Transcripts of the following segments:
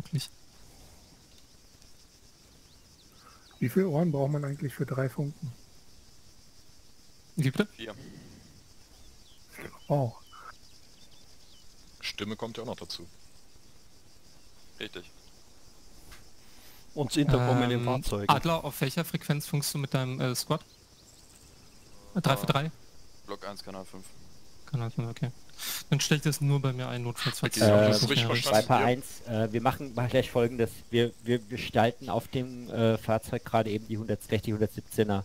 wirklich. Wie viele Ohren braucht man eigentlich für drei Funken? Wie bitte? Vier. Oh, Stimme kommt ja auch noch dazu. Richtig. Und das Intercom in den Ähm, Fahrzeugen. Adler, auf welcher Frequenz funkst du mit deinem äh, Squad? 3 für 3? Block 1, Kanal 5. Kanal 5, okay. Dann stelle ich das nur bei mir ein, notfalls falls Ich hab Äh, ja. 1, äh, wir machen mal gleich folgendes. Wir, wir gestalten auf dem äh, Fahrzeug gerade eben die 160, die 117er.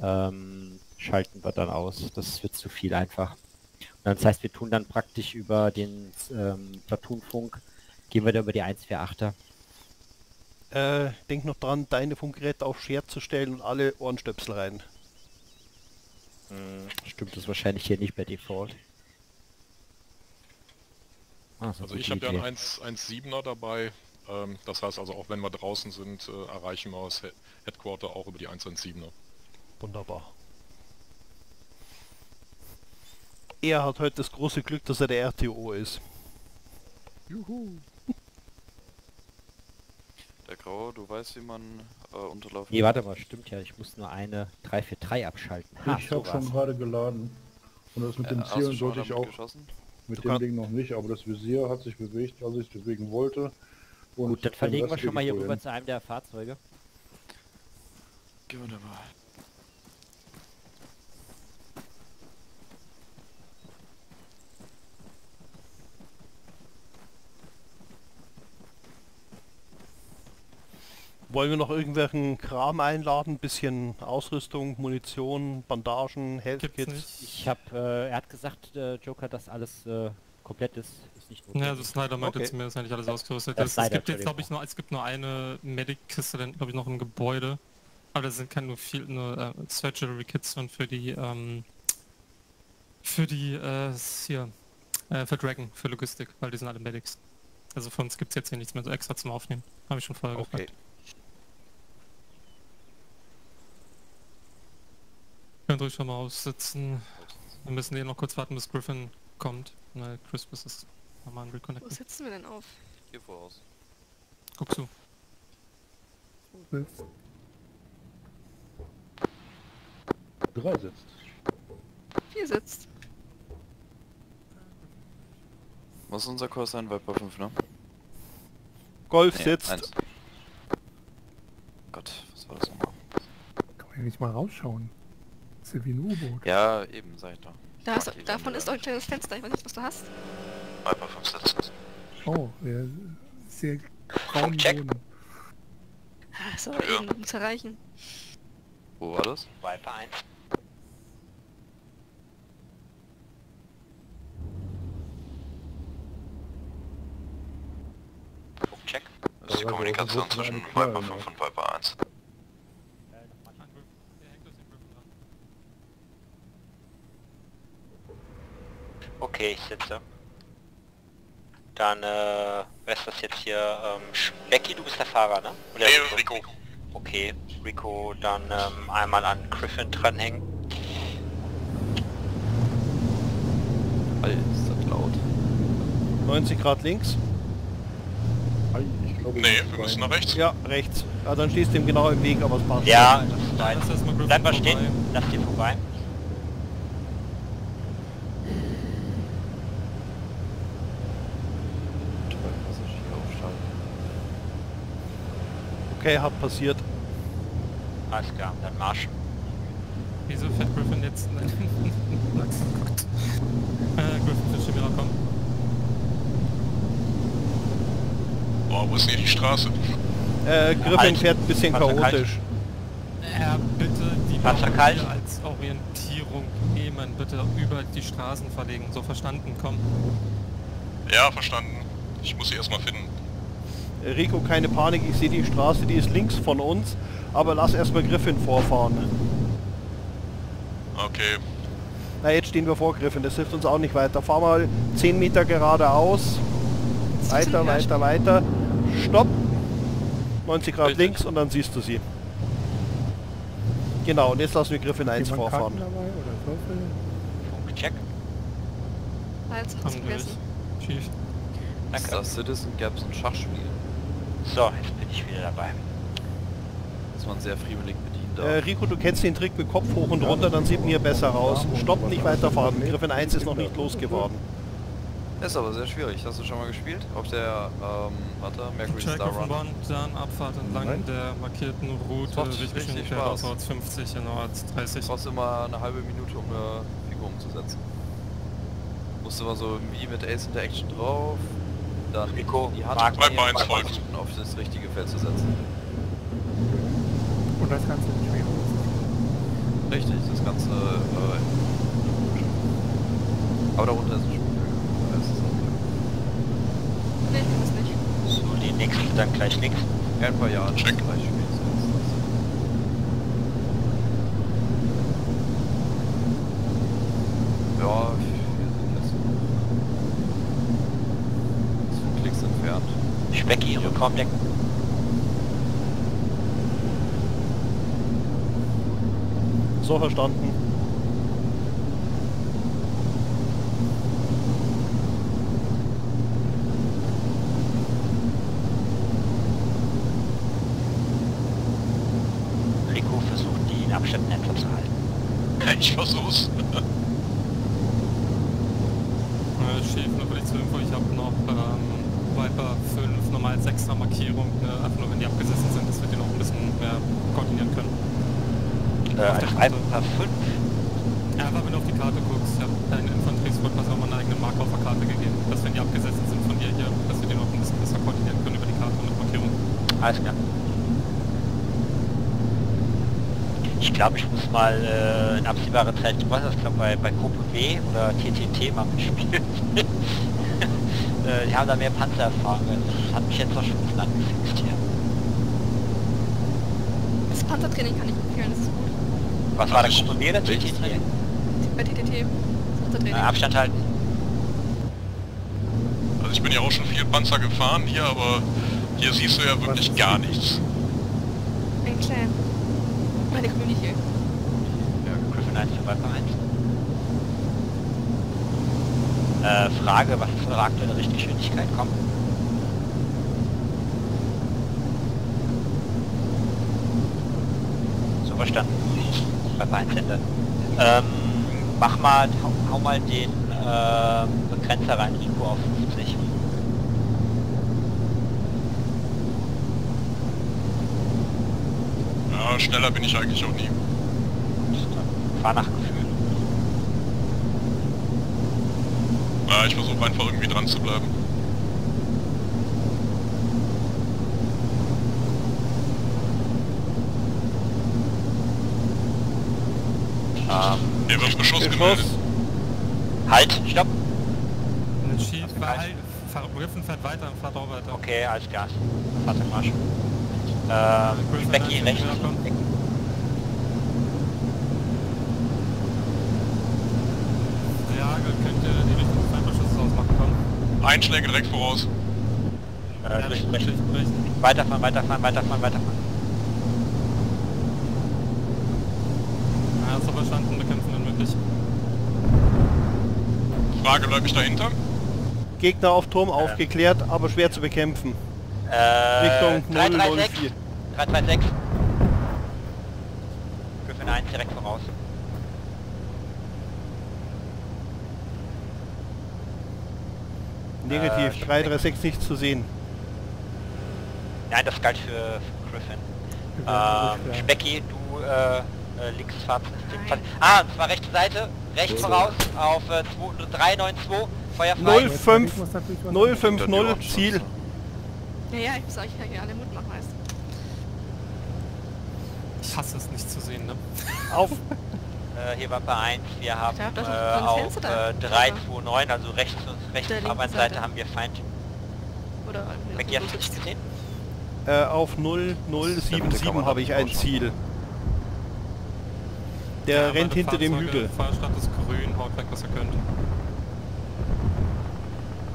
Ähm, schalten wir dann aus. Das wird zu viel einfach. Und das heißt, wir tun dann praktisch über den ähm, Platoonfunk, gehen wir da über die 148er. Äh, denk noch dran, deine Funkgeräte auf Share zu stellen und alle Ohrenstöpsel rein. Hm, stimmt das wahrscheinlich hier nicht per Default. Ah, so Also ich habe ja einen 1.7er dabei. Ähm, das heißt also auch wenn wir draußen sind, äh, erreichen wir das He Headquarter auch über die 117er. Wunderbar. Er hat heute das große Glück, dass er der RTO ist. Juhu. Der Graue, du weißt, wie man äh, unterlaufen Nee, warte mal, stimmt ja. Ich muss nur eine 343 abschalten. Ha, ich habe schon gerade geladen. Und das mit Äh, dem Zielen sollte ich auch geschossen? Mit Du dem Ding noch nicht, aber das Visier hat sich bewegt, als ich es bewegen wollte. Und Gut, dann verlegen wir schon mal hier rüber hin. zu einem der Fahrzeuge. Wunderbar. Wollen wir noch irgendwelchen Kram einladen? Bisschen Ausrüstung, Munition, Bandagen, Health Gibt's Kits? nicht. Ich habe, äh, er hat gesagt, äh, Joker, dass alles äh, komplett ist. Ist nicht Ja, notwendig. also Snyder meinte Okay. zu mir, dass eigentlich alles ausgerüstet ist. Es gibt jetzt, glaube ich, nur, es gibt nur eine Medic-Kiste, dann glaube ich noch im Gebäude. Aber da sind keine nur viel, nur äh, Surgery Kits und für die, ähm, für die, äh, hier, äh, für Dragon, für Logistik, weil die sind alle Medics. Also für uns gibt es jetzt hier nichts mehr so extra zum Aufnehmen. Habe ich schon vorher Okay. gefragt. Könnt ruhig schon mal aussitzen. Wir müssen eh noch kurz warten, bis Griffin kommt. Na, Crispus ist nochmal ein Wo Reconnecten. sitzen wir denn auf? Hier voraus. Guck zu. sitzt. Drei sitzt. Vier sitzt. Was ist unser Kurs sein? Viper 5, ne? Golf Nee, sitzt. eins. Gott, was war das nochmal? Kann man ja nicht mal rausschauen. Ist ja wie ein U-Boot. Ja, eben, sag ich doch. Da Fuck, die davon ist da. auch ein kleines Fenster. Ich weiß nicht, was du hast. Viper 5 sitzen. Oh, ja, sehr braun Check. Boden. Ah, so, Ja. eben, muss erreichen. Wo war das? Viper 1. Check. Das ist die Kommunikation zwischen Viper 5 und Viper 1. Okay, ich sitze. Dann, äh, wer ist das jetzt hier? Ähm, Becky, du bist der Fahrer, ne? Oder Rico. Okay, Rico, dann ähm, einmal an Griffin dranhängen. Alter, ist das laut. 90 Grad links. Ich glaube, Nee, wir müssen nach rechts. Ja, rechts. Ja, dann stehst du ihm genau im Weg, aber es passt. Ja, das ist Griffin Bleib mal stehen, lass dir vorbei. Okay, hat passiert. Alles klar, dann Marsch. Wieso fährt Griffin jetzt... Oh Gott. Äh, Griffin für Chimera kommen. Boah, wo ist denn hier die Straße? Äh, Griffin Halt. fährt ein bisschen Fahrzeug halt. chaotisch. Ja, bitte die Waffen halt. als Orientierung nehmen. Bitte über die Straßen verlegen. So verstanden, komm. Ja, verstanden. Ich muss sie erstmal finden. Rico, keine Panik, ich sehe die Straße, die ist links von uns. Aber lass erstmal Griffin vorfahren. Okay. Na, jetzt stehen wir vor Griffin, das hilft uns auch nicht weiter. Fahr mal 10 Meter geradeaus. Weiter, weiter, weiter. Stopp. 90 Grad Richtig. links und dann siehst du sie. Genau, und jetzt lassen wir Griffin 1 Jemand vorfahren. Check. Hals Haben durch. ausgegessen. Chief. Ist Danke. das Citizen Gaps und Schachspiel? So, jetzt bin ich wieder dabei. Ist man sehr friemelig bedient. Äh, Rico, du kennst den Trick mit Kopf hoch und runter, dann sieht man hier besser raus. Stopp, nicht weiterfahren. Griffin 1 ist noch nicht losgeworden. Ist aber sehr schwierig. Hast du schon mal gespielt? Auf der, ähm, warte, Mercury Check Star Run. Band, dann Abfahrt entlang Nein. der markierten Route, Richtgeschwindigkeit aus als 50 in als 30. Du brauchst immer eine halbe Minute, um eine Figur umzusetzen. Musst du mal so wie mit Ace Interaction drauf, dann Rico, die Hand Mark, zwei folgt. Minuten auf das richtige Feld zu setzen. Und das Ganze nicht schwer. Richtig, das Ganze, äh, aber darunter ist ein Spiel. Ist Nee, weiß nicht. So, die nächste dann gleich links. in ein paar Jahren Check. gleich spielst du jetzt das. Ja, wir sind jetzt so Klicks entfernt. Specki, Rückraum decken. So verstanden. Rico versucht, die Abstände etwa zu halten. Ich versuch's. Äh, Schief, nur vielleicht zur Info, ich habe noch ähm, Viper 5 nochmal als extra Markierung, äh, einfach nur wenn die abgesessen sind, dass wir die noch ein bisschen mehr koordinieren können. Äh, Auf der als Karte. Viper 5. Ja, aber wenn du auf die Karte guckst, ich habe deinen Infanteriesquad auch mal eine eigene Marke auf der Karte gegeben, dass wenn die abgesessen sind von dir hier, dass wir die noch ein bisschen besser koordinieren können über die Karte und die Markierung. Alles klar. Ich glaube, ich muss mal äh, in absehbarer Zeit, ich weiß das, glaube bei, bei Gruppe B oder TTT mal mitspielen. äh, die haben da mehr Panzererfahrung. Das hat mich jetzt auch schon ein bisschen angefixt hier. Das Panzertraining kann ich empfehlen, das ist gut. Was war der Ach, Gruppe B oder TTT? Bei TTT. Panzertraining. Abstand halten. Also ich bin ja auch schon viel Panzer gefahren hier, aber hier siehst du ja wirklich gar nichts. Ein Clan. Meine Community. Griffin 1 für Viper 1. Äh, Frage, was ist eure aktuelle Richtgeschwindigkeit? Komm. So verstanden. 1 Ende. Ähm, mach mal, hau, hau mal den ähm, Begrenzer rein, Rico auf 50. Ja, schneller bin ich eigentlich auch nie. Fahr nach Ja, ich versuche einfach irgendwie dran zu bleiben. Ähm, Hier wird Beschuss Beschuss. gemeldet. halt, stopp. Schief, Okay. weil halt, fahr- Griffin fährt weiter und fahrt auch weiter. Okay, alles klar. Fahrzeugmarsch. Ähm, Becky rechts. Ja, könnt ihr die Richtung des Feindbeschusses ausmachen können. Einschläge direkt voraus. Äh, Ja, weiterfahren, weiterfahren, weiterfahren, weiterfahren. Ja, ist aber verstanden, bekämpfen unmöglich. Frage, bleibe ich dahinter? Gegner auf Turm aufgeklärt, aber schwer zu bekämpfen. Äh, Richtung 336. 004. 326. Griffin 1 direkt voraus. Negativ, Äh, 336 nichts zu sehen. Nein, das galt für, für Griffin. Wir werden Ähm, Specky, du äh, äh, links Fahrzeug. Ah, und zwar rechte Seite, rechts voraus auf äh, 2, 392, Feuer frei. Null. bleiben. 05, Ich muss natürlich was 050 Ziel. Ja, ja, ich sag, ich kann hier alle Mut machen, weißt du. Ich hasse es nicht zu sehen, ne? Auf Äh, hier war bei 1, wir haben Ja, äh, auf äh, 329, also rechts, rechts Der linken Fahrbahnseite Seite. haben wir Feind. Oder hast du dich gesehen? äh, auf 0077 habe ich ein Ziel. Der Ja, rennt hinter dem Hügel. Fahrstadt ist grün, haut weg, was ihr könnt.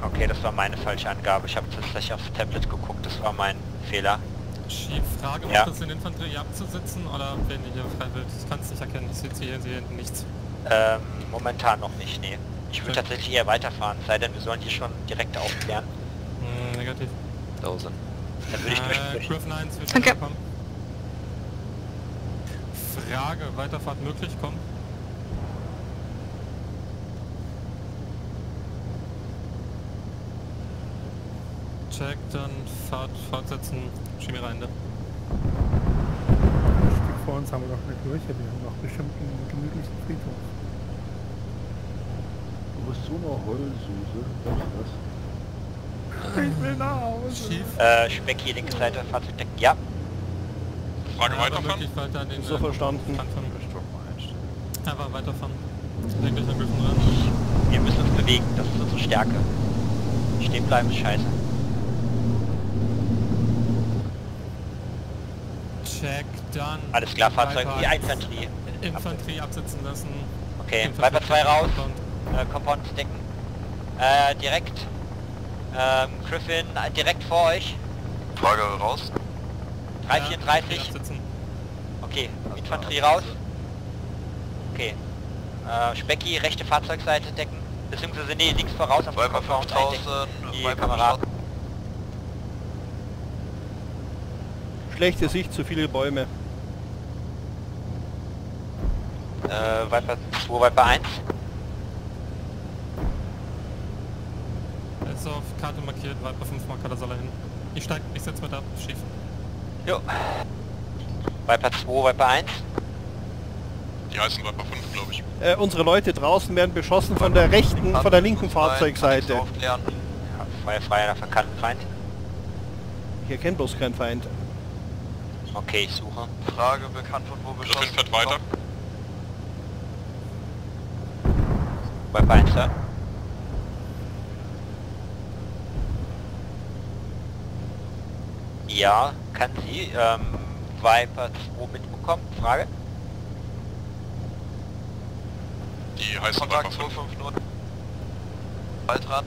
Okay, das war meine falsche Angabe. Ich habe tatsächlich aufs Tablet geguckt, das war mein Fehler. Schief, Frage, Ja. macht es Sinn, Infanterie abzusitzen oder wenn ihr freiwillig? Ich kann es nicht erkennen, ich sehe hier, hinten nichts. Ähm, momentan noch nicht, nee. Ich würde Okay. tatsächlich eher weiterfahren, sei denn wir sollen hier schon direkt aufklären. Hm, negativ. 1000. Dann würde ich Äh, durchbrechen. Griffin 1 wird Danke. kommen. Frage, Weiterfahrt möglich, komm. Check, dann Fahrt fortsetzen, ne? Ein Stück vor uns haben wir noch eine Kirche, wir haben noch bestimmt einen gemütlichen Friedhof. Du bist so eine Heulsuse. Was ist das? Ich will nach Hause. Schief. Äh, Specki, linke Seite, Fahrzeugdecken. Ja. Frage weiterfahren? weiter den So verstanden. Einfach weiterfahren. An ran. Wir müssen uns bewegen, das ist unsere Stärke. Stehen bleiben ist scheiße. Check, dann. Alles klar, Fahrzeug, die. Infanterie. Infanterie absetzen lassen. Okay, Infanterie Viper 2 raus, Compound. äh, Compound decken. Äh, direkt. Ähm, Griffin äh, direkt vor euch. Frage raus. 334. Ja. Okay, Infanterie raus. Okay. Äh, Specki, rechte Fahrzeugseite decken. Beziehungsweise nee, links voraus auf den Viper Compound 5000, eindecken. Die Viper Kameraden. Schlechte Sicht, zu viele Bäume. Äh, Viper 2, Viper 1. Ist auf Karte markiert, Viper 5 Marker, da soll er hin. Ich steig, ich setz mit ab, schief. Jo. Viper 2, Viper 1. Die heißen Viper 5, glaube ich. Äh, unsere Leute draußen werden beschossen von der rechten, von der linken Fahrzeugseite. Aufklären. Ja, Feuer frei nach verkannten Feind. Ich erkenne bloß keinen Feind. Okay, ich suche. Frage bekannt von wo Griffin beschossen fährt weiter. Viper 1 da. Ja, kann sie. Ähm, Viper 2 mitbekommen? Frage? Die heißen Kontakt Viper 5. 250. Bald dran.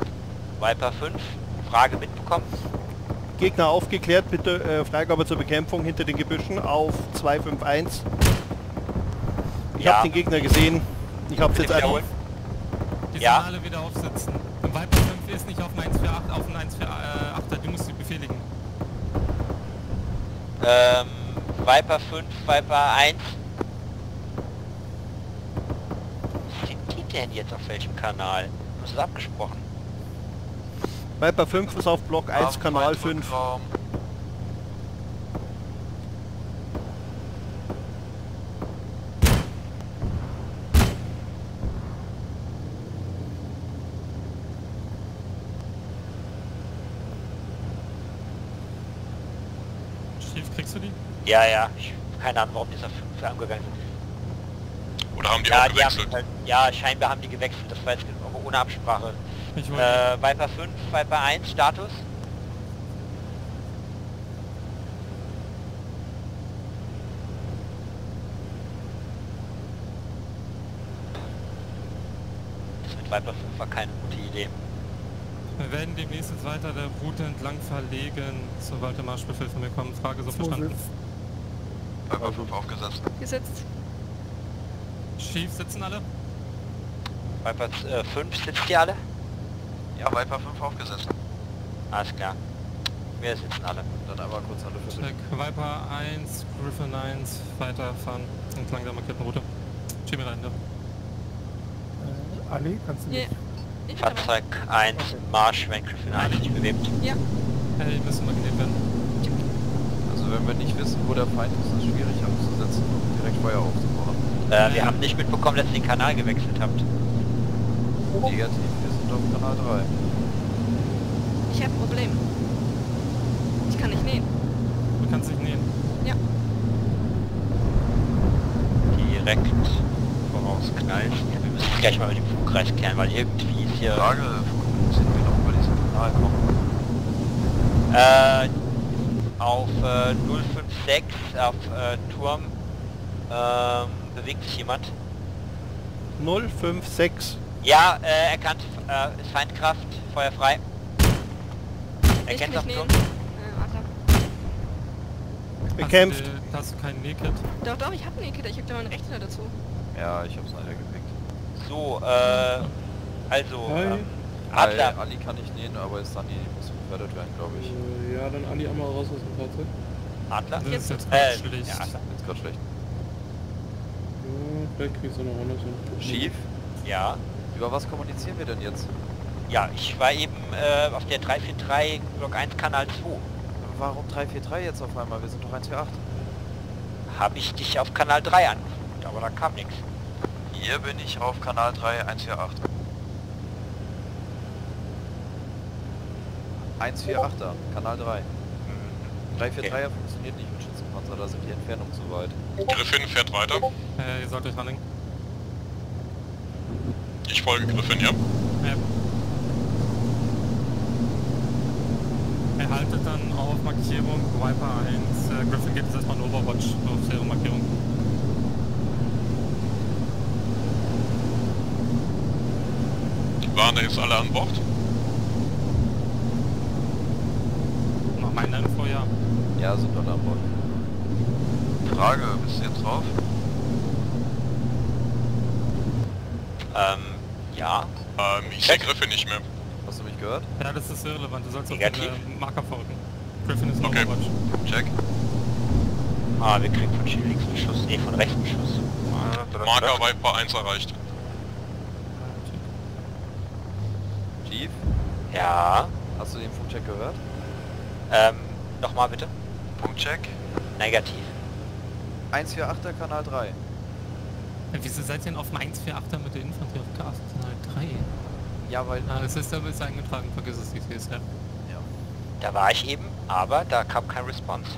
Viper 5, Frage mitbekommen? Gegner aufgeklärt, bitte äh, Freigabe zur Bekämpfung hinter den Gebüschen auf 251. Ich Ja. habe den Gegner gesehen. Ich habe jetzt einfach... Die Ja. Signale wieder aufsetzen. Und Viper 5 ist nicht auf einen 148, auf einen 148er, die musst du befehligen. Ähm, Viper 5, Viper 1. Was sind die denn jetzt auf welchem Kanal? Das ist abgesprochen. Viper 5 ist auf Block 1, Am Kanal Feind 5. Rückraum. Schief, kriegst du die? Ja, ja. Ich, keine Ahnung, warum dieser 5 angegangen sind. Oder haben die ja, auch die gewechselt? haben halt, ja, scheinbar haben die gewechselt. Das war jetzt aber ohne Absprache. Äh, Viper 5, Viper 1, Status. Das mit Viper 5 war keine gute Idee. Wir werden demnächst jetzt weiter der Route entlang verlegen, sobald der Marschbefehl von mir kommt. Frage so verstanden. Viper 5 aufgesetzt. Gesetzt. Schief sitzen alle? Viper äh, 5 sitzt ihr alle? Ja, Viper 5 aufgesetzt. Alles klar. Wir sitzen alle. Dann aber kurz alle für Check. Viper 1, Griffin 1, weiterfahren entlang der markierten Route. Chemie rein, ja. Äh, Ali, kannst du bin dabei. Fahrzeug 1, Marsch, wenn Griffin 1 sich bewegt. Ja. Hey, müssen markiert werden. Also wenn wir nicht wissen, wo der Feind ist, ist es schwierig abzusetzen und direkt Feuer aufzubauen. Äh, wir haben nicht mitbekommen, dass ihr den Kanal gewechselt habt. Negativ, wir auf Kanal 3. Ich habe ein Problem. Ich kann nicht nähen. Du kannst dich nähen. Ja. Direkt vorausknallen. Ja, wir müssen gleich mal mit dem Flugkreis klären, weil irgendwie ist hier... Frage, sind wir noch über diesen Kanal kommen? Äh, auf äh, 056, auf äh, Turm, ähm, bewegt sich jemand. 056. Ja, äh, erkannt, äh, ist Feindkraft, Feuer frei. Ich Erkennt auf Turm. Äh. Bekämpft. Hast du, hast du kein Nähkit? Doch, doch, ich habe einen Kit. Ich habe da meinen Rechner dazu. Ja, ich hab's leider gepickt. So, äh, also, Hi. ähm, Ali, Adler, Ali kann nicht nähen, aber ist dann die muss gefördert werden, glaube ich. Äh, ja, dann Ali einmal raus aus dem Fahrzeug. Adler? Das ist jetzt Äh, gerade schlecht. ja, Jetzt gerade schlecht. Ja, vielleicht kriegst du noch runter. Schief? ja. Über was kommunizieren wir denn jetzt? Ja, ich war eben äh, auf der 343 Block 1 Kanal 2. Warum 343 jetzt auf einmal? Wir sind doch 148. Habe ich dich auf Kanal 3 angerufen, aber da kam nichts. Hier bin ich auf Kanal 3 148. 148er, Kanal 3. 343er funktioniert nicht mit Schützenpanzer, da sind die Entfernungen zu weit. Griffin fährt weiter. Äh, ihr sollt euch ranhängen. Ich folge Griffin, ja. Ja. Erhaltet dann auf Markierung Viper 1. Äh, Griffin geht jetzt erstmal in Overwatch auf deren Markierung. Waren da jetzt alle an Bord? Nach meiner Info, ja. Ja, sind alle an Bord. Frage, bist du jetzt drauf? Ähm, ja. Ähm, ich sehe Griffin nicht mehr. Hast du mich gehört? Ja, das ist irrelevant. Du sollst auf Negativ. den äh, Marker folgen. Griffin ist Okay. Overwatch. Check. Ah, wir kriegen von links einen Schuss. Nee, von rechts einen Schuss. Marker Viper 1 erreicht. Chief, Ja. hast du den Funkcheck gehört? Ähm, nochmal bitte. Funkcheck. Negativ. 148er, Kanal 3. Äh, wieso seid ihr denn auf dem 148er mit der Infanterie auf Gas? 3? Ja, weil... Ah, es ist eingetragen, vergiss es, ich sehe es ja. Da war ich eben, aber da kam kein Response.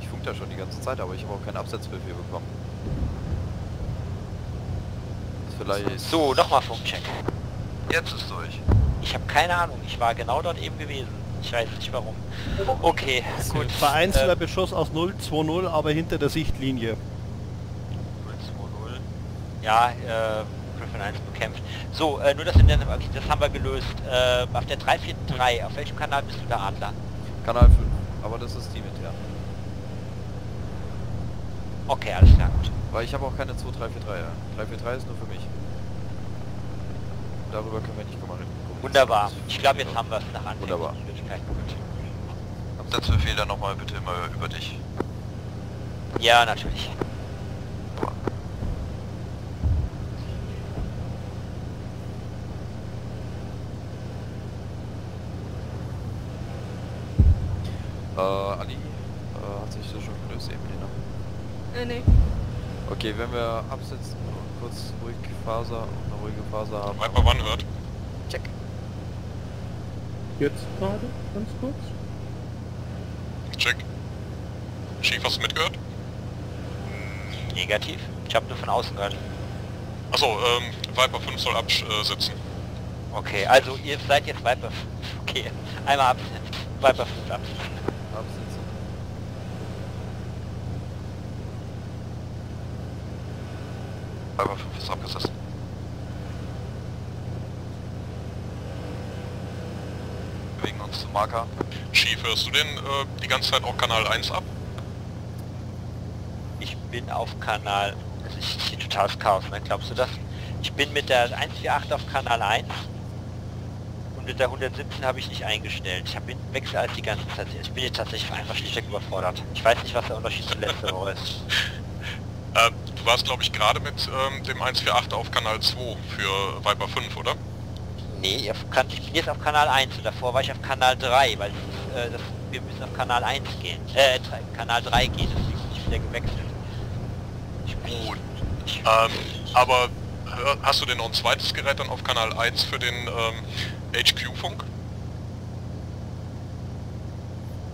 Ich funk da schon die ganze Zeit, aber ich habe auch keinen Absetzbefehl bekommen. Vielleicht... So, nochmal Funkcheck. Jetzt ist durch. Ich habe keine Ahnung, ich war genau dort eben gewesen. Ich weiß nicht warum. Okay, gut. Vereinzelter Äh, Beschuss aus 020, aber hinter der Sichtlinie. 020. Ja, äh, Griffin 1 bekämpft. So, äh, nur das in der, okay, das haben wir gelöst. Äh, auf der 343, auf welchem Kanal bist du da, Adler? Kanal 5. Aber das ist teamintern. Okay, alles klar, gut. Weil ich habe auch keine 2343. Ja. 343 ist nur für mich. Darüber können wir nicht kommunizieren. Wunderbar. Ich glaube, jetzt haben wir es nach Anfang. Wunderbar. Absetzbefehl dann nochmal bitte immer über dich. Ja, natürlich. Äh, Ali, äh, hat sich das schon gelöst eben, ne? Äh, nee. Okay, wenn wir absetzen und kurz ruhig Faser und eine ruhige Phase haben. Viper wann hört? Check. Jetzt gerade, ganz kurz. Check. Chief, hast du mitgehört? Negativ. Ich habe nur von außen gehört. Achso, ähm, Viper 5 soll absetzen. Okay, also ihr seid jetzt Viper 5. Okay, einmal absetzen. Viper 5 absetzen. Absetzen. Viper 5 ist abgesessen. Bewegen uns zum Marker. Chief, hörst du den äh, die ganze Zeit auch Kanal 1 ab? Ich bin auf Kanal... Das ist hier totales Chaos, ne? Glaubst du das? Ich bin mit der 148 auf Kanal 1 und mit der 117 habe ich nicht eingestellt. Ich habe wechsel als die ganze Zeit. Ich bin jetzt tatsächlich einfach schlichtweg überfordert. Ich weiß nicht, was der Unterschied zur letzten Woche ist. Äh, du warst glaube ich gerade mit ähm, dem 148 auf Kanal 2 für Viper 5, oder? Nee, auf kan ich bin jetzt auf Kanal 1 und davor war ich auf Kanal 3, weil das, ist, äh, das, wir müssen auf Kanal 1 gehen. Äh, Kanal 3 gehen, deswegen bin ich wieder gewechselt. Ich. Ich, Ähm, aber hör- hast du denn noch ein zweites Gerät dann auf Kanal 1 für den ähm, HQ-Funk?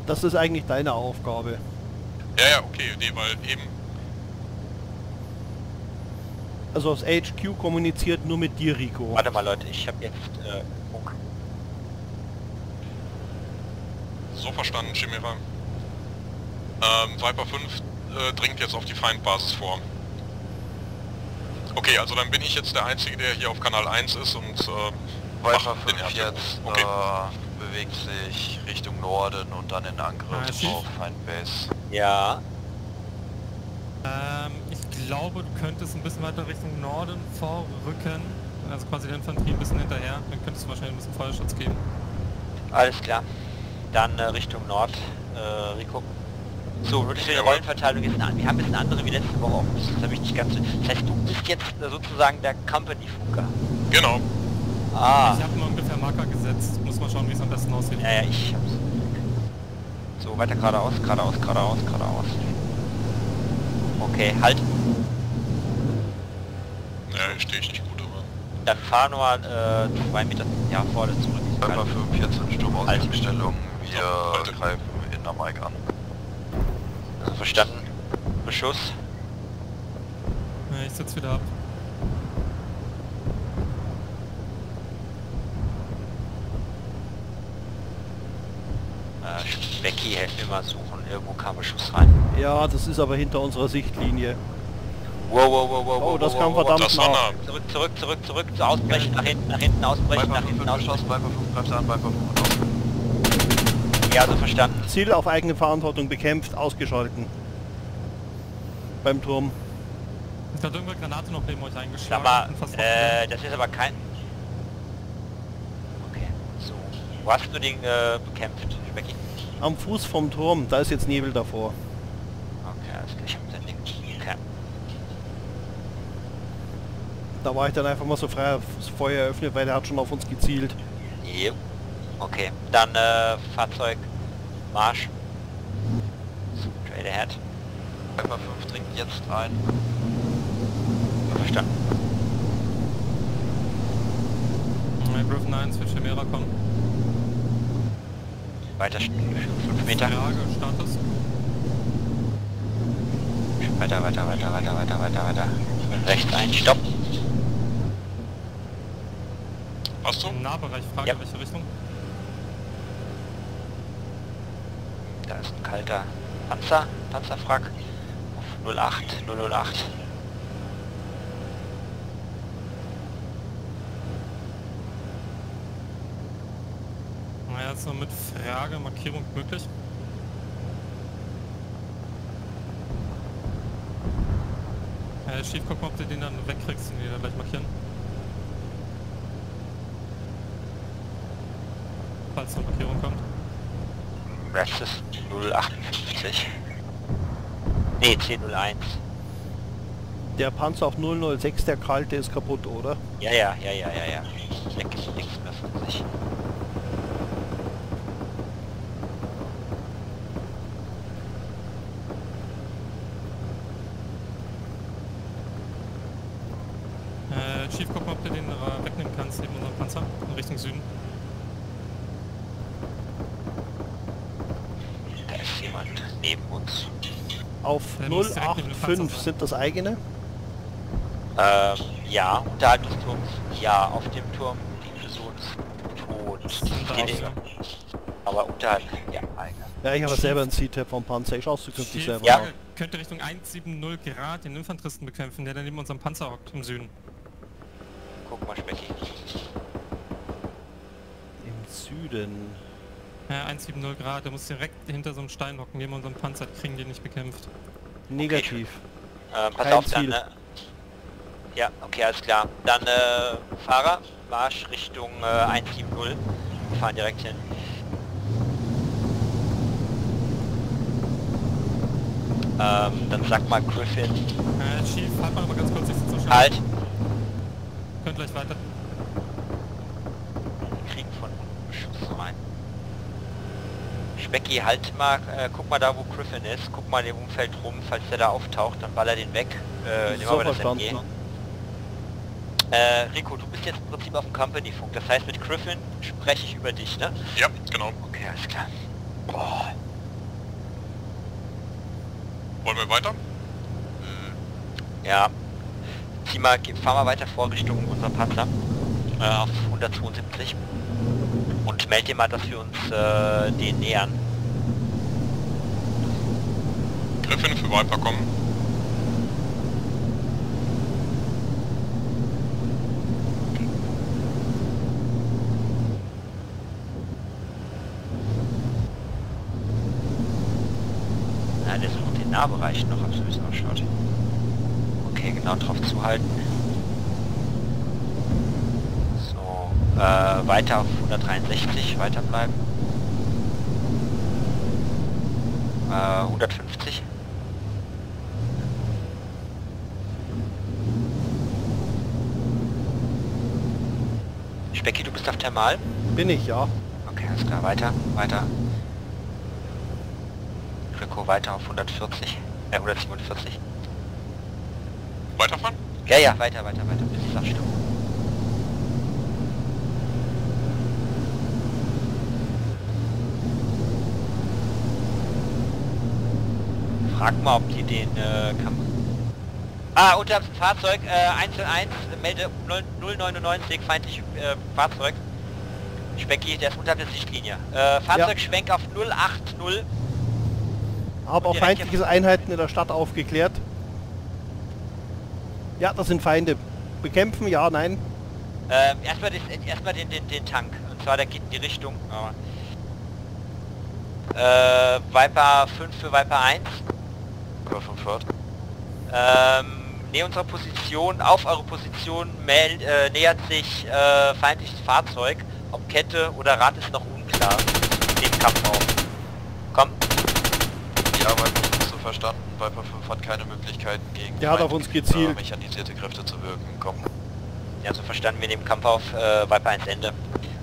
Das ist eigentlich deine Aufgabe. Ja, ja, okay, nee, weil eben, Also das HQ kommuniziert nur mit dir, Rico. warte mal Leute, ich habe jetzt äh, Funk. so verstanden, Chimera. Ähm, Viper 5 äh, dringt jetzt auf die Feindbasis vor. Okay, also dann bin ich jetzt der Einzige, der hier auf Kanal 1 ist und äh, Viper macht den 5 ersten jetzt. Okay. äh, bewegt sich Richtung Norden und dann in Angriff Ah, auf Feindbase. Ja, Ähm, glaube, du könntest ein bisschen weiter Richtung Norden vorrücken. also quasi der Infanterie ein bisschen hinterher, dann könntest du wahrscheinlich ein bisschen Feuerschutz geben. Alles klar. Dann äh, Richtung Nord, äh, Rico. So, wirklich die Rollenverteilung ist eine, wir haben jetzt eine andere wie letzte Woche auch. Das habe ich nicht ganz. Das heißt, du bist jetzt äh, sozusagen der Company-Funker. Genau. Ah. Ich habe nur ungefähr Marker gesetzt, muss mal schauen, wie es am besten aussieht. Ja, ja, ich hab's. So, weiter geradeaus, geradeaus, geradeaus, geradeaus. Okay, halt. Ja, stehe ich nicht gut, aber... Dann fahr nur mal äh, zwei Meter ja, vorne zurück. Alpha 45 Sturmausgangsstellung. Wir Halt. greifen in der Mike an. Also verstanden. Beschuss. Ja, ich setz wieder ab. Äh, Becky hält mir mal suchen. Irgendwo kam Beschuss rein. Ja, das ist aber hinter unserer Sichtlinie. Wow, wow, wow, wow, Oh, wow, das wow, kam wow, verdammt nah. Zurück, zurück, zurück, zurück. Zu ausbrechen, nach hinten, nach hinten, ausbrechen, Viper nach 5 hinten, ausbrechen. Viper 5 greift an, Viper 5 Ja, also verstanden. Ziel auf eigene Verantwortung bekämpft, ausgeschalten. Beim Turm. Da hat irgendeine Granate noch neben euch eingeschlagen. fast äh, das ist aber kein... Okay, so. Wo hast du den äh, bekämpft, Becky? Am Fuß vom Turm, da ist jetzt Nebel davor. Okay, klar, ich hab den. Okay. Da war ich dann einfach mal so frei aufs Feuer eröffnet, weil der hat schon auf uns gezielt. Jo. Okay, dann äh, Fahrzeug, Marsch. Straight ahead. Viper 5 dringt jetzt ein. Verstanden. Griffin 1 für Chimera kommen. Weiter 5 Meter. Weiter, weiter, weiter, weiter, weiter, weiter, weiter. Rechts ein, stopp. Hast du? Im Nahbereich, Frage, Ja. welche Richtung? Da ist ein kalter Panzer, Panzerfrack. Auf 08, 008. Naja, jetzt noch mit Frage, Markierung möglich. Äh, Chief, guck mal, ob du den dann wegkriegst und den da gleich markieren. Falls eine Markierung kommt. Rest ist 058. Ne, 1001. Der Panzer auf 006, der kalte, ist kaputt, oder? Ja, ja, ja, ja, ja, ja. Weg, nichts mehr von sich. Äh, Chief, guck mal, ob du den äh, wegnehmen kannst neben unserem Panzer in Richtung Süden. Da ist jemand neben uns. Auf Der muss direkt neben dem Panzer 085 sein. sind das eigene? Ähm, ja, unterhalb des Turms. Ja, auf dem Turm die Person tot. da. Aber unterhalb, ja, eigene. Ja, ich habe selber einen C-Tab vom Panzer. Ich schaue es zukünftig Chief, selber Ja. Könnte Richtung 170 Grad den Infanteristen bekämpfen, der da neben unserem Panzer hockt im Süden. Guck mal, Specki. Im Süden. Ja, 170 Grad, der muss direkt hinter so einem Stein hocken, neben unserem Panzer, kriegen die nicht bekämpft. Negativ. Ähm, pass Kein auf, dann, äh, Ja, okay, alles klar. Dann, äh, Fahrer, Marsch Richtung äh, 170. Wir fahren direkt hin. Ähm, dann sag mal Griffin. Äh, Chief, halt mal noch mal ganz kurz, ich sitze so. Halt. Könnt gleich weiter. Wir kriegen von Beschuss rein. Specki, halt mal, äh, guck mal da, wo Griffin ist. Guck mal in dem Umfeld rum, falls der da auftaucht, dann baller den weg. Äh, nehmen So wir das verstanden. MG. Äh, Rico, du bist jetzt im Prinzip auf dem Company-Funk. Das heißt, mit Griffin spreche ich über dich, ne? Ja, genau. Okay, alles klar. Boah. Wollen wir weiter? Ja. Zieh mal, fahr mal weiter vor Richtung unser Panzer. Äh, auf 172. Und meld dir mal, dass wir uns äh, den nähern. Griffin für Viper kommen. Nahbereich noch, hab's ein bisschen ausschaut. Okay, genau drauf zuhalten. Äh, weiter auf 163, weiterbleiben. Äh, 150. Specki, du bist auf Thermal? Bin ich, ja. Okay, alles klar, weiter, weiter. Rico weiter auf 140, äh 147. Weiterfahren? Ja, ja, weiter, weiter, weiter, bis ich sag Stopp. Frag mal, ob die den äh, Kampf... Ah, unterhalb ein Fahrzeug, äh, Einzel 1, melde 0, 099, feindlich äh, Fahrzeug. Specki, der ist unterhalb der Sichtlinie. Äh, Fahrzeugschwenk auf 080. Habe auch feindliche Einheiten in der Stadt aufgeklärt. Ja, das sind Feinde. Bekämpfen, ja, nein. Ähm, erstmal den, erstmal den, den, den Tank. Und zwar, der geht in die Richtung. aber- Äh, Viper 5 für Viper 1. 5 hört. Ähm, nähe unserer Position, auf eure Position mel äh, nähert sich äh, feindliches Fahrzeug. Ob Kette oder Rad ist noch unklar. Dem Kampf auf. Komm, Ja, Viper 5 so verstanden. Viper 5 hat keine Möglichkeiten gegen Der hat auf uns gezielt. äh, mechanisierte Kräfte zu wirken. Komm. ja so verstanden, wir nehmen Kampf auf äh, Viper 1 Ende.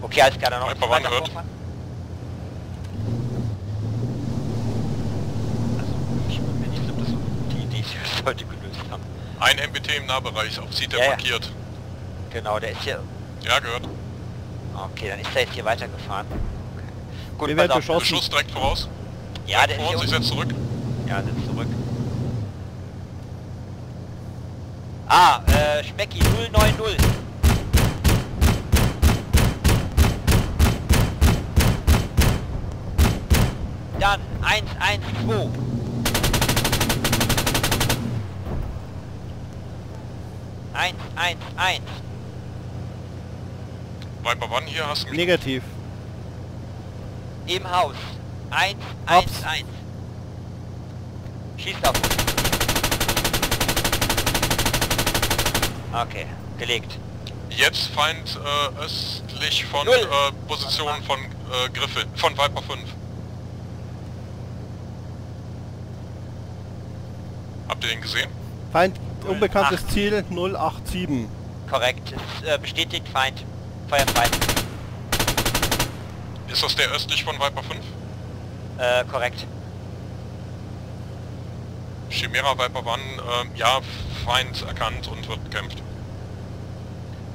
Okay, alles klar, dann noch ein Viper bisschen weiter One hört. vorfahren. Also, ich bin mir nicht sicher, ob das so die Ist, heute gelöst haben. Ein MBT im Nahbereich, auf Seat der Ja, ja. markiert. Genau, der ist hier Ja, gehört. Okay, dann ist er jetzt hier weitergefahren. Okay. Gut, Wir werden beschossen. Beschuss direkt voraus. Ja, der ist Vor hier uns, ich setze zurück. Ja, sitzt zurück. Ah, äh, Specki 090. Dann 112. Eins, eins, eins. Viper One hier, hast du mich? Negativ. Im Haus. Eins, eins, Hops. eins. Schießt auf uns. Okay, gelegt. Jetzt Feind äh, östlich von äh, Position von äh, Griffin, von Viper 5. Habt ihr den gesehen? Feind, unbekanntes Acht. Ziel 087. Korrekt. Es ist, äh, bestätigt Feind. Feuer frei. Ist das der östlich von Viper 5? Äh, korrekt. Chimera Viper One, ähm, ja, Feind erkannt und wird bekämpft.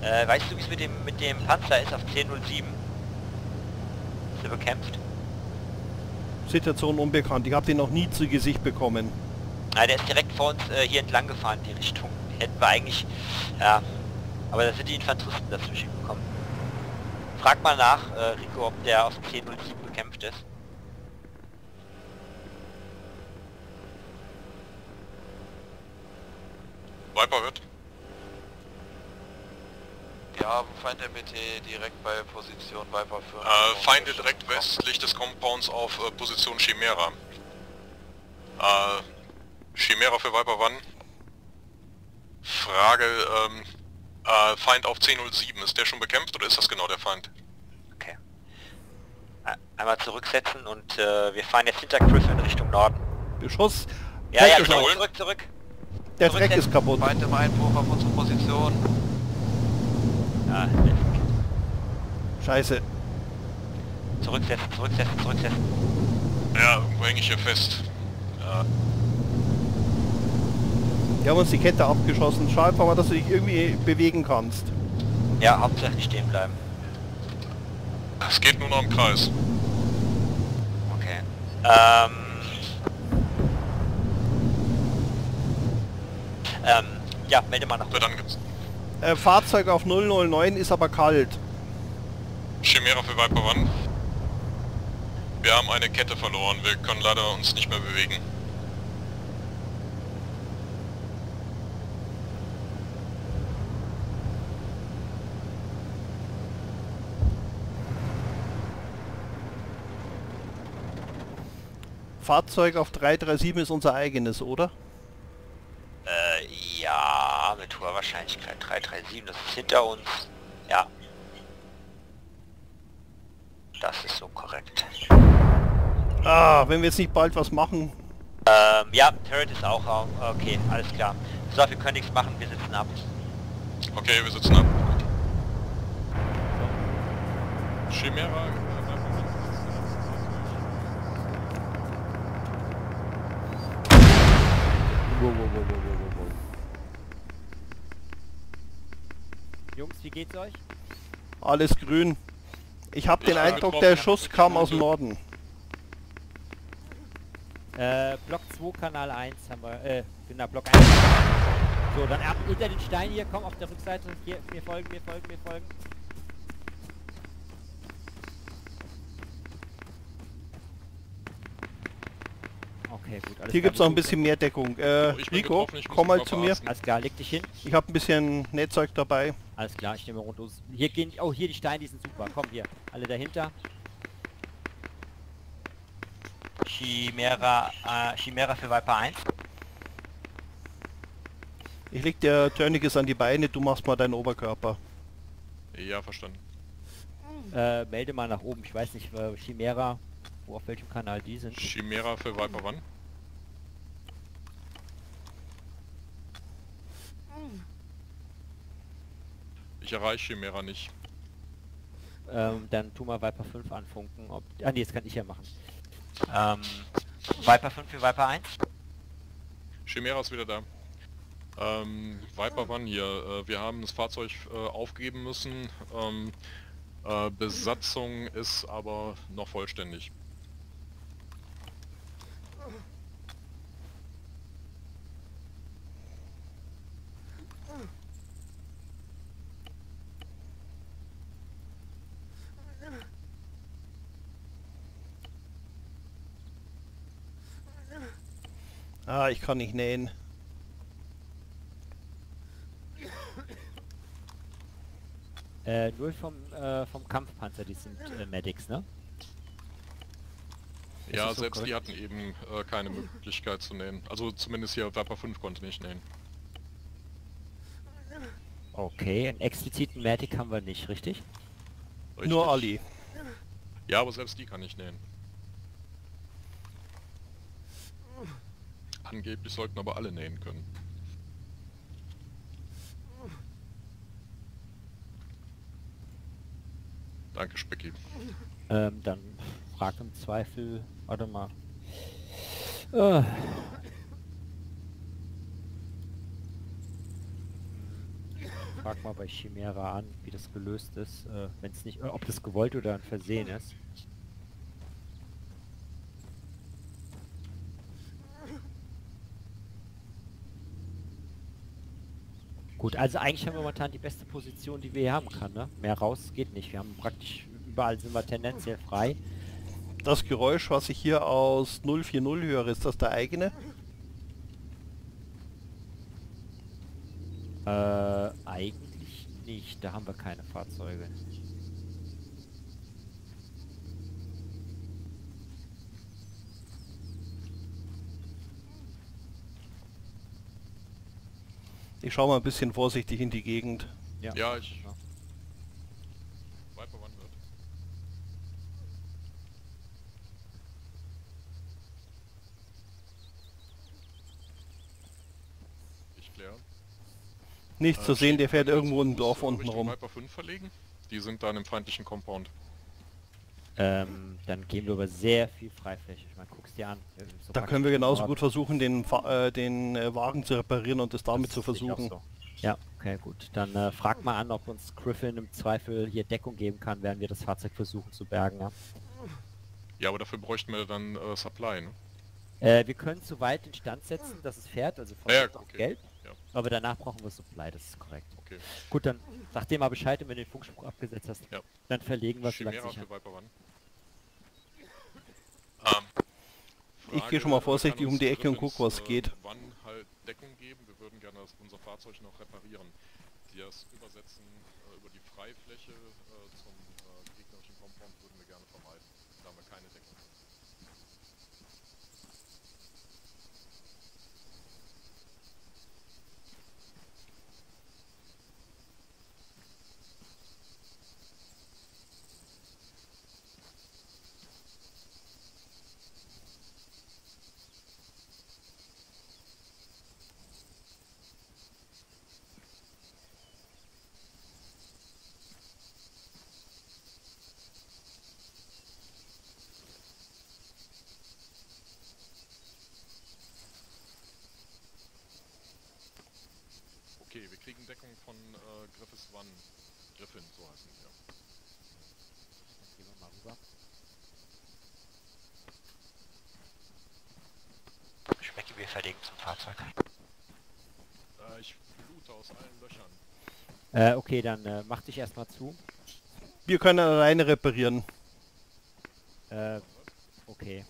Äh, weißt du, wie es mit dem mit dem Panzer ist auf 1007? Ist er bekämpft? Situation unbekannt. Ich habe den noch nie zu Gesicht bekommen. Ah, der ist direkt vor uns äh, hier entlang gefahren, die Richtung. Hätten wir eigentlich... Ja. Aber da sind die Infanteristen dazwischen gekommen. Frag mal nach, äh, Rico, ob der auf 1007 bekämpft ist. Viper wird. Wir haben Feind MBT direkt bei Position Viper 5. Äh, Feinde direkt westlich des Compounds auf äh, Position Chimera. Äh, Chimera für Viper One. Frage, ähm, äh, Feind auf 1007, ist der schon bekämpft oder ist das genau der Feind? Okay. Einmal zurücksetzen und äh, wir fahren jetzt hinter Griff in Richtung Norden. Beschuss. Ja, Dreck ja, ist zurück, zurück, zurück. Der zurück Dreck ist kaputt. Feind im Einbruch auf unsere Position. Ja, Scheiße. zurücksetzen, zurücksetzen, zurücksetzen. Ja, irgendwo hänge ich hier fest. Ja, Die haben uns die Kette abgeschossen. Schau einfach mal, dass du dich irgendwie bewegen kannst. Ja, hauptsächlich stehen bleiben. es geht nur noch im Kreis. Okay. Ähm. Ähm, ja, melde mal nach. Wird angezogen. Äh, Fahrzeug auf 009 ist aber kalt. Chimera für Viper One. Wir haben eine Kette verloren, wir können leider uns nicht mehr bewegen. Fahrzeug auf 337 ist unser eigenes, oder? Äh, ja, mit hoher Wahrscheinlichkeit 337, das ist hinter uns. Ja. Das ist so korrekt. Ah, wenn wir jetzt nicht bald was machen. Ähm, ja, Turret ist auch raum. Okay, alles klar. So, wir können nichts machen, wir sitzen ab. Okay, wir sitzen ab. Chimera. Wow, wow, wow, wow, wow, wow. Jungs, wie geht's euch? Alles grün. Ich habe den Eindruck, der Schuss kam aus dem Norden. Äh, Block 2, Kanal 1 haben wir, äh, genau, Block 1. So, dann ab hinter den Stein hier, komm auf der Rückseite, hier, mir folgen, mir folgen, mir folgen. Okay, gut, alles Hier gibt es noch ein bisschen mehr Deckung. Äh, Ich bin Rico, getroffen, ich muss komm mal mich zu mir. Alles klar, leg dich hin. Ich habe ein bisschen Nähzeug dabei. Alles klar, ich nehme rund los. Hier gehen, oh, hier die Steine, die sind super. Komm hier, alle dahinter. Chimera, äh, Chimera für Viper 1. Ich leg dir Törniges an die Beine, du machst mal deinen Oberkörper. Ja, verstanden. Äh, melde mal nach oben. Ich weiß nicht, äh, Chimera, wo auf welchem Kanal die sind. Chimera für Viper wann? Ich erreiche Chimera nicht. Ähm, dann tu mal Viper 5 anfunken. Ob, ah nee, das kann ich ja machen. Ähm, Viper 5 für Viper 1. Chimera ist wieder da. Ähm, Viper wann hier? Äh, wir haben das Fahrzeug äh, aufgeben müssen. Ähm, äh, Besatzung ist aber noch vollständig. Ah, ich kann nicht nähen. Äh, nur vom, äh, vom Kampfpanzer, die sind äh, Medics, ne? Ja, so selbst die korrekt? hatten eben äh, keine Möglichkeit zu nähen. Also zumindest hier Viper 5 konnte nicht nähen. Okay, einen expliziten Medic haben wir nicht, richtig? Richtig. Nur Ali. Ja, aber selbst die kann nicht nähen. Angeblich sollten aber alle nähen können. Danke, Specki. Ähm, dann frag im Zweifel, warte mal. Äh. Frag mal bei Chimera an, wie das gelöst ist, äh, wenn es nicht, ob das gewollt oder ein Versehen ist. Gut, also eigentlich haben wir momentan die beste Position, die wir hier haben kann, ne? Mehr raus geht nicht. Wir haben praktisch überall sind wir tendenziell frei. Das Geräusch, was ich hier aus 040 höre, ist das der eigene? Äh, eigentlich nicht. Da haben wir keine Fahrzeuge. Ich schaue mal ein bisschen vorsichtig in die Gegend. Ja, ich... Ja. Viper wird? Ich kläre. Nicht zu Äh, sehen, der fährt irgendwo im Dorf unten rum. Viper 5 verlegen? Die sind da in dem feindlichen Compound. Ähm, dann gehen wir über sehr viel Freifläche. Ich meine, guck's dir an. Äh, so Da können wir genauso gut versuchen, den, Fa äh, den äh, Wagen zu reparieren und es damit zu versuchen. so. Ja, okay, gut. Dann äh, frag mal an, ob uns Griffin im Zweifel hier Deckung geben kann, während wir das Fahrzeug versuchen zu bergen. Ja? Ja, aber dafür bräuchten wir dann äh, Supply, ne? Äh, wir können zu weit instand setzen, dass es fährt, also von Ja, okay. gelb. Ja. Aber danach brauchen wir Supply, das ist korrekt. Okay. Gut, dann sag dir mal Bescheid, und wenn du den Funkspruch abgesetzt hast, Ja. dann verlegen wir es so lang Chimera sicher. für Viper wann? Ähm, Ich gehe schon mal vorsichtig um die Ecke und guck, was äh, geht. Wann halt Deckung geben? Wir würden gerne unser Fahrzeug noch reparieren. Das Übersetzen äh, über die Freifläche äh, zum äh, gegnerischen Compound würden wir gerne vermeiden. Da haben wir keine Deckung. kriegen Deckung von äh, Griffiths One. Griffin, so heißen die, ja. Gehen wir mal rüber. Schmecke, wir verlegen zum Fahrzeug. Äh, ich blute aus allen Löchern. Äh, okay, dann äh, mach dich erstmal zu. Wir können alleine reparieren. Äh, okay.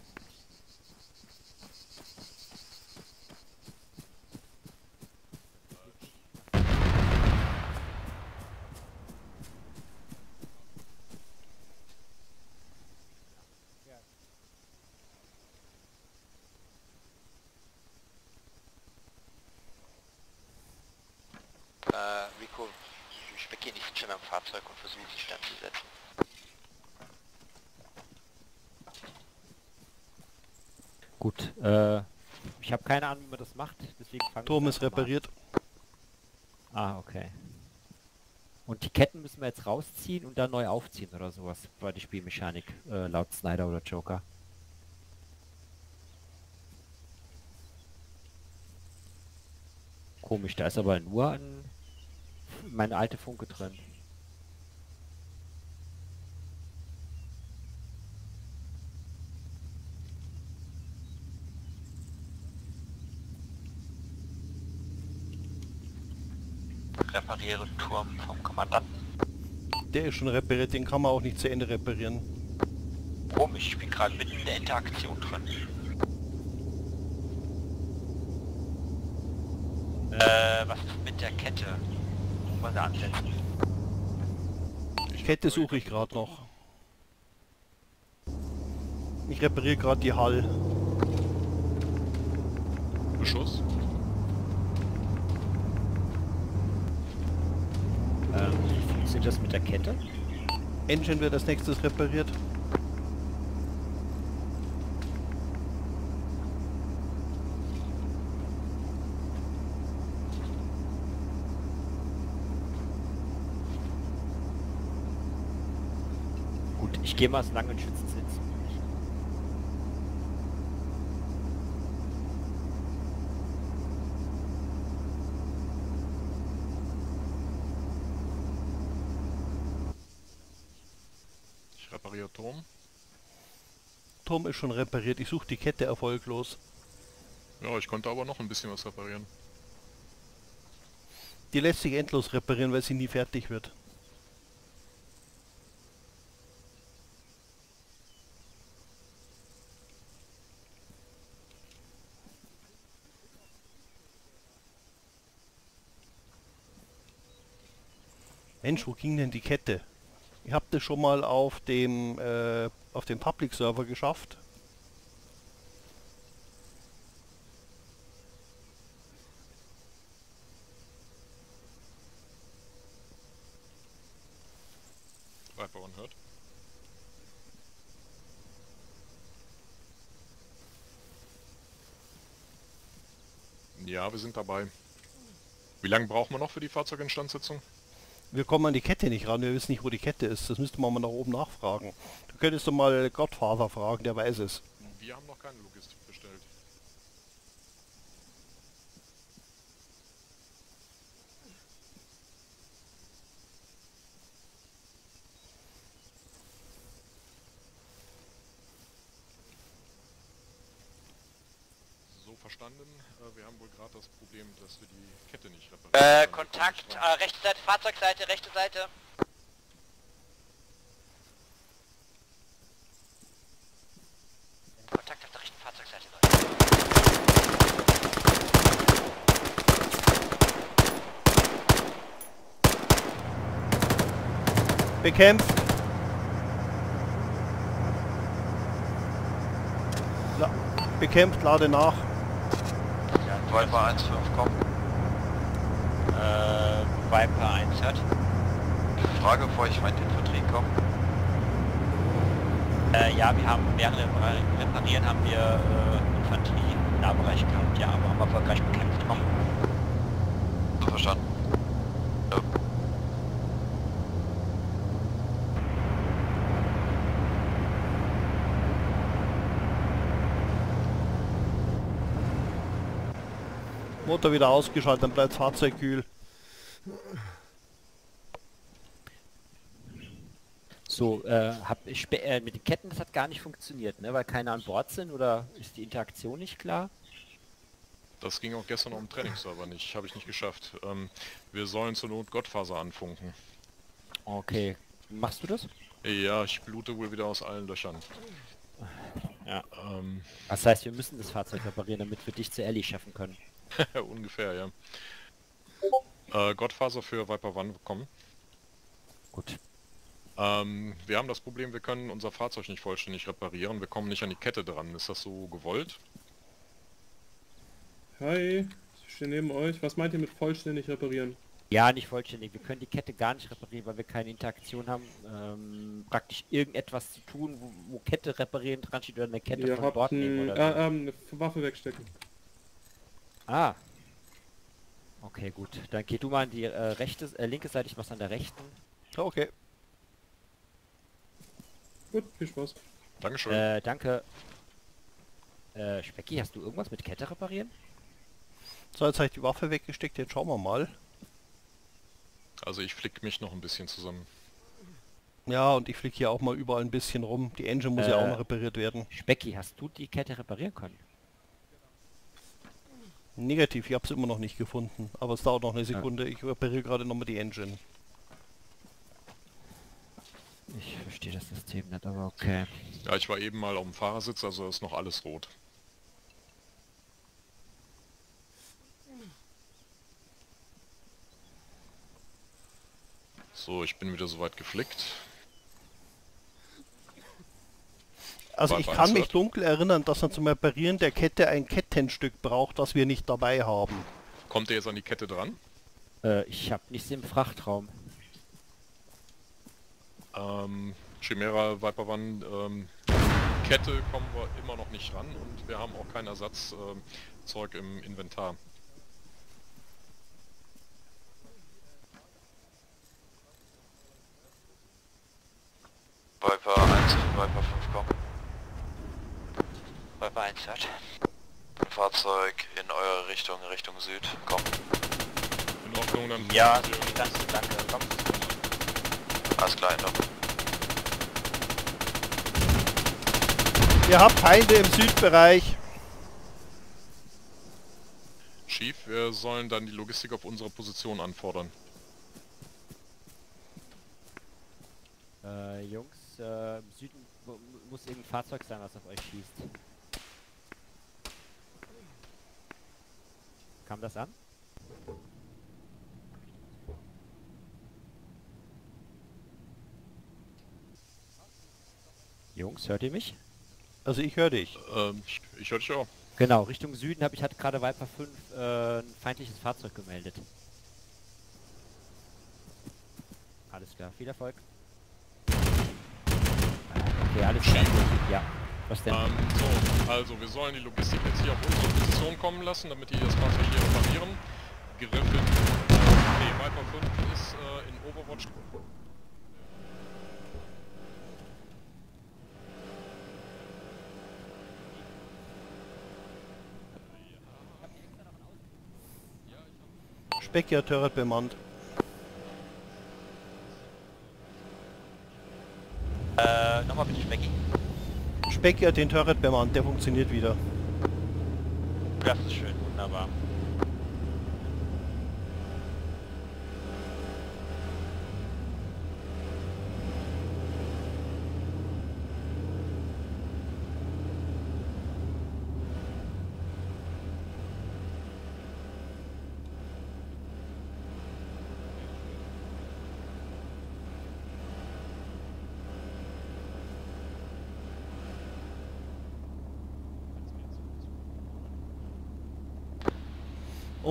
Äh, Rico, ich beginne nicht schon am Fahrzeug und versuche dich dann zu setzen. Gut, äh, ich habe keine Ahnung, wie man das macht, deswegen fangen wir Turm ist repariert. Ah, okay. Und die Ketten müssen wir jetzt rausziehen und dann neu aufziehen oder sowas, war die Spielmechanik, äh, laut Snyder oder Joker. Komisch, da ist aber nur ein, meine alte Funke drin. Repariere Turm vom Kommandanten. Der ist schon repariert, den kann man auch nicht zu Ende reparieren. Komisch, ich bin gerade mitten in der Interaktion drin. Äh, was ist mit der Kette? Wollen wir ansetzen? Ich Kette suche ich gerade noch. Ich repariere gerade die Hall. Beschuss. Ähm, wie funktioniert das mit der Kette? Engine wird als nächstes repariert. Gut, ich gehe mal so lange in Schützensitz. Ich repariere Turm. Turm ist schon repariert. Ich suche die Kette erfolglos. Ja, ich konnte aber noch ein bisschen was reparieren. Die lässt sich endlos reparieren, weil sie nie fertig wird. Mensch, wo ging denn die Kette? Ich habe das schon mal auf dem äh, auf dem Public Server geschafft. Viper One hört. Ja, wir sind dabei. Wie lange brauchen wir noch für die Fahrzeuginstandsetzung? Wir kommen an die Kette nicht ran, wir wissen nicht, wo die Kette ist. Das müsste man mal nach oben nachfragen. Du könntest doch mal Godfather fragen, der weiß es. Wir haben noch keine Logistik bestellt. So verstanden. Äh, wir haben wohl gerade das Problem, dass wir die Kette nicht reparieren. Äh, Kontakt, äh, rechte Seite, Fahrzeugseite, rechte Seite. Kontakt auf der rechten Fahrzeugseite, Leute. Bekämpft. La bekämpft, lade nach. Viper 1.5 kommen. Äh, Viper 1 hat. Frage, bevor ich meint Infanterie kommen. Äh, ja, wir haben während dem Repar- Reparieren haben wir äh, Infanterie im Nahbereich gehabt, ja, aber haben erfolgreich bekämpft. Kommen. Motor wieder ausgeschaltet, dann bleibt das Fahrzeug kühl. So, äh, hab ich äh, mit den Ketten, das hat gar nicht funktioniert, ne? Weil keine an Bord sind oder ist die Interaktion nicht klar? Das ging auch gestern dem Trainingsserver nicht, habe ich nicht geschafft. Ähm, wir sollen zur Not Gottfaser anfunken. Okay. Machst du das? Ja, ich blute wohl wieder aus allen Löchern. Ja. Ähm, Das heißt, wir müssen das Fahrzeug reparieren, damit wir dich zu Ellie schaffen können. ungefähr, ja. Äh, Gottfaser für Viper One bekommen. Gut. Ähm, wir haben das Problem, wir können unser Fahrzeug nicht vollständig reparieren. Wir kommen nicht an die Kette dran. Ist das so gewollt? Hi, ich stehe neben euch. Was meint ihr mit vollständig reparieren? Ja, nicht vollständig. Wir können die Kette gar nicht reparieren, weil wir keine Interaktion haben. Ähm, praktisch irgendetwas zu tun, wo, wo Kette reparieren dran steht oder eine Kette ihr von Bord nehmen oder so. äh, ähm, eine Waffe wegstecken. Ah. Okay, gut. Dann geh du mal an die äh, rechte, äh, linke Seite, ich mach's an der rechten. Okay. Gut, viel Spaß. Dankeschön. Äh, danke. Äh, Specki, hast du irgendwas mit Kette reparieren? So, jetzt habe ich die Waffe weggesteckt, jetzt schauen wir mal. Also ich flick mich noch ein bisschen zusammen. Ja, und ich fliege hier auch mal überall ein bisschen rum. Die Engine muss ja auch Äh. noch repariert werden. Specki, hast du die Kette reparieren können? Negativ, ich habe es immer noch nicht gefunden. Aber es dauert noch eine Sekunde. Ich repariere gerade nochmal die Engine. Ich verstehe das System nicht, aber okay. Ja, ich war eben mal auf dem Fahrersitz, also ist noch alles rot. So, ich bin wieder soweit geflickt. Also War ich kann mich dunkel erinnern, dass man zum Reparieren der Kette ein Kettenstück braucht, das wir nicht dabei haben. Kommt ihr jetzt an die Kette dran? Äh, ich habe nichts im Frachtraum. Ähm, Chimera, Viper One, ähm, Kette kommen wir immer noch nicht ran und wir haben auch kein Ersatzzeug ähm, Zeug im Inventar. Viper 1 und Viper 5 kommen. Viper 1 hat. Ein Fahrzeug in eure Richtung, Richtung Süd. Komm. In Ordnung, dann... Ja, ganz danke. Komm. Alles klar, Endo. Ihr habt Feinde im Südbereich. Chief, wir sollen dann die Logistik auf unsere Position anfordern. Äh, Jungs, äh, im Süden mu- muss irgendein Fahrzeug sein, was auf euch schießt. Kam das an? Jungs, hört ihr mich? Also ich höre dich. Ähm, ich, ich höre dich auch. Genau, Richtung Süden habe ich hatte gerade Viper 5 äh, ein feindliches Fahrzeug gemeldet. Alles klar, viel Erfolg. Okay, alles klar. Ja. Was denn? Ähm, so, also wir sollen die Logistik jetzt hier auf unsere Position kommen lassen, damit die das Fahrzeug hier reparieren. Griffin, nee, Viper 5 ist äh, in Overwatch. Speckia Turret bemannt. Äh, nochmal bitte Specki. Speckia den Turret bemannt, der funktioniert wieder. Das ist schön, wunderbar.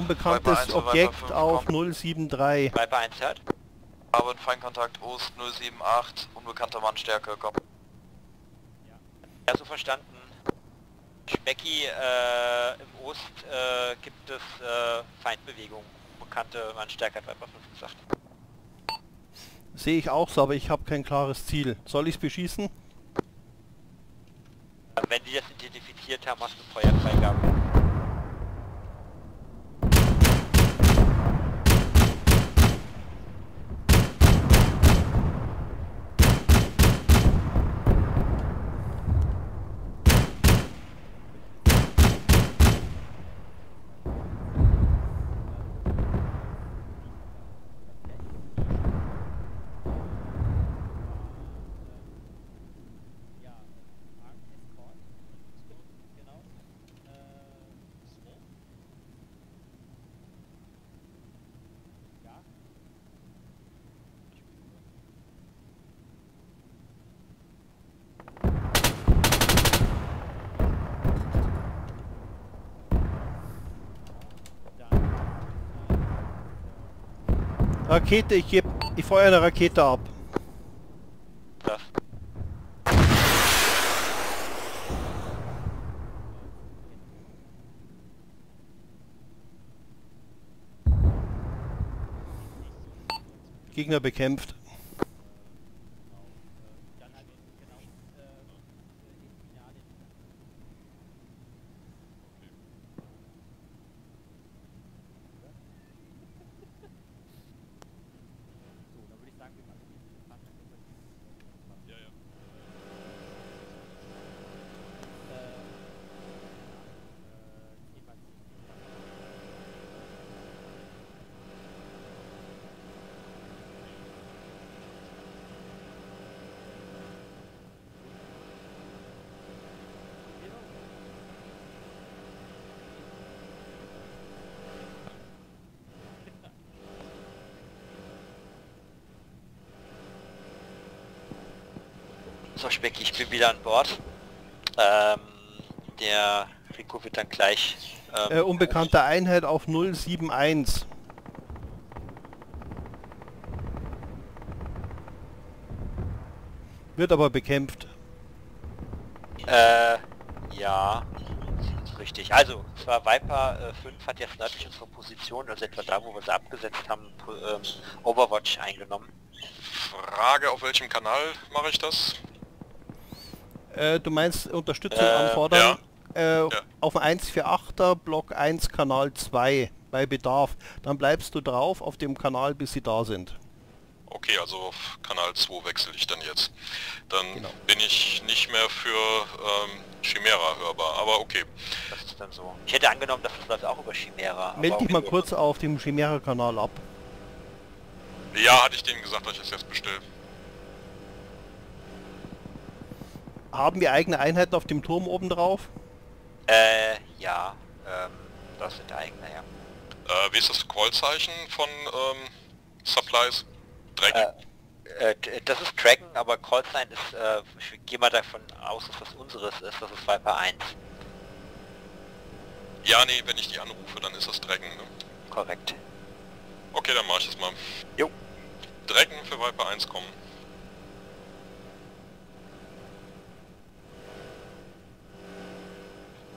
Viper Unbekanntes 1 Viper Objekt 5 auf kommen. 073. Viper 1 hört. Habe einen Feindkontakt Ost 078, unbekannter Mannstärke, komm. Ja, so verstanden. Specki, äh, im Ost äh, gibt es äh, Feindbewegung. Bekannte Mannstärke hat Viper 5 gesagt. Sehe ich auch so, aber ich habe kein klares Ziel. Soll ich es beschießen? Wenn die das identifiziert haben, hast du Feuerfreigabe. Rakete, ich geb, ich feuere eine Rakete ab. Das. Gegner bekämpft. So, Specki, ich bin wieder an Bord. Ähm, der Rico wird dann gleich... Ähm, Äh, unbekannte Einheit auf 071. Wird aber bekämpft. Äh, ja. Richtig. Also, zwar Viper äh, 5 hat jetzt nördlich unsere Position, also etwa da, wo wir sie abgesetzt haben, ähm, Overwatch eingenommen. Frage, auf welchem Kanal mache ich das? Äh, du meinst Unterstützung Äh, anfordern? Äh, Ja. Auf dem 148er Block 1 Kanal 2 bei Bedarf. Dann bleibst du drauf auf dem Kanal, bis sie da sind. Okay, also auf Kanal 2 wechsle ich dann jetzt. Dann Genau. bin ich nicht mehr für ähm, Chimera hörbar, aber okay. Das ist dann so. Ich hätte angenommen, dass das auch über Chimera. Meld dich mal kurz auf dem Chimera-Kanal ab. Ja, hatte ich denen gesagt, dass ich das jetzt bestelle. Haben wir eigene Einheiten auf dem Turm oben drauf? Äh, ja. Ähm, das sind eigene, ja. Äh, wie ist das Callzeichen von ähm, Supplies? Dreck. Äh, äh, d- das ist Dragon, aber Callsign ist, äh, ich gehe mal davon aus, dass das unseres ist, das ist Viper 1. Ja, nee, wenn ich die anrufe, dann ist das Dragon, ne? Korrekt. Okay, dann mach ich das mal. Jo. Dragon für Viper 1 kommen.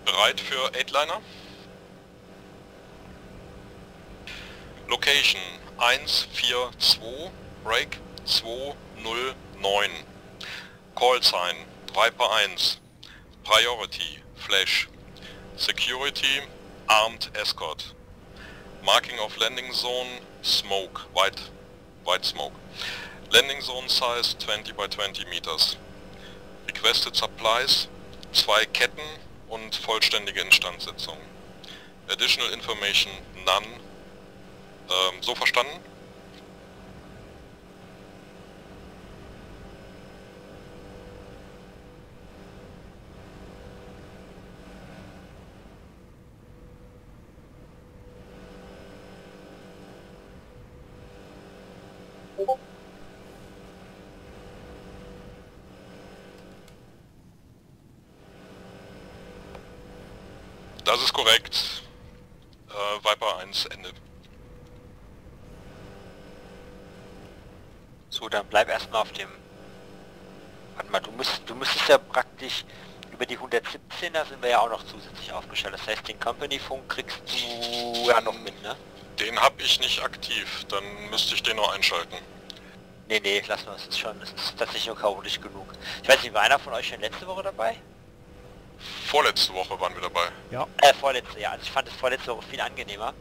Bereit für 8-Liner? Location 142 Break 209 Call Sign Viper 1 Priority Flash. Security Armed Escort. Marking of landing zone smoke white white smoke. Landing zone size 20 by 20 meters. Requested supplies zwei Ketten und vollständige Instandsetzung Additional information none ähm, so verstanden? Das ist korrekt. Äh, Viper 1 Ende. So, dann bleib erstmal auf dem... Warte mal, du müsst, du müsstest ja praktisch über die 117er sind wir ja auch noch zusätzlich aufgestellt. Das heißt, den Company-Funk kriegst du ja noch mit, ne? Den habe ich nicht aktiv, dann müsste ich den noch einschalten. Nee, nee, lass mal, es ist schon, es ist tatsächlich nur chaotisch genug. Ich weiß nicht, war einer von euch schon letzte Woche dabei? Vorletzte Woche waren wir dabei. Äh, vorletzte, ja. Also ich fand es vorletzte Woche viel angenehmer.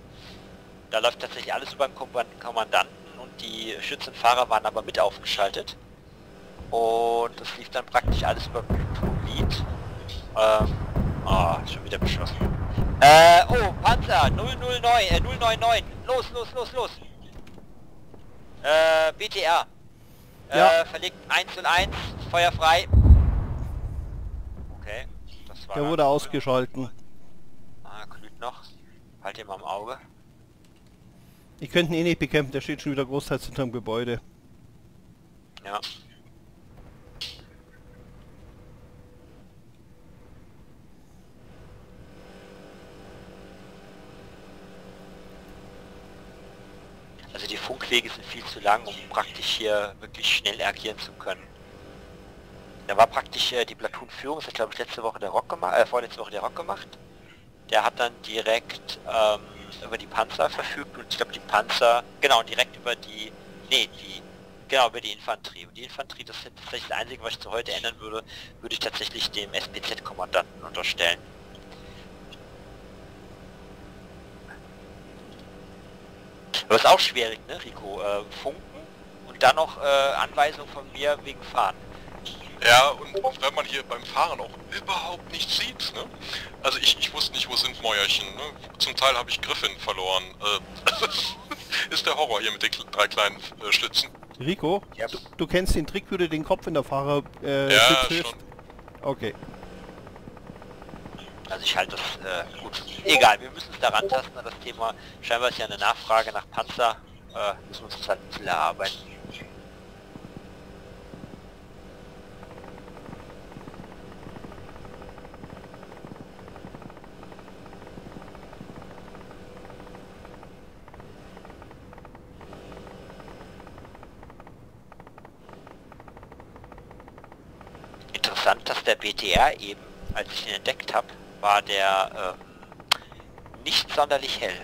Da läuft tatsächlich alles über den Komman- Kommandanten und die Schützenfahrer waren aber mit aufgeschaltet. Und das lief dann praktisch alles über Lead. Ähm, ah, schon wieder beschlossen. Äh, oh, Panzer, 009, äh, 099. Los, los, los, los. Äh, BTR. Ja. Äh, verlegt 101, Feuer frei. Der wurde ausgeschalten. Ah, glüht noch. Halt ihn mal im Auge. Ich könnte ihn eh nicht bekämpfen, der steht schon wieder großteils hinterm Gebäude. Ja. Also die Funk Rückwege sind viel zu lang, um praktisch hier wirklich schnell agieren zu können. Da war praktisch äh, die Platoon-Führung, das hat glaube ich letzte Woche der Rock gemacht, äh, vorletzte Woche der Rock gemacht. Der hat dann direkt ähm, über die Panzer verfügt und ich glaube die Panzer, genau, direkt über die, nee, die, genau, über die Infanterie. Und die Infanterie, das ist tatsächlich das Einzige, was ich zu heute ändern würde, würde ich tatsächlich dem SPZ-Kommandanten unterstellen. Aber ist auch schwierig, ne, Rico? Äh, funken und dann noch äh, Anweisungen von mir wegen Fahren. Ja, und wenn man hier beim Fahren auch überhaupt nichts sieht, ne? Also ich, ich wusste nicht, wo sind Mäuerchen, ne? Zum Teil habe ich Griffin verloren. Äh, ist der Horror hier mit den drei kleinen äh, Schlitzen. Rico, Ja. du, du kennst den Trick, wie du den Kopf in der Fahrer äh, Ja, schon. Okay. Also ich halte das äh, gut. Egal, wir müssen es daran tasten an das Thema. Scheinbar ist ja eine Nachfrage nach Panzer. Äh, müssen wir uns das halt ein bisschen erarbeiten. Interessant, dass der BTR eben, als ich ihn entdeckt habe, war der ähm, nicht sonderlich hell.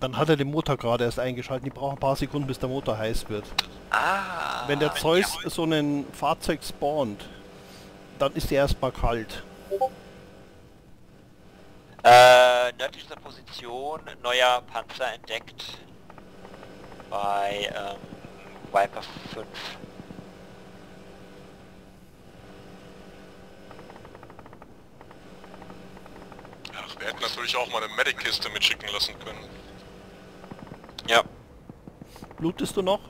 Dann hat er den Motor gerade erst eingeschaltet. Die brauchen ein paar Sekunden, bis der Motor heiß wird. Ah. Wenn der Zeus so ein Fahrzeug spawnt, dann ist er erstmal kalt. Äh, nördlich Position, neuer Panzer entdeckt. Bei ähm, Viper 5. Ach, wir hätten natürlich auch mal eine Medic-Kiste mitschicken lassen können. Ja. Blutest du noch?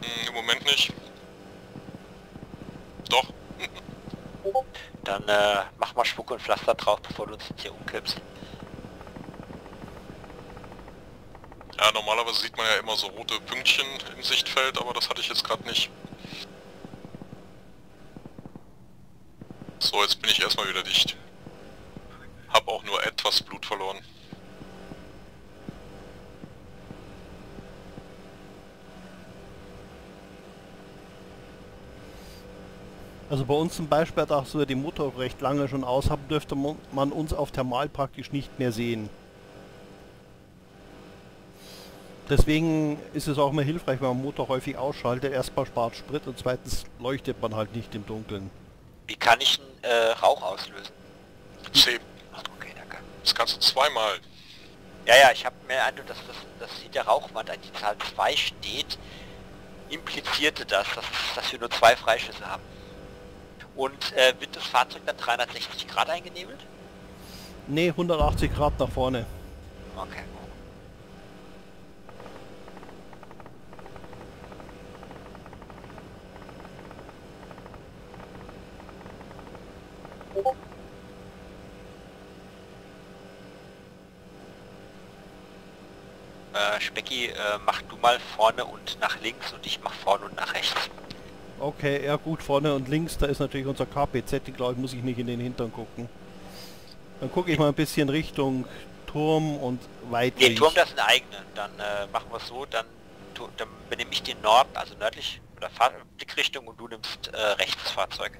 Hm, Im Moment nicht. Doch. Dann äh, mach mal Spuck und Pflaster drauf, bevor du uns jetzt hier umkippst. Ja, normalerweise sieht man ja immer so rote Pünktchen im Sichtfeld, aber das hatte ich jetzt gerade nicht. So, jetzt bin ich erstmal wieder dicht. Hab auch nur etwas Blut verloren. Also bei uns zum Beispiel, da wir den Motor recht lange schon aus haben, dürfte man uns auf Thermal praktisch nicht mehr sehen. Deswegen ist es auch immer hilfreich, wenn man den Motor häufig ausschaltet. Erstmal spart Sprit und zweitens leuchtet man halt nicht im Dunkeln. Wie kann ich einen äh, Rauch auslösen? C. Das kannst du zweimal. Ja, ja, ich habe mir Eindruck, dass, das, dass hinter Rauchwand an die Zahl 2 steht, implizierte das, dass, dass wir nur zwei Freischüsse haben. Und äh, wird das Fahrzeug dann 360 Grad eingenebelt? Ne, 180 Grad nach vorne. Okay. Äh, Specki, äh, mach du mal vorne und nach links und ich mach vorne und nach rechts. Okay, ja gut, vorne und links, da ist natürlich unser KPZ, glaube ich, muss ich nicht in den Hintern gucken. Dann gucke ich mal ein bisschen Richtung Turm und Weitweg. Nee, Turm, das ist ein eigener. Dann äh, machen wir es so, dann, dann benehme ich den Norden, also nördlich, oder Fahr Blickrichtung und du nimmst äh, rechts das Fahrzeug.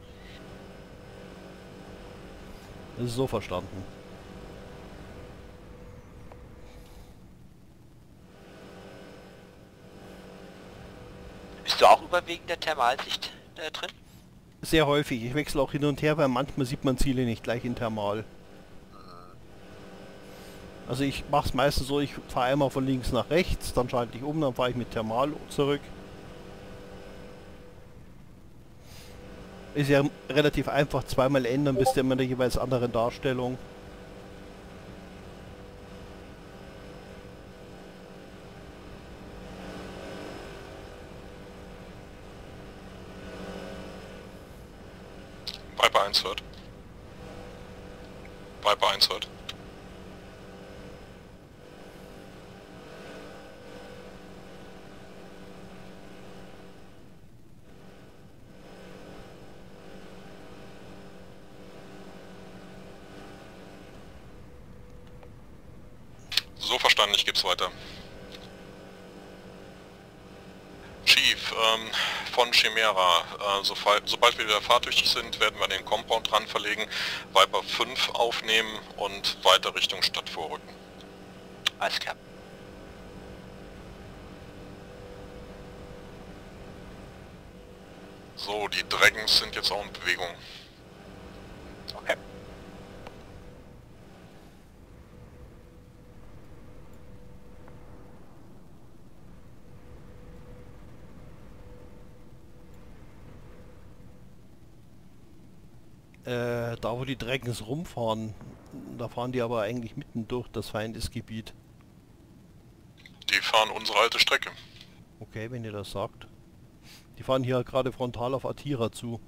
Das ist so verstanden. Bist du auch überwiegend der Thermalsicht äh, drin? Sehr häufig. Ich wechsle auch hin und her, weil manchmal sieht man Ziele nicht gleich in Thermal. Also ich mache es meistens so, ich fahre einmal von links nach rechts, dann schalte ich um, dann fahre ich mit Thermal zurück. Ist ja relativ einfach, zweimal ändern, bist du immer der jeweils anderen Darstellung. Viper 1 hört. Viper 1 hört. So verstanden, ich geb's weiter. ähm, von Chimera. Äh, so, sobald wir wieder fahrtüchtig sind, werden wir den Compound dran verlegen, Viper 5 aufnehmen und weiter Richtung Stadt vorrücken. Alles klar. So, die Dragons sind jetzt auch in Bewegung. Okay. Äh, da wo die Dragons rumfahren, da fahren die aber eigentlich mitten durch das Feindesgebiet. Die fahren unsere alte Strecke. Okay, wenn ihr das sagt. Die fahren hier gerade frontal auf Atira zu.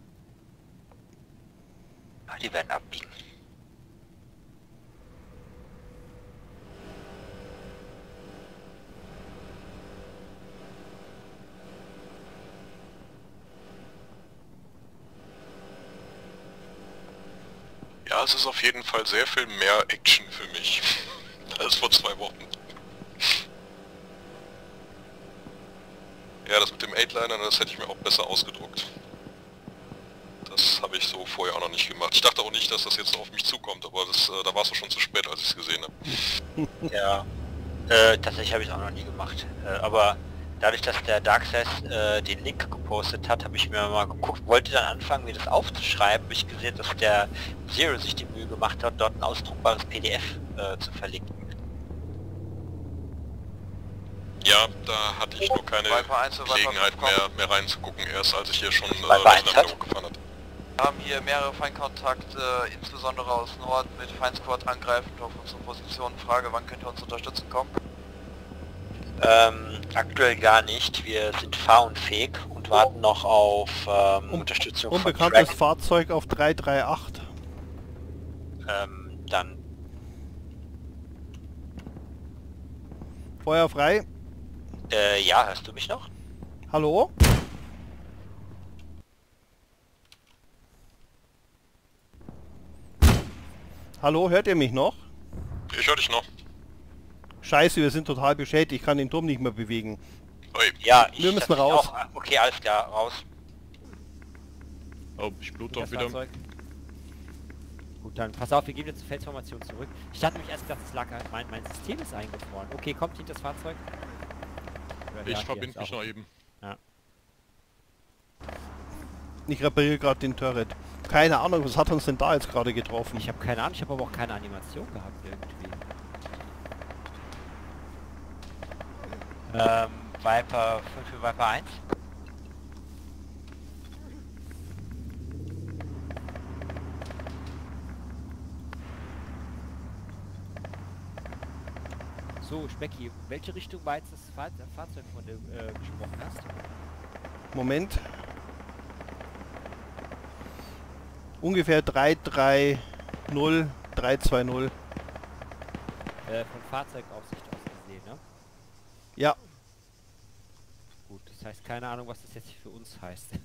Die werden abbiegen. Ja, es ist auf jeden Fall sehr viel mehr Action für mich als vor zwei Wochen. Ja, das mit dem 8-Liner, das hätte ich mir auch besser ausgedruckt. Das habe ich so vorher auch noch nicht gemacht. Ich dachte auch nicht, dass das jetzt auf mich zukommt, aber das, äh, da war es schon zu spät, als ich es gesehen habe. ja, äh, tatsächlich habe ich es auch noch nie gemacht. Äh, aber dadurch, dass der Darkseid äh, den Link gepostet hat, habe ich mir mal geguckt, wollte dann anfangen, mir das aufzuschreiben, habe ich gesehen, dass der Zero sich die Mühe gemacht hat, dort ein ausdruckbares PDF äh, zu verlinken. Ja, da hatte ich nur keine Viper 1 und Viper Gelegenheit 5 mehr, mehr reinzugucken, erst als ich hier schon äh, Viper 1 hat? hochgefahren hat. Wir haben hier mehrere Feindkontakte, insbesondere aus Norden mit Feindsquad angreifend auf unsere Position. Frage, wann könnt ihr uns unterstützen kommen? Ähm, aktuell gar nicht. Wir sind fahrunfähig und warten noch auf ähm, Un- Unterstützung Unbekanntes von Fahrzeug auf 338. Dragon. Ähm, dann Feuer frei. Äh, ja, hörst du mich noch? Hallo? Hallo, hört ihr mich noch? Ich höre dich noch. Scheiße, wir sind total beschädigt. Ich kann den Turm nicht mehr bewegen. Ja, ich Wir müssen raus. Auch, okay, alles klar, raus. Oh, ich blute doch wieder. Fahrzeug. Gut, dann pass auf, wir gehen jetzt zur Felsformation zurück. Ich dachte nämlich erst gedacht, es lag mein, mein System ist eingefroren. Okay, kommt hinter das Fahrzeug. Ja, Ich verbinde mich auch- noch eben. Ich repariere gerade den Turret. Keine Ahnung, was hat uns denn da jetzt gerade getroffen? Ich habe keine Ahnung, ich habe aber auch keine Animation gehabt irgendwie. Ähm, Viper 5 für Viper 1. So, Specki, welche Richtung war jetzt das Fahr Fahrzeug, von dem du äh, gesprochen hast? Moment. Ungefähr 330, 320. Äh, von Fahrzeugaufsicht? Ja, Gut, das heißt keine Ahnung, was das jetzt für uns heißt.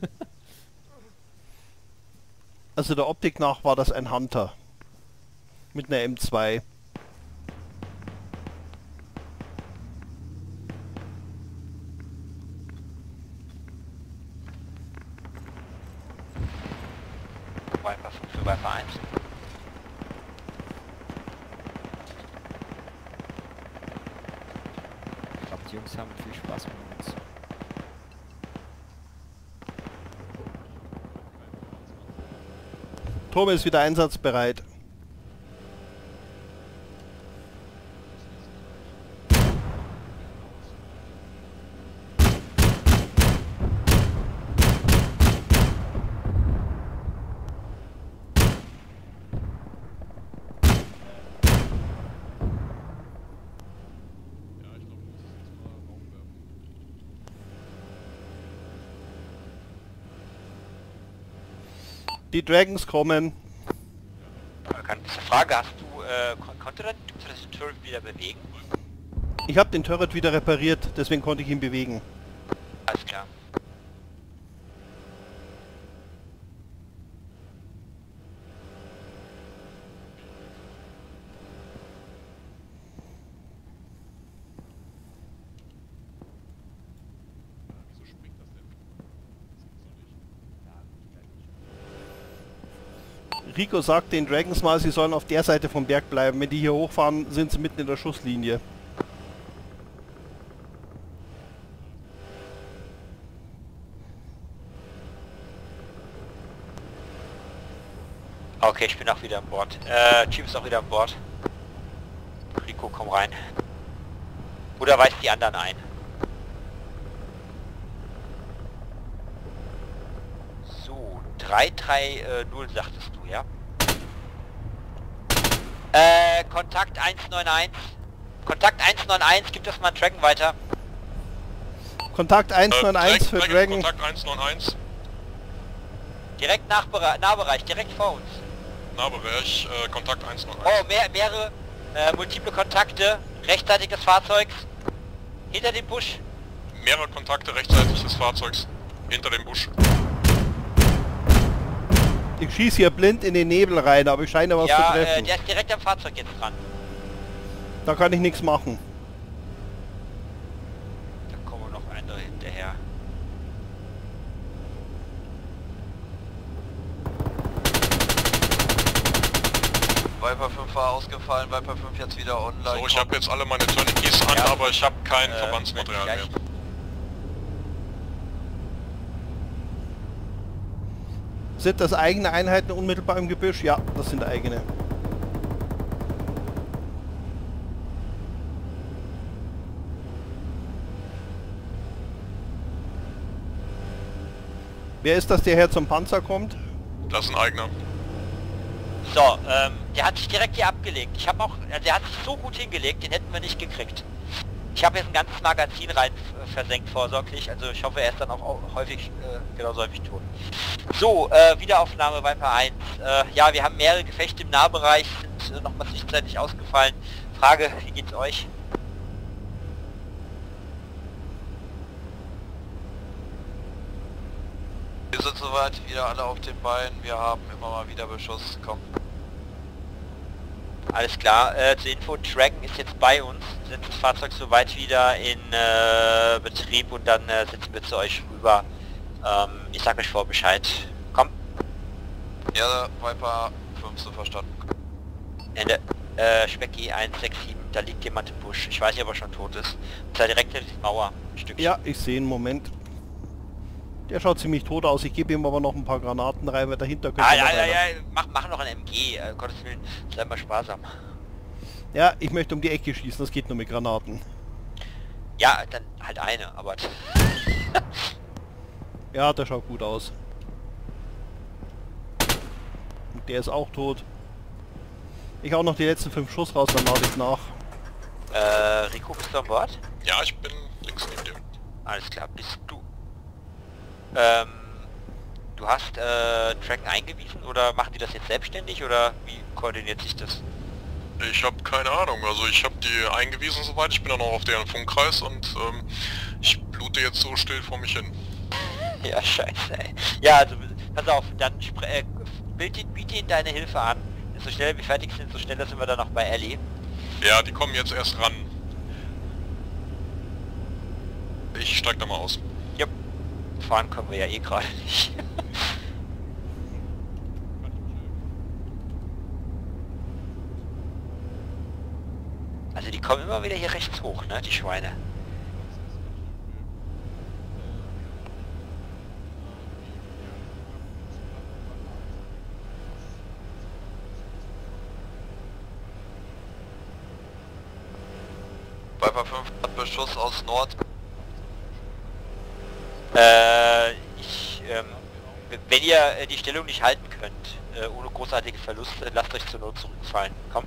also der Optik nach war das ein Hunter. Mit einer M2. Viper 5 für Viper 1. ich glaube, die Jungs haben viel Spaß mit uns. Turm ist wieder einsatzbereit. Ja, ich glaube, du musst jetzt mal Raum werfen. Die Dragons kommen. Frage, hast du, äh, kon konnte das, das Turret wieder bewegen? Ich habe den Turret wieder repariert, deswegen konnte ich ihn bewegen. Alles klar. Wieso springt das denn? Rico sagt den Dragons mal, sie sollen auf der Seite vom Berg bleiben. Wenn die hier hochfahren, sind sie mitten in der Schusslinie. Okay, ich bin auch wieder an Bord. Äh, Chief ist auch wieder an Bord. Rico, komm rein. Oder weist die anderen ein? So, 330 sagtest du, ja? Äh, Kontakt 191. Kontakt 191, gib das mal an Dragon weiter. Kontakt 191 für Dragon. Kontakt 191, Direkt Nachbere Nahbereich, direkt vor uns. Nahbereich, äh, Kontakt 191. Oh, mehr, mehrere äh, multiple Kontakte, rechtzeitig des Fahrzeugs. Hinter dem Busch. Mehrere Kontakte rechtzeitig des Fahrzeugs hinter dem Busch. Ich schieße hier blind in den Nebel rein, aber ich scheine was zu ja, äh, treffen. der ist direkt am Fahrzeug jetzt dran. Da kann ich nichts machen. Da kommen noch andere hinterher. Viper 5 war ausgefallen, Viper 5 jetzt wieder online. So, ich habe jetzt alle meine Tourniquets an, Ja. aber ich habe kein Äh, Verbandsmaterial mehr. gleich. Sind das eigene Einheiten unmittelbar im Gebüsch? Ja, das sind eigene. Wer ist das, der her zum Panzer kommt? Das ist ein eigener. So, ähm, der hat sich direkt hier abgelegt. Ich habe auch, äh, der hat sich so gut hingelegt, den hätten wir nicht gekriegt. Ich habe jetzt ein ganzes Magazin rein äh, versenkt vorsorglich, also ich hoffe, er ist dann auch au- häufig, äh, genauso häufig tot. So, äh, Wiederaufnahme Viper 1. Äh, ja, wir haben mehrere Gefechte im Nahbereich, sind äh, nochmal zwischenzeitlich ausgefallen. Frage, wie geht's euch? Wir sind soweit wieder alle auf den Beinen, wir haben immer mal wieder Beschuss. Komm. Alles klar, äh, zur Info, Dragon ist jetzt bei uns, setzt das Fahrzeug soweit wieder in äh, Betrieb und dann äh, setzen wir zu euch rüber. Ähm, ich sag euch vor Bescheid. Komm, Ja, Viper 5 so verstanden. Ende. Äh, Specki 167, da liegt jemand im Busch. Ich weiß nicht, ob er schon tot ist. Und da direkt hinter die Mauer. Ein Stückchen. Ja, ich sehe einen Moment. Der schaut ziemlich tot aus. Ich gebe ihm aber noch ein paar Granaten rein, weil dahinter könnte Ah, noch ja, ja, ja, mach, mach noch ein MG, äh, Gottes Willen, sei mal sparsam. ja, ich möchte um die Ecke schießen. Das geht nur mit Granaten. Ja, dann halt eine, aber... Ja, der schaut gut aus. Und der ist auch tot. Ich hau noch die letzten fünf Schuss raus, dann lade ich nach. äh, Rico, bist du an Bord? Ja, ich bin links neben dir. Alles klar, bist du. Ähm, du hast äh, Track eingewiesen oder machen die das jetzt selbstständig oder wie koordiniert sich das? Ich habe keine Ahnung, also ich habe die eingewiesen soweit, ich bin dann auch auf deren Funkkreis und ähm, ich blute jetzt so still vor mich hin. Ja, scheiße, ey. Ja, also, pass auf, dann äh, biete ihnen deine Hilfe an. So schnell wir fertig sind, so schneller sind wir dann auch bei Ellie. Ja, die kommen jetzt erst ran. Ich steig da mal aus. Fahren können wir ja eh gerade nicht. Also die kommen immer wieder hier rechts hoch, ne, die Schweine. Viper 5 hat Beschuss aus Nord. Äh, ich, ähm, wenn ihr äh, die Stellung nicht halten könnt, äh, ohne großartige Verluste, lasst euch zur Not zurückfallen. Komm.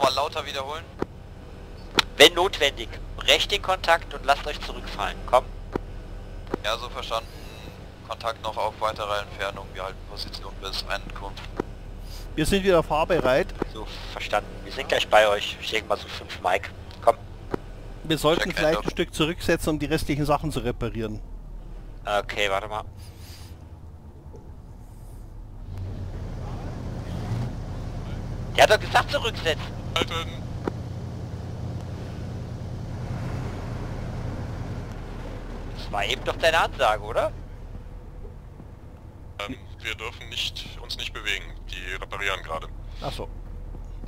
Mal lauter wiederholen. Wenn notwendig, brecht den Kontakt und lasst euch zurückfallen. Komm. Ja, so verstanden. Kontakt noch auf weitere Entfernung. Wir halten Position bis Ankunft. Wir sind wieder fahrbereit. So, verstanden. Wir sind gleich bei euch. Ich denke mal so 5 Mike. Komm. Wir sollten Check vielleicht ein Stück zurücksetzen, um die restlichen Sachen zu reparieren. Okay, warte mal. Der hat doch gesagt zurücksetzen. Halten! Das war eben doch deine Ansage, oder? Ähm, wir dürfen nicht, uns nicht bewegen. Die reparieren gerade. Achso.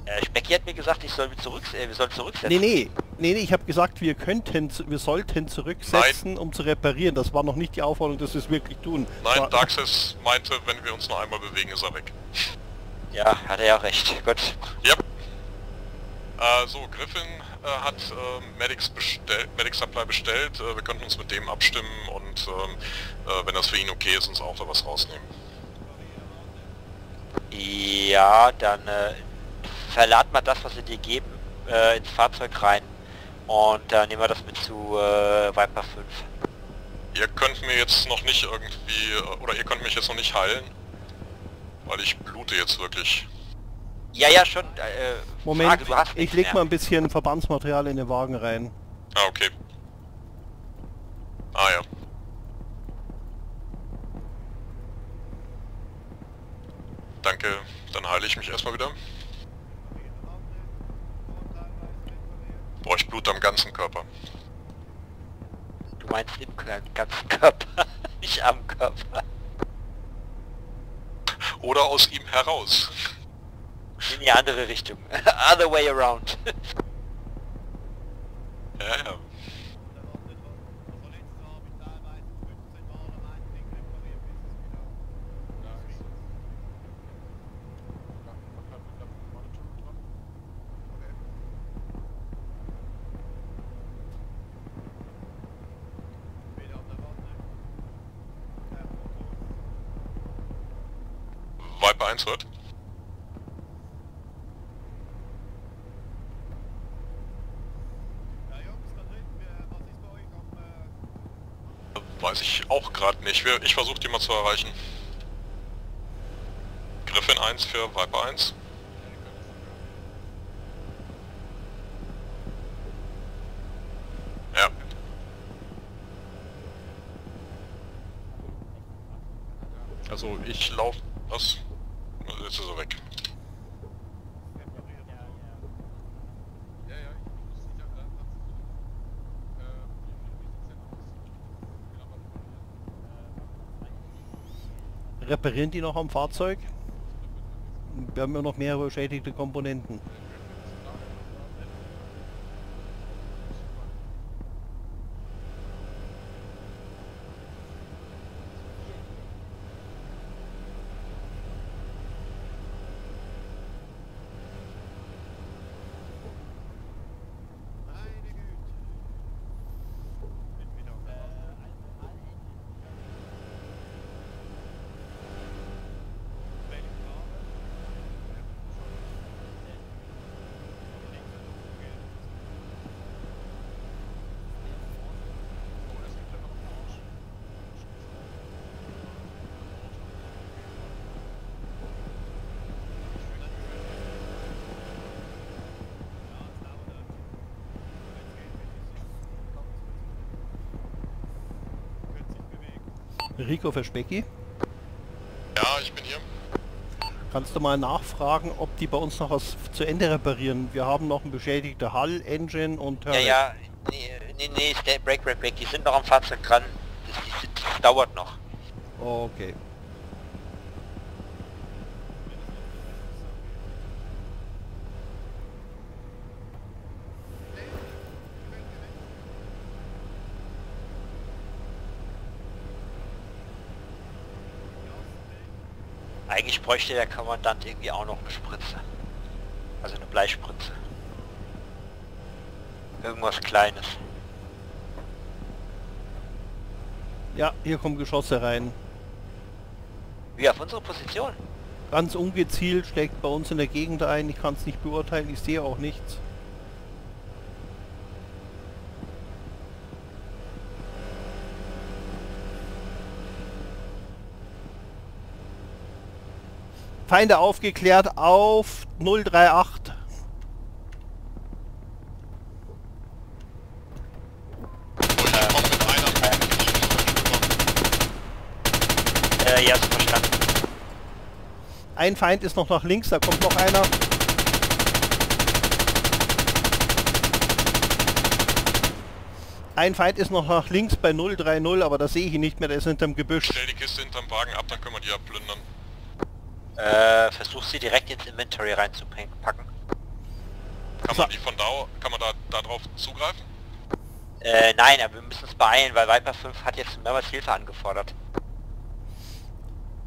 Äh, Specki hat mir gesagt, ich soll mich zurück, äh, wir sollen zurücksetzen. Nee, nee. Nee, nee, ich habe gesagt, wir könnten, wir sollten zurücksetzen, um zu reparieren. Das war noch nicht die Aufforderung, dass wir es wirklich tun. Nein, War- Darkseid meinte, wenn wir uns nur einmal bewegen, ist er weg. Ja, hat er ja auch recht. Gut. Ja. Äh, so, Griffin äh, hat äh, Medics, bestell Medic Supply bestellt. Äh, wir könnten uns mit dem abstimmen und ähm, äh, wenn das für ihn okay ist, uns auch da was rausnehmen. Ja, dann äh, verlad mal das, was sie dir geben, äh, ins Fahrzeug rein. Und dann nehmen wir das mit zu Viper 5. Ihr könnt mir jetzt noch nicht irgendwie, oder ihr könnt mich jetzt noch nicht heilen, weil ich blute jetzt wirklich. Ja, ja, schon. Äh, Moment, Frage, du hast ich leg mehr. mal ein bisschen Verbandsmaterial in den Wagen rein. Ah, okay. Ah ja. Danke, dann heile ich mich erstmal wieder. Boah, ich blute am ganzen Körper. Du meinst im ganzen Körper, nicht am Körper. Oder aus ihm heraus. In die andere Richtung. Other way around. Ja, ja. Viper 1 hört. Weiß ich auch gerade nicht. Ich versuche die mal zu erreichen. Griffin 1 für Viper 1. Ja. Also ich laufe... Was? Jetzt ist er weg. Reparieren die noch am Fahrzeug? Wir haben ja noch mehrere beschädigte Komponenten. Rico für Specki. Ja, ich bin hier. Kannst du mal nachfragen, ob die bei uns noch was zu Ende reparieren? Wir haben noch ein beschädigter Hull, Engine und Ja, Turret. ja, nee, nee, nee, stay, break, break, break. Die sind noch am Fahrzeug dran. Das, sind, das dauert noch. Okay. Eigentlich bräuchte der Kommandant irgendwie auch noch eine Spritze. Also eine Bleispritze. Irgendwas Kleines. Ja, hier kommen Geschosse rein. Wie auf unsere Position. Ganz ungezielt schlägt bei uns in der Gegend ein. Ich kann es nicht beurteilen, ich sehe auch nichts. Feinde aufgeklärt auf 038. Äh, ja, ist verstanden. Ein Feind ist noch nach links, da kommt noch einer. Ein Feind ist noch nach links bei 030, aber da sehe ich ihn nicht mehr, der ist hinterm Gebüsch. Stell die Kiste hinterm Wagen ab, dann können wir die abplündern. Äh, versuch sie direkt ins Inventory reinzupacken. Kann man die von da, kann man da, da drauf zugreifen? Äh, nein, aber wir müssen es beeilen, weil Viper 5 hat jetzt mehrmals Hilfe angefordert.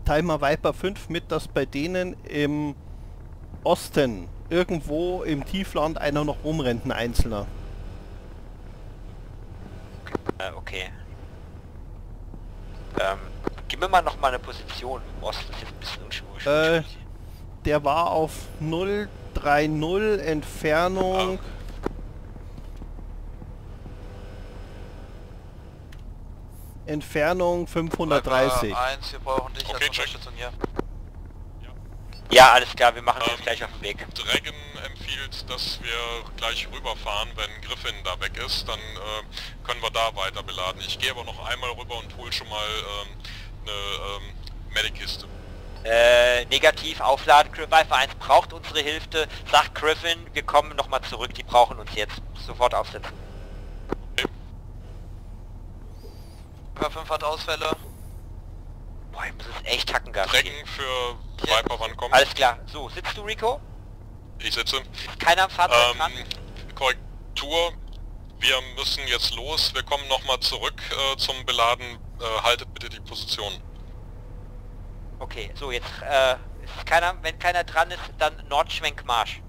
Timer Viper 5 mit, dass bei denen im Osten irgendwo im Tiefland einer noch rumrennt, ein Einzelner. Äh, okay. Ähm, gib mir mal noch mal eine Position im Osten, das ist jetzt ein bisschen unschuldig. Äh, Der war auf 030 Entfernung. Entfernung 530. 1, wir brauchen dich Okay, als. Unterstützung hier. Ja, alles klar, wir machen uns Ähm, gleich auf den Weg. Dragon empfiehlt, dass wir gleich rüberfahren, wenn Griffin da weg ist, dann äh, können wir da weiter beladen. Ich gehe aber noch einmal rüber und hol schon mal ähm, eine ähm, Medikiste. Äh, negativ aufladen, Gri- Viper 1 braucht unsere Hilfe, sagt Griffin, wir kommen nochmal zurück, die brauchen uns jetzt. Sofort aufsetzen. Viper 5 hat Ausfälle. Boah, ich muss jetzt echt Hackengas geben. für. Viper, wann kommt? Alles klar. So, sitzt du, Rico? Ich sitze. Keiner am Fahrzeug dran? Ähm, Korrektur, wir müssen jetzt los. Wir kommen nochmal zurück äh, zum Beladen. Äh, haltet bitte die Position. Okay, so jetzt, äh, ist keiner, wenn keiner dran ist, dann Nordschwenkmarsch.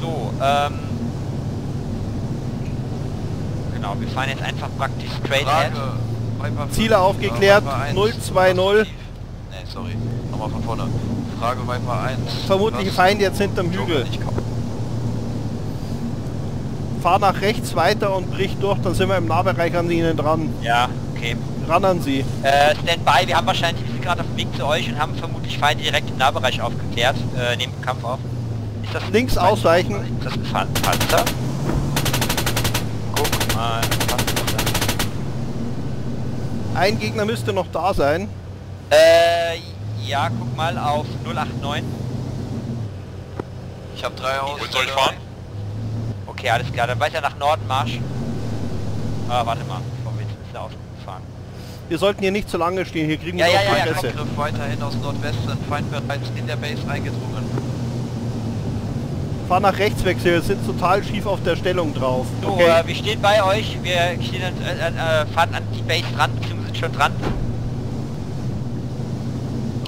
So, ähm... Genau, wir fahren jetzt einfach praktisch straight ahead. Frage. Viper 5, Ziele aufgeklärt, Viper 1, 020. aktiv. Nee, sorry. Nochmal von vorne. Frage Viper 1. Vermutlich? Feind jetzt hinterm Hügel. Fahr nach rechts weiter und brich durch, dann sind wir im Nahbereich an ihnen dran. Ja, okay. Ran an sie. Äh, Standby, wir haben wahrscheinlich, wir sind gerade auf dem Weg zu euch und haben vermutlich Feinde direkt im Nahbereich aufgeklärt. Äh, nehmen Kampf auf. Ist das Links ausweichen. Ist das ein Panzer? Guck mal, Panzer. Ein Gegner müsste noch da sein. Äh, ja, guck mal auf 089. Ich habe drei Wohin soll Ausfälle. ich fahren? Okay, alles klar, dann weiter nach Norden Marsch. Ah, warte mal, bevor wir jetzt ein bisschen auffahren. Wir sollten hier nicht zu lange stehen, hier kriegen Ja, wir ja, noch ja, ja, Presse. Angriff weiterhin aus Nordwesten. Feind bereits in der Base eingedrungen. Fahr nach rechts weg, wir sind total schief auf der Stellung drauf. So, Okay. äh, wir stehen bei euch, wir stehen, äh, äh, fahren an die Base dran, beziehungsweise sind schon dran.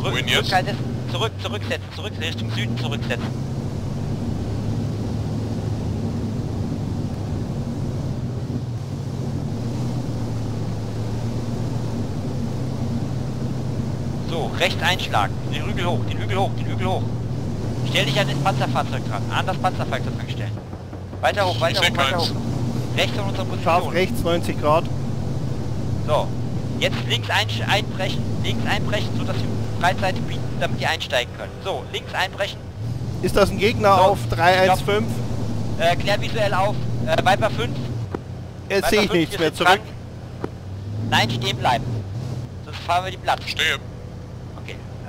Rück, Wohin jetzt? zurück, zurücksetzen, zurück, Richtung Süden zurücksetzen. So, rechts einschlagen, den Hügel hoch, den Hügel hoch, den Hügel hoch. Stell dich an das Panzerfahrzeug dran, an das Panzerfahrzeug stellen. Weiter hoch, weiter Ich hoch, weiter hoch. Rechts von unserer Scharf Position. rechts, 90 Grad. So, jetzt links einbrechen, links einbrechen, so dass wir Breitseite bieten, damit ihr einsteigen könnt. So, links einbrechen, Ist das ein Gegner So, auf 315? äh, klär visuell auf, äh, Viper 5. Jetzt sehe ich 5, nichts mehr zurück. dran. Nein, stehen bleiben. Sonst fahren wir die Platte. Stehe.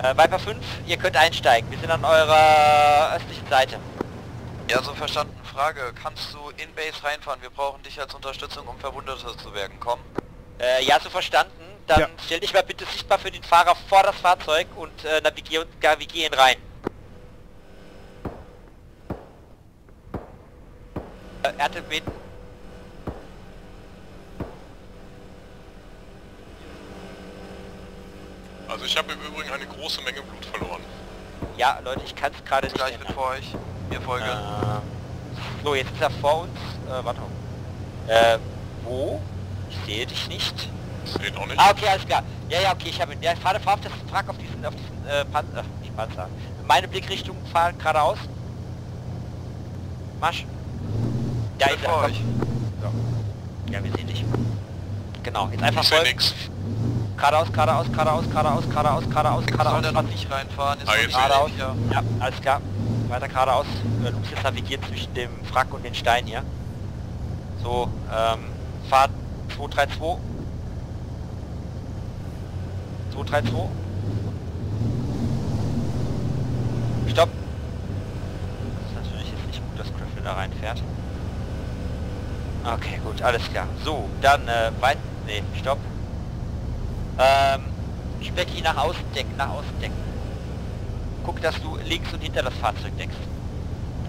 Äh, Viper 5, ihr könnt einsteigen. Wir sind an eurer östlichen Seite. Ja, so verstanden. Frage. Kannst du in Base reinfahren? Wir brauchen dich als Unterstützung, um Verwundeter zu werden. Komm. Äh, ja, so verstanden. Dann Ja. stell dich mal bitte sichtbar für den Fahrer vor das Fahrzeug und äh, navigier, navigier ihn rein. Äh, RTB Also ich habe im Übrigen eine große Menge Blut verloren. Ja, Leute, ich kann es gerade nicht gleich mit vor euch. Mir folge. Ähm, so, jetzt ist er vor uns. Äh, warte mal. Äh, wo? Ich sehe dich nicht. Seht auch nicht. Ah, okay, alles klar. Ja, ja, okay, ich habe ihn. Ja, fahr, fahr auf das Frag auf diesen, auf diesen, äh, Panzer, äh, nicht Panzer. Meine Blickrichtung, fahr geradeaus. Marsch. Ja, Bin ist vor euch. komm. Ja, wir sehen dich. Genau, jetzt einfach Ich sehe folgen. Nix. Geradeaus, geradeaus, geradeaus, geradeaus, geradeaus, geradeaus, Soll geradeaus. der noch nicht reinfahren? Ist Ah, jetzt nicht. Geradeaus. sicher. Ja, alles klar. Weiter geradeaus. Äh, jetzt navigiert zwischen dem Frack und den Steinen hier. So, ähm, Fahrt 232. 232. Stopp. Das ist schneller reinfährt. Okay, gut, alles klar. So, dann äh, weit... Nee, stopp. Ähm, Specki nach außen decken, nach außen decken. Guck, dass du links und hinter das Fahrzeug deckst.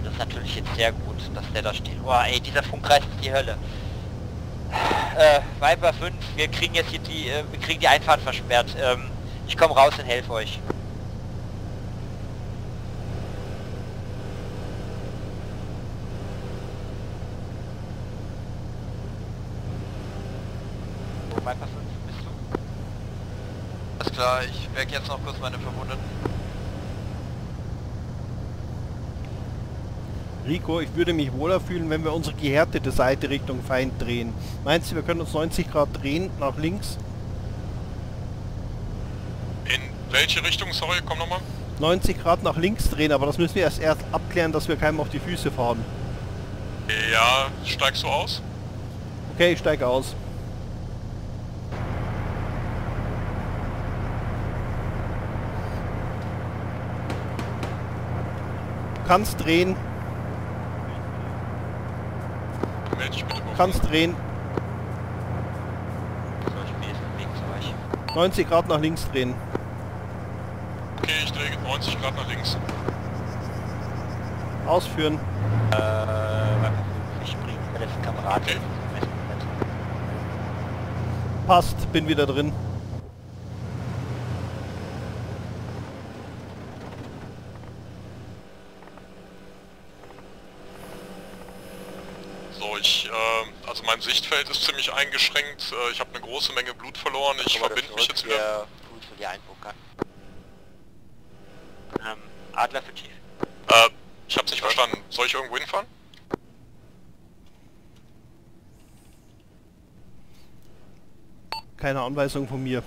Das ist natürlich jetzt sehr gut, dass der da steht. Boah, ey, dieser Funkkreis ist die Hölle. Äh, Viper 5, wir kriegen jetzt hier die, äh, wir kriegen die Einfahrt versperrt. Ähm, ich komme raus und helfe euch. So, Viper 5, bist du? Alles klar, ich merke jetzt noch kurz meine Verwundeten. Rico, ich würde mich wohler fühlen, wenn wir unsere gehärtete Seite Richtung Feind drehen. Meinst du, wir können uns 90 Grad drehen, nach links? In welche Richtung, sorry, komm nochmal. 90 Grad nach links drehen, aber das müssen wir erst, erst abklären, dass wir keinem auf die Füße fahren. Ja, steigst du aus? Okay, ich steige aus. Kannst drehen, kannst drehen. So, ich bin jetzt auf dem Weg zu euch. 90 Grad nach links drehen. Okay, ich drehe 90 Grad nach links. Ausführen. Äh, Viper 5, ich bringe Kamerad. Okay. Passt, bin wieder drin. So, ich, äh, also mein Sichtfeld ist ziemlich eingeschränkt. Äh, ich habe eine große Menge Blut verloren. Ich verbinde mich jetzt wieder. Der Pool für die Einbunkern. Ähm, Adler für Chief. Äh, ich hab's nicht verstanden. Soll ich irgendwo hinfahren? Keine Anweisung von mir.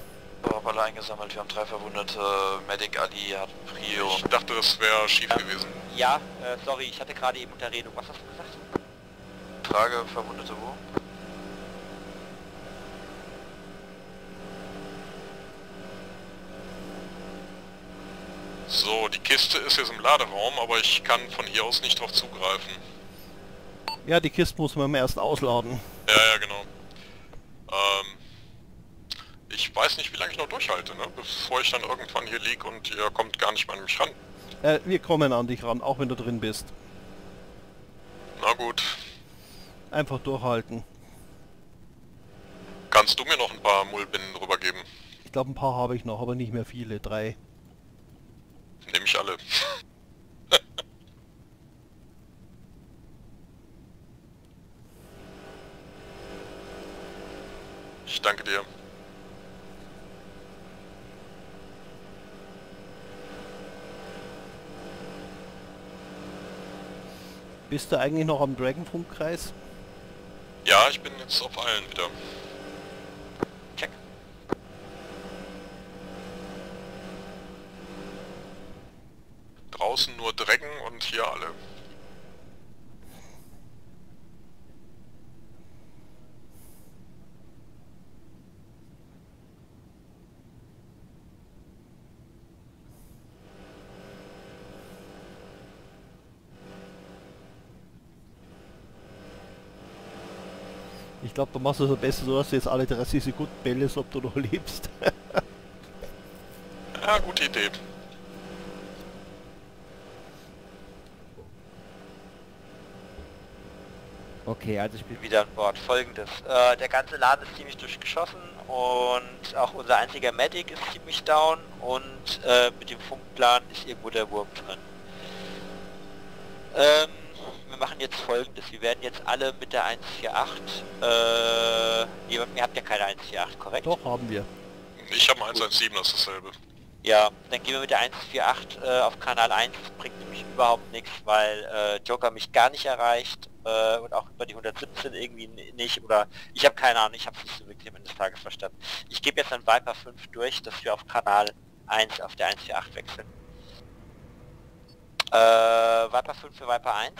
Alle eingesammelt, wir haben drei Verwundete. Medic Ali hat Prio. Ich dachte, das wäre schief Ähm, gewesen. Ja, äh, sorry, ich hatte gerade eben Unterredung. Was hast du gesagt? Trage Verwundete wo? So, die Kiste ist jetzt im Laderaum, aber ich kann von hier aus nicht drauf zugreifen. Ja, die Kiste muss man erst ausladen. Ja, ja, genau. Ähm, ich weiß nicht, wie lange ich noch durchhalte, ne? Bevor ich dann irgendwann hier lieg und ihr kommt gar nicht mehr an mich ran. Äh, wir kommen an dich ran, auch wenn du drin bist. Na gut. Einfach durchhalten. Kannst du mir noch ein paar Mullbinden rübergeben? Ich glaube, ein paar habe ich noch, aber nicht mehr viele. Drei. Nehme ich alle. ich danke dir. Bist du eigentlich noch am Dragonfunkkreis? Ja, ich bin jetzt auf allen wieder. Check. Draußen nur Und hier alle. Ich glaube, du machst es am besten so, dass du jetzt alle 30 Sekunden bellest, ob du noch lebst. Ja, gute Idee. Okay, also ich bin Wieder an Bord. Folgendes. Äh, der ganze Laden ist ziemlich durchgeschossen und auch unser einziger Medic ist ziemlich down und äh, mit dem Funkplan ist irgendwo der Wurm drin. Ähm, wir machen jetzt folgendes. Wir werden jetzt alle mit der 148, äh, ihr, ihr habt ja keine 148, korrekt? Doch, haben wir. Ich habe ein 117, das ist dasselbe. Ja, dann gehen wir mit der 148 äh, auf Kanal 1. Das bringt nämlich überhaupt nichts, weil äh, Joker mich gar nicht erreicht äh, und auch über die 117 irgendwie nicht. Oder ich habe keine Ahnung, ich habe es nicht so wirklich am Ende des Tages verstanden. Ich gebe jetzt an Viper 5 durch, dass wir auf Kanal 1 auf der 148 wechseln. Äh, Viper 5 für Viper 1.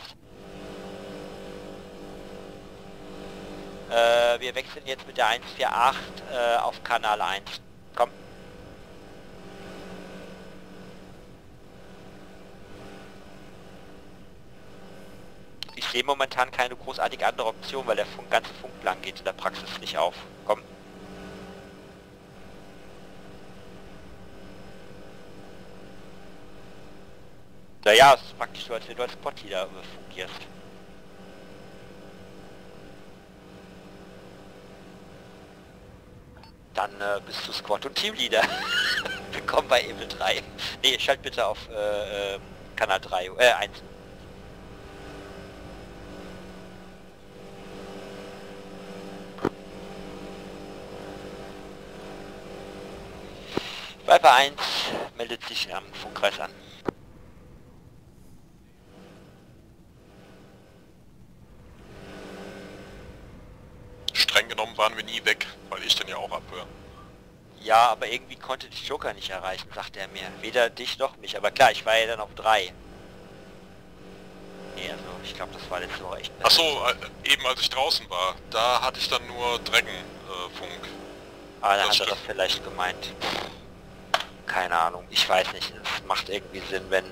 Äh, wir wechseln jetzt mit der 148 äh, auf Kanal 1. Komm. Ich sehe momentan keine großartige andere Option, weil der Funk, ganze Funkplan geht in der Praxis nicht auf. Komm. Naja, es ist praktisch so, als wenn du als Spot-Leader äh, fungierst. Dann äh, bist du Squad und Teamleader. Willkommen bei Evil 3. Nee, schalt bitte auf äh, äh, Kanal 3, äh 1. Viper 1 meldet sich am Funkkreis an. Streng genommen waren wir nie weg, weil ich den ja auch abhöre. Ja, aber irgendwie konnte dich Joker nicht erreichen, sagte er mir. Weder dich noch mich. Aber klar, ich war ja dann auf drei. Nee, also ich glaube, das war letzte Woche echt Ach so, äh, eben als ich draußen war, da hatte ich dann nur Dragon-Funk. Ah, dann das hat er das vielleicht gemeint. Keine Ahnung, ich weiß nicht. Es macht irgendwie Sinn, wenn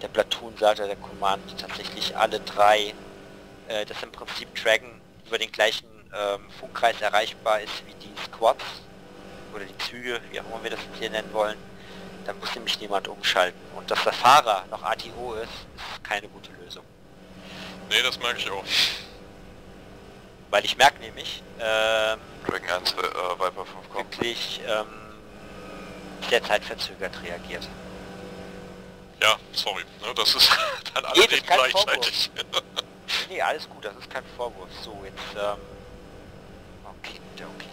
der Platoon-Leiter der Command tatsächlich alle drei, äh, das im Prinzip Dragon über den gleichen ähm, Funkkreis erreichbar ist wie die Squads oder die Züge, wie auch immer wir das jetzt hier nennen wollen, dann muss nämlich niemand umschalten. Und dass der Fahrer noch ATO ist, ist keine gute Lösung. Nee, das merke ich auch. Weil ich merke nämlich, ähm, Dragon 1, äh, Viper 5 kommt. wirklich ähm, sehr zeitverzögert reagiert. Ja, sorry. Ne, das ist dann alle Nee, gleichzeitig. Nee, alles gut, das ist kein Vorwurf. So, jetzt, ähm... Okay, okay.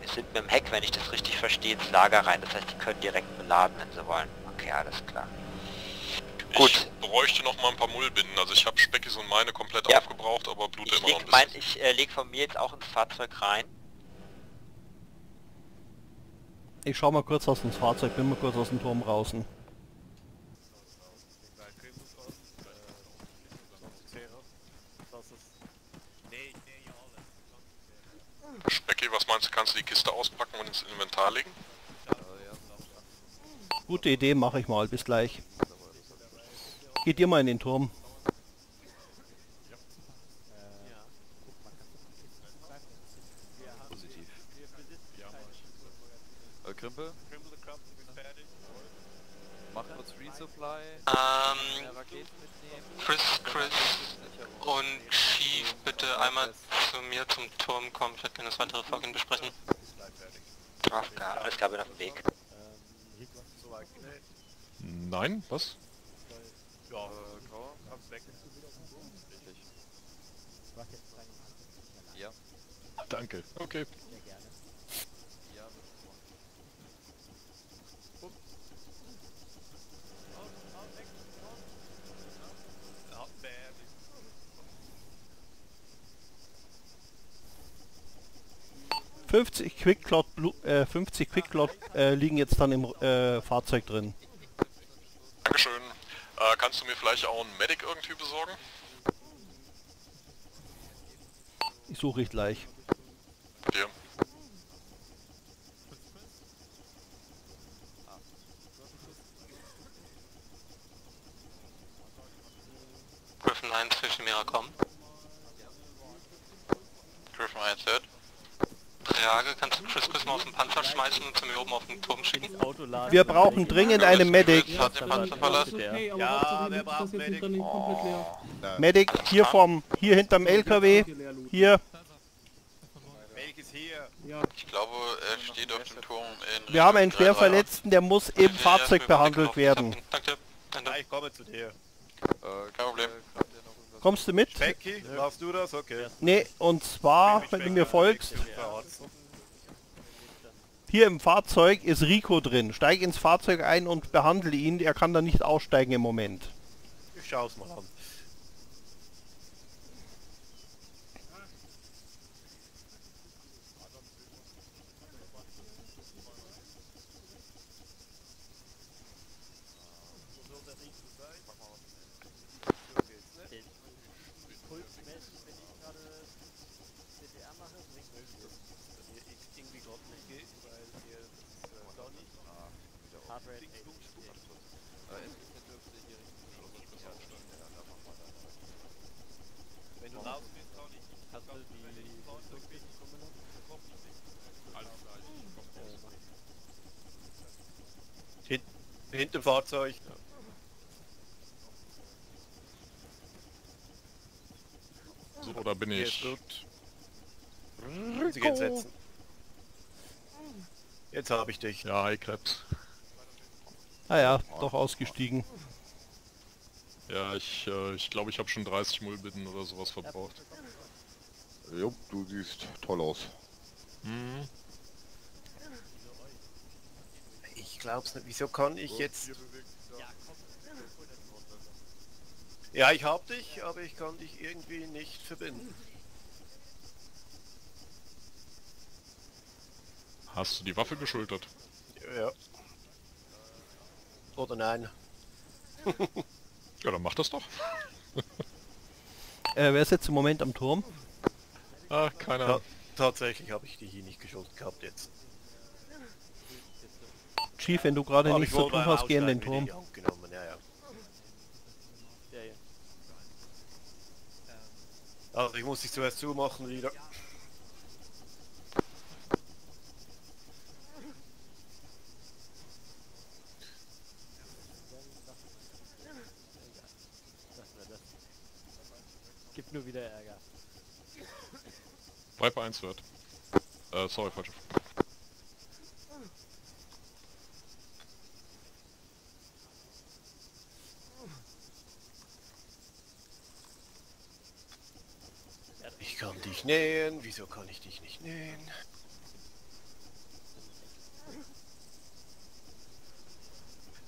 Wir sind mit dem Heck, wenn ich das richtig verstehe, ins Lager rein. Das heißt, die können direkt beladen, wenn sie wollen. Okay, alles klar. Gut. Ich bräuchte noch mal ein paar Mullbinden. Also ich habe Speckis und meine komplett Ja. aufgebraucht, aber blute Ich immer noch ein leg, mein, bisschen. ich äh, leg von mir jetzt auch ins Fahrzeug rein. Ich schau mal kurz aus dem Fahrzeug, bin mal kurz aus dem Turm draußen. Specki, was meinst du, kannst du die Kiste auspacken und ins Inventar legen? Gute Idee, mache ich mal. Bis gleich. Geht ihr mal in den Turm. Positiv. Äh, Krimpel? Mach kurz Resupply. Ähm. Chris, Chris und Chief bitte einmal zu mir zum Turm kommen. Ich werde gerne das weitere Vorgehen besprechen. Ach, klar, alles klar, bin auf dem Weg. Nein, was? Ja, äh, Grau, ab weg. Richtig. Ja. Danke. Okay. Ja, Äh, 50 Quick-Cloud äh, 50 Quick-Cloud äh, liegen jetzt dann im äh, Fahrzeug drin. Dankeschön. Äh, kannst du mir vielleicht auch einen Medic irgendwie besorgen? Ich suche ich gleich. Dir. Griffin 1 für Chimera kommen. Griffin 1 hört. Triage, kannst du Chris Chris mal aus dem Panzer schmeißen und zu mir oben auf den Turm schicken? Wir brauchen dringend eine Medic. Hat den Panzer verlassen? Okay, ja, wer braucht komplett leer. Medic hier vom hier hinterm LKW. Hier. Ich glaube, er steht auf dem Turm in Wir haben einen schwer 3-3. Verletzten, der muss im Fahrzeug behandelt werden. Danke. Ich komme zu dir. Äh, kein Problem. Kommst du mit? Becky, darfst du das? Okay. Nee, und zwar, wenn du mir folgst, hier im Fahrzeug ist Rico drin. Steig ins Fahrzeug ein und behandle ihn. Er kann da nicht aussteigen im Moment. Ich schau's mal an. Äh, Infizier dürfte hier Richtung Schloss ja, da machen wir dann. Wenn du raus bist, kann ich. Hast du die Hin hinter dem Fahrzeug. So, da bin Hier ich. gut. Sie gehen setzen. Jetzt habe ich dich. Ja, hi Krebs. Ah ja, doch ausgestiegen. Ja, ich äh, ich, glaube, ich habe schon 30 Mullbitten oder sowas verbraucht. Jo, du siehst toll aus. Mhm. Ich glaub's nicht. Wieso kann ich jetzt... Ja, ich hab dich, aber ich kann dich irgendwie nicht verbinden. Hast du die Waffe geschultert? Ja. Oder nein. Ja, dann mach das doch. Äh, wer ist jetzt im Moment am Turm? Ah, keine Ta Ahnung. tatsächlich habe ich die hier nicht geschuldet gehabt jetzt. Chief, wenn du gerade Aber nichts ich zu tun hast, geh in den Turm. genommen, ja, ja. Also ich muss dich zuerst zumachen wieder. Gibt nur wieder Ärger. Viper 1 wird. Äh, sorry, falsche. Ich kann dich nähen, wieso kann ich dich nicht nähen?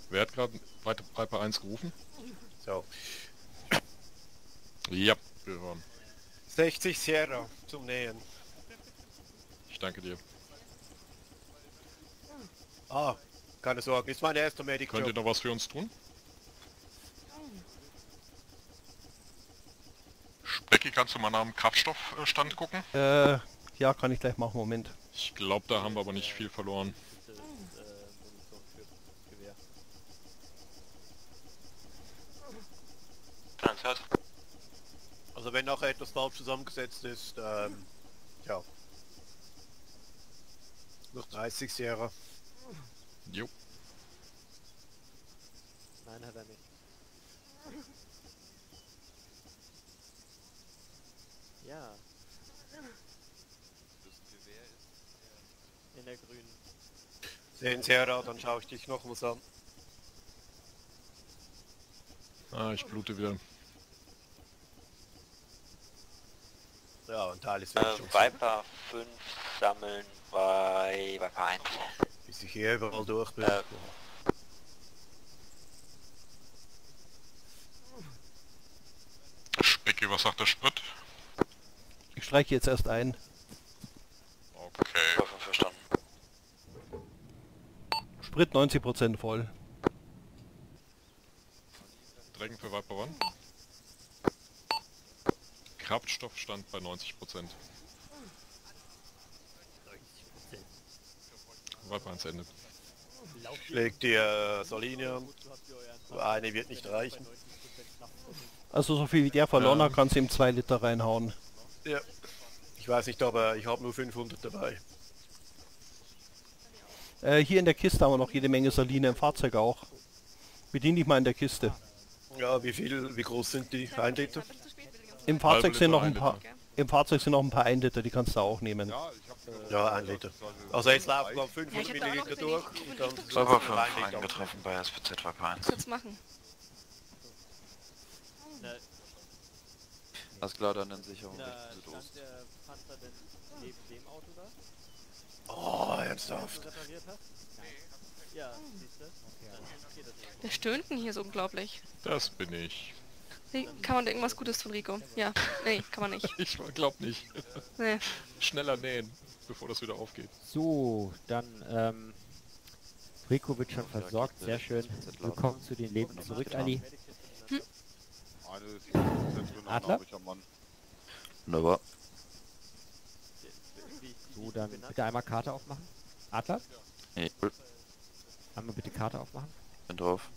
Wer hat gerade weiter Viper 1 gerufen? So, Ja, wir hören. 60 Sierra zum Nähen. Ich danke dir. Ah, keine Sorge, ist mein erster medic Könnt ihr noch was für uns tun? Becky, kannst du mal nach dem Kraftstoffstand gucken? Äh, ja, kann ich gleich machen, Moment. Ich glaube, da haben wir aber nicht viel verloren. Also wenn nachher etwas falsch zusammengesetzt ist, ähm, ja. Noch 30 Sierra. Jo. Nein, hat er nicht. Ja. In der grünen. 10 Sierra, dann schaue ich dich noch was an. Ah, ich blute wieder. Ja, ein Teil ist Äh, weg. schon. Viper 5 sammeln bei Viper 1. Bis ich hier überall durch bin. Äh, Becky, was sagt der Sprit? Ich streiche jetzt erst ein. Okay. Verstanden. Sprit 90% voll. Drängen für Viper 1. Kraftstoffstand bei 90%. Viper 1 endet. Leg dir äh. Aber Eine wird nicht reichen. Also so viel wie der verloren Ja. hat, kannst du ihm 2 Liter reinhauen. Ja. Ich weiß nicht, aber ich habe nur 500 dabei. Äh, hier in der Kiste haben wir noch jede Menge Saline im Fahrzeug auch. Bedien dich mal in der Kiste. Ja, wie viel, wie groß sind die? Ein Liter? Im Fahrzeug sind noch ein paar. Im Fahrzeug sind noch ein paar 1 Liter, die kannst du auch nehmen. Ja, ein Liter. Also jetzt laufen wir Ja, 500 ich hab da auch noch Milliliter durch. Und dann Viper sind wir 5 ein Liter. eingetroffen bei SPZ Viper 1. Kurz machen. Alles klar, dann in Sicherung. Na, richten Sie los. stand der Panzer denn neben dem Auto da? Oh, ernsthaft. Repariert hast? Ja, siehst du? Dann geht das nicht. Wer stöhnt denn hier so unglaublich? Das bin ich. Nee, Kann man da irgendwas Gutes tun, Rico? Ja. Nee, kann man nicht. Ich glaub nicht. Nee. Schneller nähen, bevor das wieder aufgeht. So, dann, ähm, Rico wird schon versorgt, sehr schön. Willkommen zu den Leben zurück, Ali. Drin, Adler? Wunderbar. So, dann bitte einmal Karte aufmachen. Adler? Ja, Einmal bitte Karte aufmachen. bin drauf.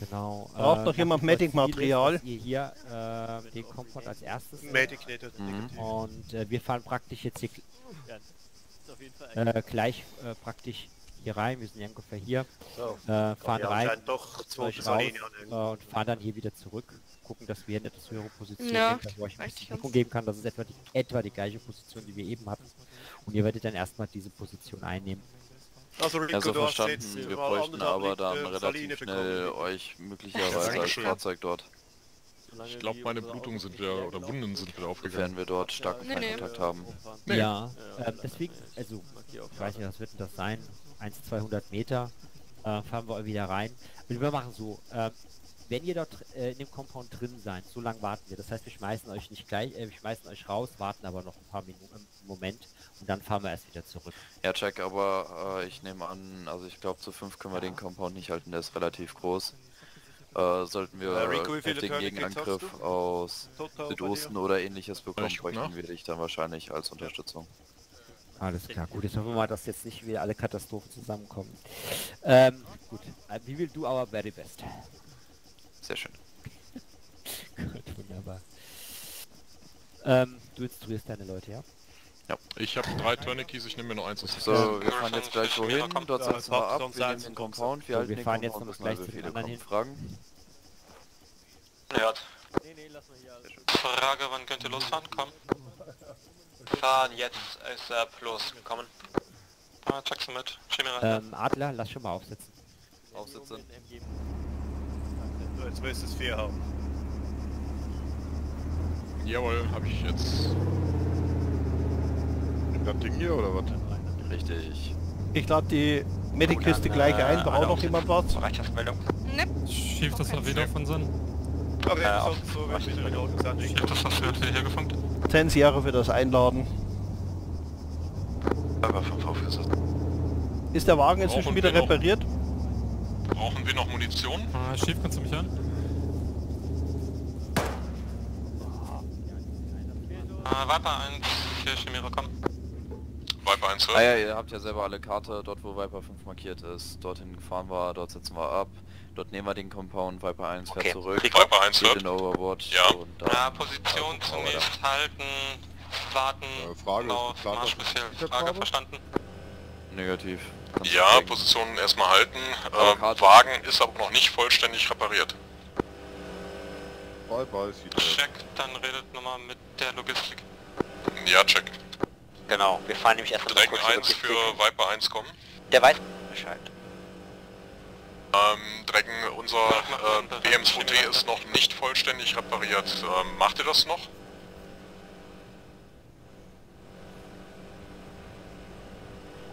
Genau. Braucht äh, noch jemand Medic-Material? hier äh, den Compound als erstes. Medic. Mhm. Und äh, wir fahren praktisch jetzt hier äh, gleich äh, praktisch hier rein. Wir sind ja ungefähr hier. So. Äh, fahren rein, doch raus Salinen äh, und fahren dann hier wieder zurück. Gucken, dass wir in etwas höhere Position Ja, nehmen, dass wir euch ein bisschen. Deckung geben kann. Das ist etwa die, etwa die gleiche Position, die wir eben hatten. Und ihr werdet dann erstmal diese Position einnehmen. Also Rico, Also du hast verstanden, jetzt wir bräuchten aber dann Saline relativ schnell bekommen. euch möglicherweise als. Fahrzeug dort, Ich glaube, meine Blutungen sind wieder, oder Wunden sind wieder aufgegangen. sofern wir dort starken Nee, nee. Haben. Nee. Ja, ähm, deswegen, also, ich weiß nicht, was wird denn das sein? 1, 200 Meter äh, fahren wir wieder rein. Und wir machen so, ähm, wenn ihr dort äh, in dem Compound drin seid, so lange warten wir. Das heißt, wir schmeißen euch nicht gleich, äh, wir schmeißen euch raus, warten aber noch ein paar Minuten, einen Moment und dann fahren wir erst wieder zurück. Ja, check, aber äh, ich nehme an, also ich glaube zu fünf können wir den Compound nicht halten, der ist relativ groß. Äh, sollten wir Äh, Rico, wie heftigen Gegenangriff du? aus Südosten oder ähnliches bekommen, bräuchten wir dich dann wahrscheinlich als Unterstützung. Alles klar, gut, jetzt hoffen wir mal, dass jetzt nicht wieder alle Katastrophen zusammenkommen. Ähm, gut, äh, we will do our very best. Sehr schön. gut, wunderbar. Ähm, du instruierst deine Leute, ja? Ich habe drei Tourniquets, ich nehme mir noch eins aus. So, wir fahren jetzt gleich wohin, dort Ja, setzen wir ab, wir nehmen den. Compound, wir So, halten wir den fahren jetzt Compound, noch bis gleich zu den anderen hin. Fragen? Hört. Frage, wann könnt ihr losfahren? Komm. Fahren jetzt ist er plus. Kommen. Ah, du mit. Chemie Ähm, Adler, lass schon mal aufsetzen. Aufsitzen. Du es vier haben. Jawohl, habe ich jetzt. Das Ding hier oder was? Richtig. Ich lade die Medic-Kiste Dann, gleich äh, ein. alle Braucht noch jemand was? Bereitschaftsmeldung. Ne, Schief, das war wieder von Sinn. Okay, Äh, sein. Schief, das hast du jetzt wieder hier gefunkt. 10 Jahre für das Einladen. Aber 5 aufgesetzt. Ist der Wagen inzwischen wieder repariert? Brauchen wir noch Munition? Ah, Schief, kannst du mich hören? Ah, Viper 1, hier Chimera, komm. Viper 1 Ah ja, ihr habt ja selber alle Karte, dort wo Viper 5 markiert ist. Dorthin fahren wir, dort setzen wir ab. Dort nehmen wir den Compound, Viper 1 fährt Okay. zurück. Rico? Viper 1 geht hört. in Overwatch Ja. und dann... Ja, Position wir zunächst halten, warten, Äh, Frage, geplant, Marsch Frage verstanden. Negativ. Ja, zeigen. Position erstmal halten. Äh, Wagen ist aber noch nicht vollständig repariert. Bye bye, Check, dann redet nochmal mit der Logistik. Ja, check. Genau, wir fahren nämlich erst Drecken 1 für Viper 1 kommen. Der weiß Bescheid. Ähm, Drecken, unser äh, BM2T ist noch nicht vollständig repariert. Ähm, macht ihr das noch?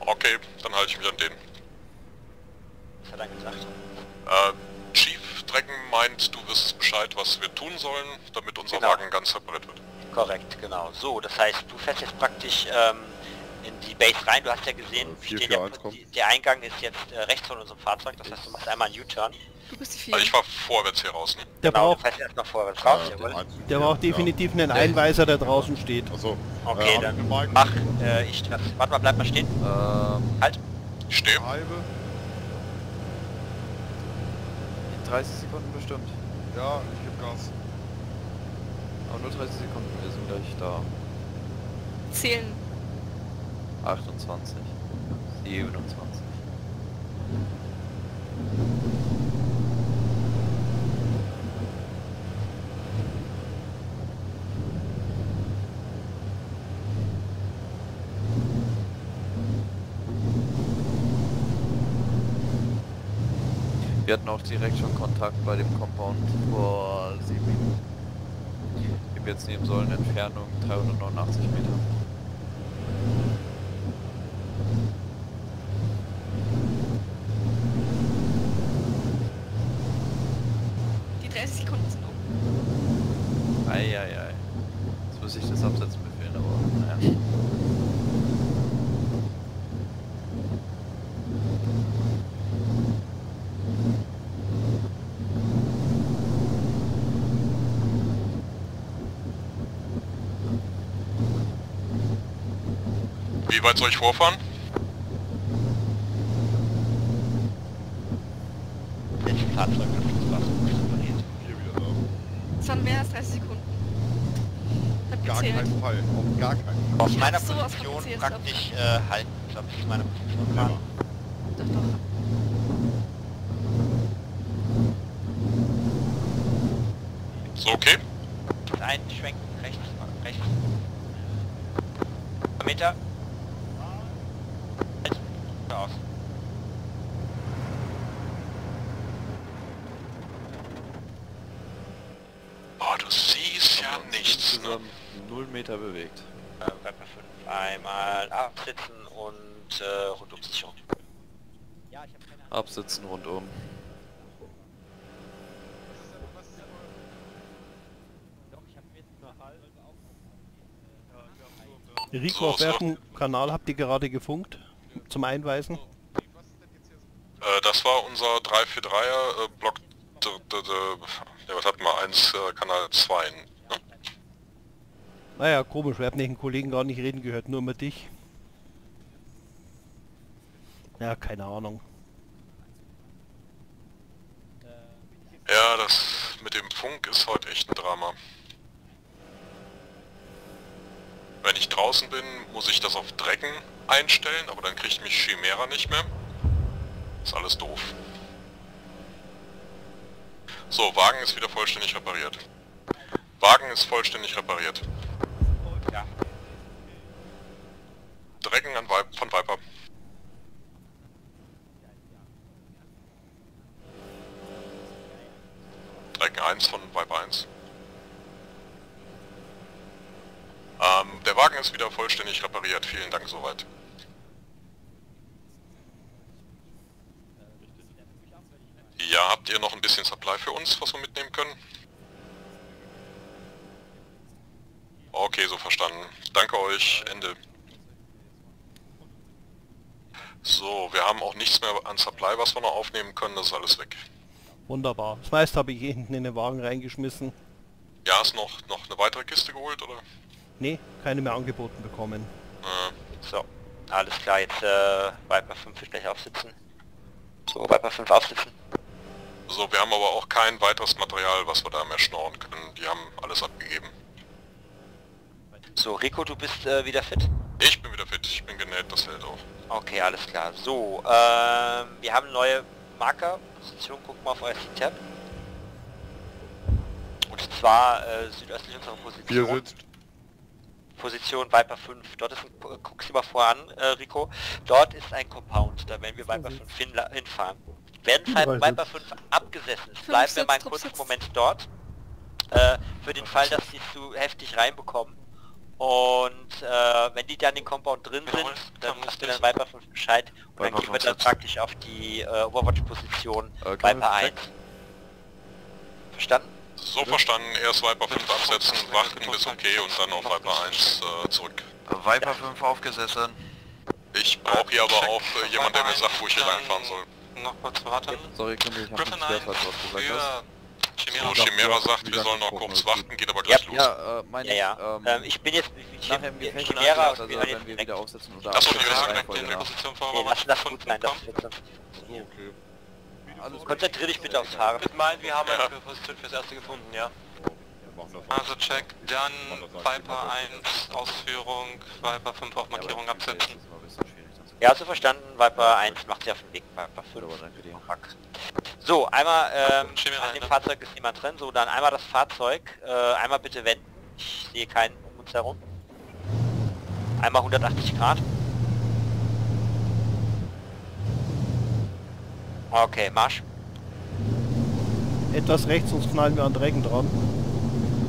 Okay, dann halte ich mich an den. Was hat er gesagt? Äh, Chief Drecken meint, du wirst Bescheid, was wir tun sollen, damit unser Genau. Wagen ganz repariert wird. Korrekt, genau. So, das heißt, du fährst jetzt praktisch ähm, in die Base rein. Du hast ja gesehen, Äh, wir stehen 441 ja, der Eingang ist jetzt äh, rechts von unserem Fahrzeug. Das heißt, du machst einmal einen U-Turn. Du bist die Also vier. ich fahr vorwärts hier raus, ne? Der Genau, braucht, erstmal vorwärts raus, Ja, der vier, braucht ja. definitiv einen Einweiser, der draußen steht. Achso. Okay, äh, dann mach äh, ich. Warte mal, bleib mal stehen. Ähm, Halt. Ich stehe. Halbe. in 30 Sekunden bestimmt. Ja, ich geb Gas. Aber nur 30 Sekunden, wir sind gleich da. Zählen. 28. 27. Wir hatten auch direkt schon Kontakt bei dem Compound vor 7 Minuten. Ich habe jetzt neben sollen Entfernung 389 Meter. Die 30 Sekunden sind um. Eieiei. Jetzt muss ich das Absetzen befehlen, aber naja. Wie weit soll ich vorfahren? Welches Fahrzeug das ist was? dann mehr als 30 Sekunden. Hab Gar gezählt. keinen Fall. Auf gar keinen Fall. Aus meiner sowas Position kompliziert, praktisch äh, halten. Ich glaube, das ist meine Position gerade. Doch, doch. So, okay. Einschwenken, rechts, rechts. Meter. Aus. Oh, du siehst ja Haben wir uns nichts. Ne? Insgesamt 0 Meter bewegt. Äh, Viper 5 einmal absitzen und äh, Rundumsicherung. Ja, ich habe keine Ahnung. Absitzen rundum. Rico, auf welchem Kanal habt ihr gerade gefunkt? Zum Einweisen? Äh, das war unser 343er äh, Block. D d d ja, was hatten wir? 1, äh, Kanal 2. Ne? Naja, komisch, wir haben den Kollegen gar nicht reden gehört, nur mit dich. Ja, keine Ahnung. Ja, das mit dem Funk ist heute echt ein Drama. Wenn ich draußen bin, muss ich das auf Drecken einstellen, aber dann kriegt mich Chimera nicht mehr. Ist alles doof. So, Wagen ist wieder vollständig repariert. Wagen ist vollständig repariert. Drecken an Vip von Viper. Drecken 1 von Viper 1. Ähm, der Wagen ist wieder vollständig repariert. Vielen Dank soweit. Ja, habt ihr noch ein bisschen Supply für uns, was wir mitnehmen können? Okay, so verstanden. Danke euch. Ende. So, wir haben auch nichts mehr an Supply, was wir noch aufnehmen können. Das ist alles weg. Wunderbar. Das meiste habe ich hier hinten in den Wagen reingeschmissen. Ja, ist noch, noch eine weitere Kiste geholt, oder? Nee, keine mehr angeboten bekommen. Äh, So, alles klar, jetzt äh, Viper 5 wird gleich aufsitzen. So, Viper 5 aufsitzen. so, wir haben aber auch kein weiteres Material, was wir da mehr schnorren können. Die haben alles abgegeben. So, Rico, du bist äh, wieder fit? Ich bin wieder fit. Ich bin genäht, das hält auch. Okay, alles klar. So, ähm, wir haben neue Markerposition. Guck mal auf euer tab Und zwar äh, südöstlich unserer Position. sitzt. Position Viper 5. Dort ist ein, guck sie mal voran, äh, Rico. Dort ist ein Compound. Da werden wir Viper 5 hinla- hinfahren. Werden Überall Viper sitzt. 5 abgesessen, bleiben wir mal einen kurzen. Moment dort. Äh, für den Fall, dass die zu heftig reinbekommen. Und äh, wenn die dann in den Compound drin sind, dann sagt ihr dann Viper 5 Bescheid und dann Viper gehen wir 5 dann praktisch auf die äh, Overwatch-Position Äh, können Viper wir 1. weg? Verstanden? So verstanden, erst Viper 5 absetzen, warten bis okay und dann auf Viper 1 äh, zurück. Viper 5 aufgesessen. Ich brauche hier aber auch äh, jemanden, der mir sagt, wo ich hier langfahren soll. Noch kurz warten. Sorry, Kumpel, ich hab Griffin nicht sehr 1 falsch was gesagt hast. Chimera. Chimera sagt, wir sollen noch kurz warten, geht aber gleich los. Ja, äh, meine Ja, ich, ja. ähm, Ähm, ich bin jetzt ich nachher im Gefecht Chimera also wenn wir wieder aufsetzen oder Achso, wir direkt in die nach. Position Nee, aber lass das gut sein, das wird sonst Okay. Konzentrier dich bitte aufs Fahren. Mit meinen, wir haben eine Position fürs erste gefunden, ja. Also check, dann Viper 1 Ausführung, Viper 5 auf Markierung absetzen. Ja, so verstanden, Viper 1 macht sie auf den Weg, Viper 5. Aber danke dir. Fuck. So, einmal ähm, an dem ne? Fahrzeug ist niemand drin, so dann einmal das Fahrzeug, äh, einmal bitte wenden, ich sehe keinen um uns herum. Einmal 180 Grad. Okay, Marsch. Etwas rechts, sonst knallen wir an Drecken dran.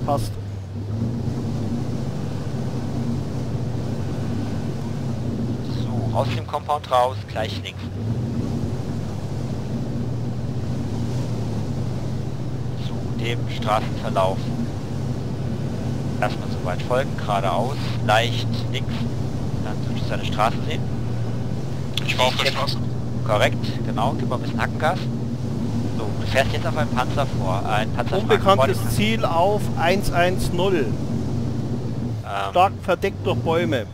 Passt. So, aus dem Compound raus, gleich links. So, dem Straßenverlauf. Erstmal so weit folgen, geradeaus, leicht links. Dann solltest du eine Straße sehen. Ich war auf der Straße. Korrekt, genau, gib mal ein bisschen Hackengas. So, du fährst jetzt auf einen Panzer vor, ein Panzer Unbekanntes Ziel auf 110. Ähm, Stark verdeckt durch Bäume.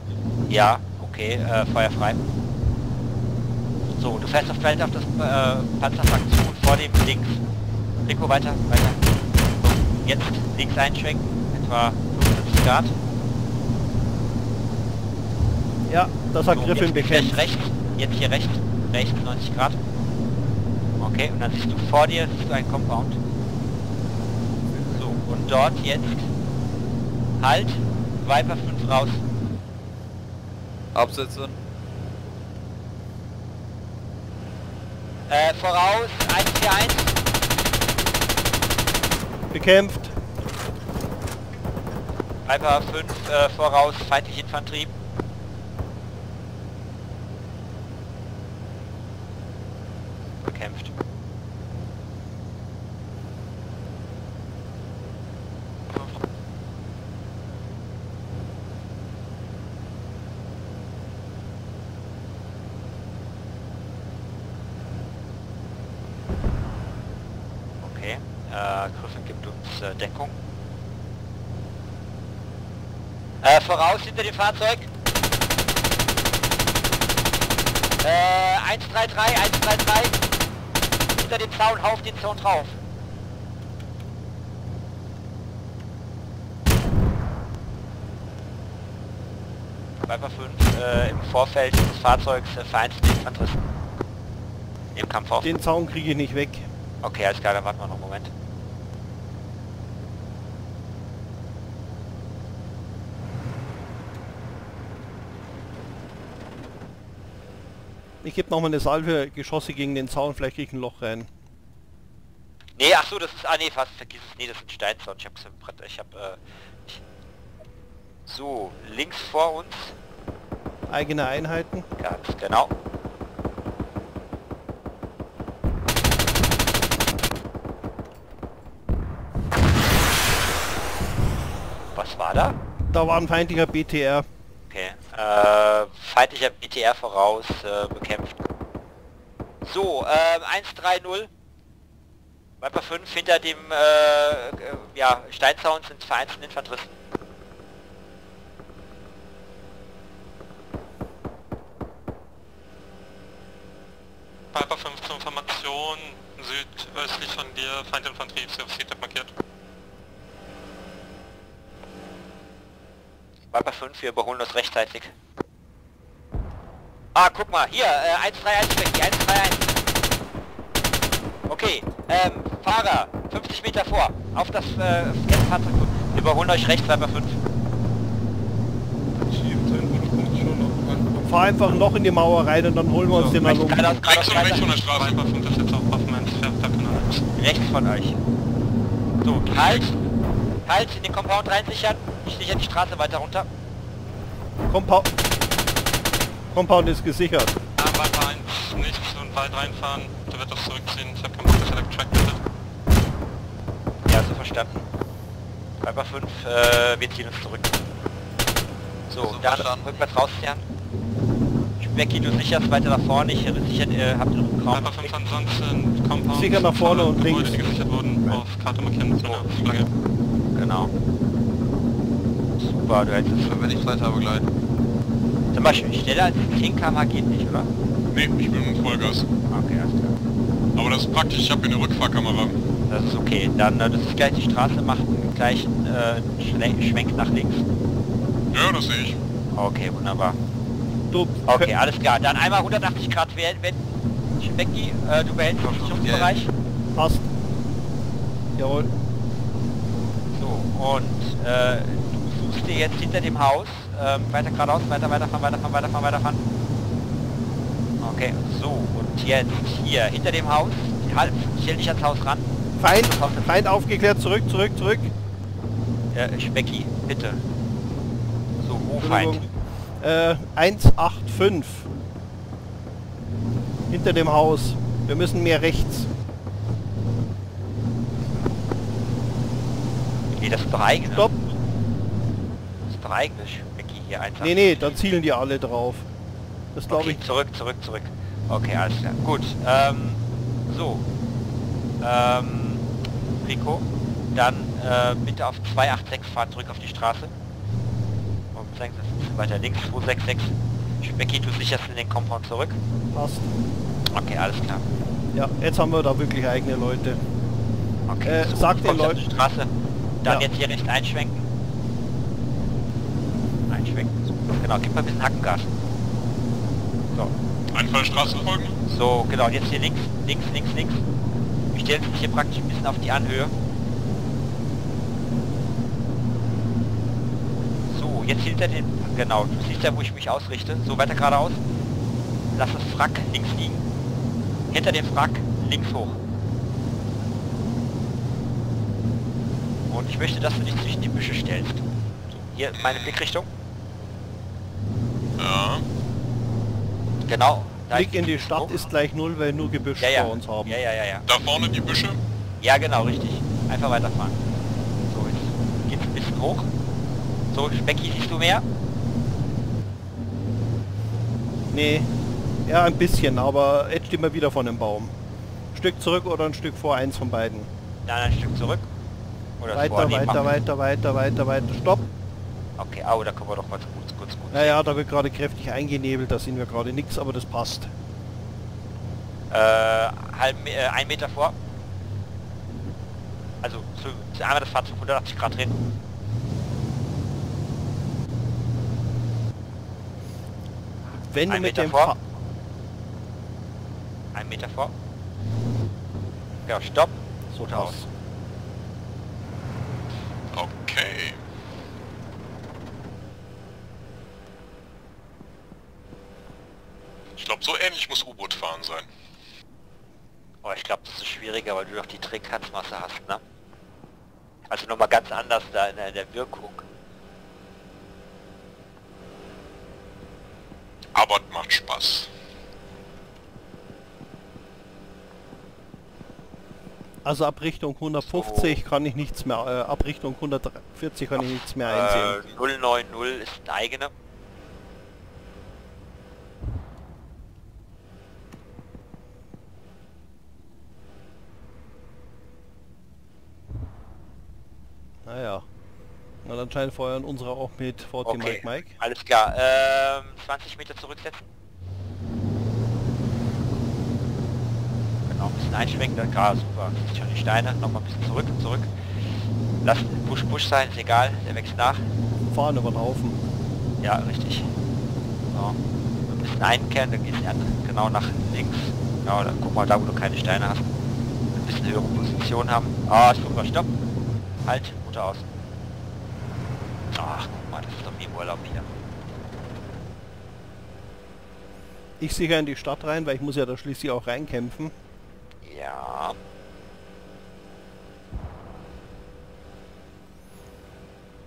Ja, okay, äh, Feuer frei. So, du fährst auf Feld auf das äh, Panzerfraktion vor dem links. Rico, weiter, weiter. So. Jetzt links einschwenken, etwa 45 Grad. Ja, das hat So, Griffin jetzt bekämpft. gleich rechts, jetzt hier rechts, rechts 90 Grad. Okay, und dann siehst du vor dir, siehst du einen Compound. So, und dort jetzt halt, Viper 5 raus. Absetzen. Äh, voraus, 141, Bekämpft. Viper 5 äh, voraus, feindliche Infanterie. Bekämpft. Okay, äh, Griffin gibt uns äh, Deckung. Äh, voraus hinter dem Fahrzeug. Äh, 133, 133. Hinter dem Zaun, auf den Zaun drauf. Viper 5, äh, im Vorfeld des Fahrzeugs äh, vereinzelte Infanteristen. Im Kampf auf. Den Zaun kriege ich nicht weg. Okay, alles klar, dann warten wir noch einen Moment. Ich gebe nochmal eine Salve Geschosse gegen den Zaun, vielleicht kriege ich ein Loch rein. Nee, ach so, das ist, ah nee, fast, vergiss es, nee, das ist ein Steinzaun, ich hab's im Brett, ich hab, äh, ich, so, links vor uns, Eigene Einheiten. ganz genau. Was war da? Da war ein feindlicher BTR. Äh, feindlicher BTR voraus, äh, bekämpft. So, ähm, 130. Viper 5 hinter dem, äh, äh, ja, Steinzaun sind vereinzelte Infanteristen. Viper 5 zur Information, südöstlich von dir, Feindinfanterie, CFC markiert. Viper 5, wir überholen das rechtzeitig. Ah, guck mal, hier, äh, 131 weg, die 131. Okay, ähm, Fahrer, 50 Meter vor, auf das, äh, Fahrzeug. Wir überholen euch rechts, Viper 5. Fahr einfach noch in die Mauer rein und dann holen wir uns den rechts, Alum. geradeaus, geradeaus, Rechts und rechts von der. Straße. Viper 5 ist jetzt der Kanal. Rechts von euch. So, halt, halt, in den Compound reinsichern. Ich sichere die Straße weiter runter. Compound. Compound ist gesichert. Ja, Viper 1 nicht und weit reinfahren, der wird das zurückziehen. Ich hab keinen Bock, dass er Track bitte. Ja, so verstanden. Viper 5, äh, wir ziehen uns zurück. So, So dann verstanden. rückwärts rausziehen. Becky, du sicherst weiter nach vorne, ich sicher, äh, hab den Rückraum. Viper 5 ansonsten, Compound. Sicher nach vorne und Gebäude, links. die gesichert wurden, auf Karte markieren mit Flagge. Genau. Super, du hältst es. Wenn ich Zeit habe, gleich. Zum Beispiel, schneller als 10 km geht nicht, oder? Nee, ich bin mit Vollgas. Okay, alles klar. Aber das ist praktisch, ich habe hier eine Rückfahrkamera. Das ist okay. Dann, äh, das ist gleich die Straße, macht einen gleichen äh, Schwenk nach links. Ja, das sehe ich. Okay, wunderbar. Du, Okay, alles klar. Dann einmal 180 Grad wenden. Becky, äh, du behältst den Schutzbereich. passt. Jawohl. So, und äh, suchst dir jetzt hinter dem Haus, ähm, weiter geradeaus, weiter, weiterfahren, weiterfahren, weiterfahren, weiterfahren. Okay, so, und jetzt hier, hinter dem Haus, halt, stell dich ans Haus ran. Feind, Feind aufgeklärt, zurück, zurück, zurück. Äh, Specki, bitte. So, wo Feind? Äh, 185. Hinter dem Haus. Wir müssen mehr rechts. Nee, das ist doch eigene. Stopp. Doch eigene Specki hier einfach. Nee, nee, dann zielen die alle drauf. Das glaube Okay, ich. zurück, zurück, zurück. Okay, alles klar. Gut, ähm, so. Ähm, Rico, dann äh, bitte auf 286 fahren zurück auf die Straße. Und das ist weiter links, 266. Specki, du sicherst in den Compound zurück. Passt. Okay, alles klar. Ja, jetzt haben wir da wirklich eigene Leute. Okay, Äh, so, sag du den Leuten- die Straße. dann Ja. jetzt hier rechts einschwenken. Einschwenken. So. Genau, gib mal ein bisschen Hackengas. So. Einfallstraße folgen. So, genau, jetzt hier links, links, links, links. Wir stellen uns hier praktisch ein bisschen auf die Anhöhe. So, jetzt hinter den... Genau, du siehst ja, wo ich mich ausrichte. So, weiter geradeaus. Lass das Frack links liegen. Hinter dem Frack links hoch. Und ich möchte, dass du dich zwischen die Büsche stellst. Hier meine Blickrichtung. Ja. Genau. Blick in die. Stadt ist gleich null, weil nur Gebüsch ja, ja. vor uns haben. Ja, ja, ja, ja. Da vorne die Büsche. Ja, genau, richtig. Einfach weiterfahren. So, jetzt geht's ein bisschen hoch. So, Specki, siehst du mehr? Nee, ja ein bisschen, aber jetzt wir wieder vor einem Baum. Stück zurück oder ein Stück vor, eins von beiden. Nein, ein Stück zurück. Oder Weiter, vor, nee, weiter, weiter, weiter, weiter, weiter. Stopp! Okay, au, da kommen wir doch mal kurz, kurz, kurz. Naja, da wird gerade kräftig eingenebelt, da sehen wir gerade nichts, aber das passt. Äh, halb, äh, ein Meter vor. Also, zu, zu einmal das Fahrzeug 180 Grad drehen. Wenn du Ein mit Meter dem vor. Fa Ein Meter vor. Ja, stopp. so Route aus. passt. Okay. Ich glaube, so ähnlich muss U-Boot fahren sein. Oh, ich glaube, das ist schwieriger, weil du doch die Trägheitsmasse hast, ne? Also nochmal ganz anders da in der, Wirkung. Aber es macht Spaß. Also ab Richtung 150 kann ich nichts mehr, äh, ab Richtung 140 kann ich nichts mehr einsehen. Äh, 090 ist eine eigene. Naja. Na dann scheint vorher unserer auch mit VT Okay, Mike Mike. alles klar. Ähm, 20 Meter zurücksetzen. Genau, ein bisschen einschwenken, dann gerade super. Sind schon die Steine. Nochmal ein bisschen zurück, zurück. Lass Busch Busch sein, ist egal, der wächst nach. Fahren über den Haufen. Ja, richtig. So. Ein bisschen einkehren, dann geht's genau nach links. Ja, dann guck mal da, wo du keine Steine hast. Ein bisschen höhere Position haben. Ah, super, stopp. Halt, Motor aus. Ach, guck mal, das ist doch wie im Urlaub hier. Ich sicher in die Stadt rein, weil ich muss ja da schließlich auch reinkämpfen. Ja.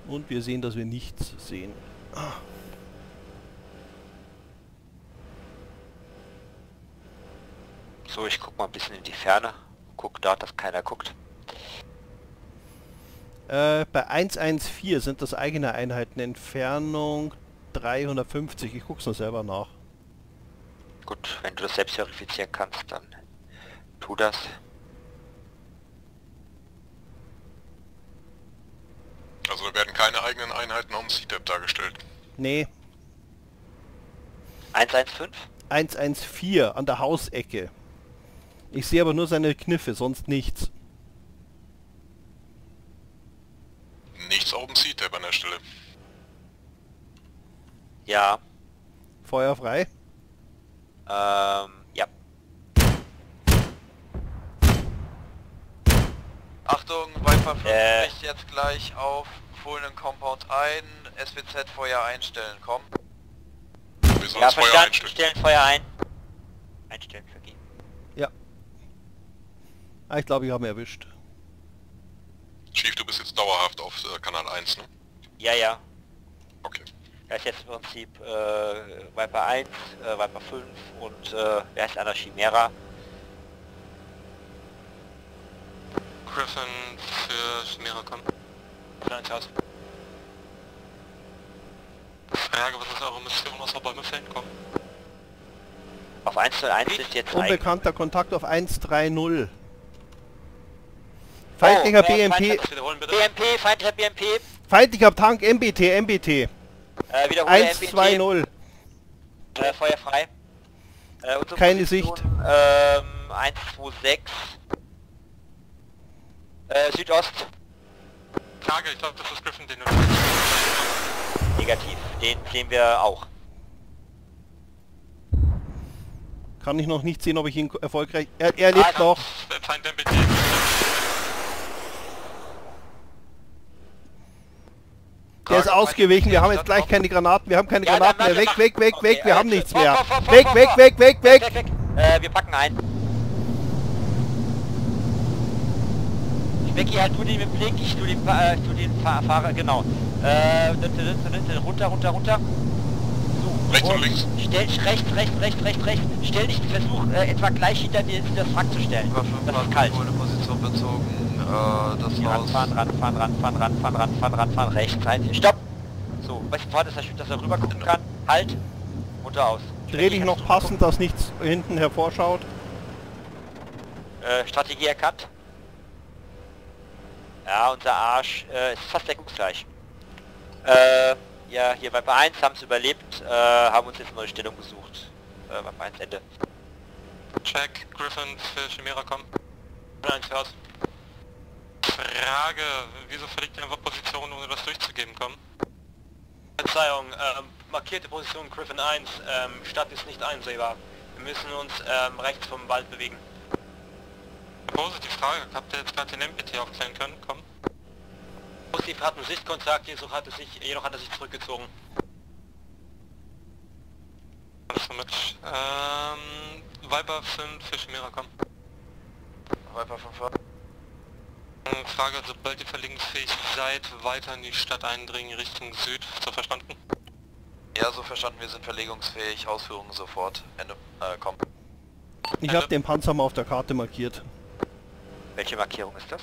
Und wir sehen, dass wir nichts sehen. So, ich guck mal ein bisschen in die Ferne. Guck da, dass keiner guckt. Äh, bei 114 sind das eigene Einheiten Entfernung 350. Ich guck's noch selber nach. Gut, wenn du das selbst verifizieren kannst, dann tu das. Also da werden keine eigenen Einheiten am CTEP dargestellt. Nee, 115? 114 an der Hausecke. Ich sehe aber nur seine Kniffe, sonst nichts. Nichts auf dem CTEP an der Stelle. Ja. Feuer frei. Ähm, ja. Achtung, Viper 5 Äh. jetzt gleich auf Fohlen Compound ein. SWZ Feuer einstellen, komm. Wir sollen Ja, Feuer verstanden. einstellen. Stellen Feuer ein. Einstellen, vergehen. Ah, ich glaube, ich habe ihn erwischt. Chief, du bist jetzt dauerhaft auf äh, Kanal 1, ne? Ja, ja. Okay. Da ist jetzt im Prinzip äh, Viper 1, äh, Viper 5 und äh, wer ist einer Chimera? Griffin für Chimera kommen. aus. Frage, was ist eure Mission außer Bäume fällen kommen? Auf 101 sind jetzt ein... Unbekannter Kontakt auf 130. Feindlicher äh, BMP. feindlicher-. BMP, feindlicher BMP. Feindlicher Tank MBT, MBT. Äh, wiederhole MBT. 120. Äh, Feuer frei. Äh, Keine Position, Sicht. Ähm, 126. Äh, Südost. Frage, ich glaube, das ist Griffin, den du... Negativ. Den sehen wir auch. Kann ich noch nicht sehen, ob ich ihn erfolgreich... Er, er lebt noch. Feind MBT. Der ist ausgewichen. Wir haben jetzt gleich keine Granaten. Wir haben keine Granaten mehr. Weg, weg, weg, weg. Wir haben nichts mehr. Weg, weg, weg, weg, weg. Äh, wir packen ein. Becky, halt du den mit Blick, ich tu den, äh, tu den Fa Fahrer, genau. Äh, runter, runter, runter. So, Rechts und links. Stell dich rechts, rechts, rechts, rechts, rechts. Stell dich, versuch äh, etwa gleich hinter dir das Wrack zu stellen. Über 5 Das ist kalt. eine Position bezogen. Äh, das Hier Haus. ranfahren, ranfahren, ranfahren, ranfahren, ranfahren, ranfahren, rechts, rechts. Stopp! So, weißt du, dass er, dass er rüber gucken kann? Halt! Runter aus. Dreh dich noch passend, dass nichts hinten hervorschaut. Äh, Strategie erkannt. Ja, unser Arsch äh, ist fast deckungsgleich. Äh, ja, hier Viper 1 haben es überlebt, äh, haben uns jetzt eine neue Stellung gesucht. Äh, Viper 1 Ende. Check, Griffin für Chimera kommen. Eins hört. Frage, wieso verlegt ihr einfach Position, ohne das durchzugeben, komm? Verzeihung, ähm, markierte Position Griffin 1, ähm, Stadt ist nicht einsehbar. Wir müssen uns ähm, rechts vom Wald bewegen. Positive Frage, habt ihr jetzt gerade den MPT aufklären können? Komm. Positiv hat einen Sichtkontakt, jedoch hat, er sich, jedoch hat er sich zurückgezogen. Alles so mit. Ähm, Viper 5 für Chimera, komm. Viper 5 Ähm, Frage, sobald ihr verlegungsfähig seid, weiter in die Stadt eindringen Richtung Süd. So verstanden? Ja, so verstanden, wir sind verlegungsfähig. Ausführungen sofort. Ende. Äh, komm. Ich habe den Panzer mal auf der Karte markiert. Welche Markierung ist das?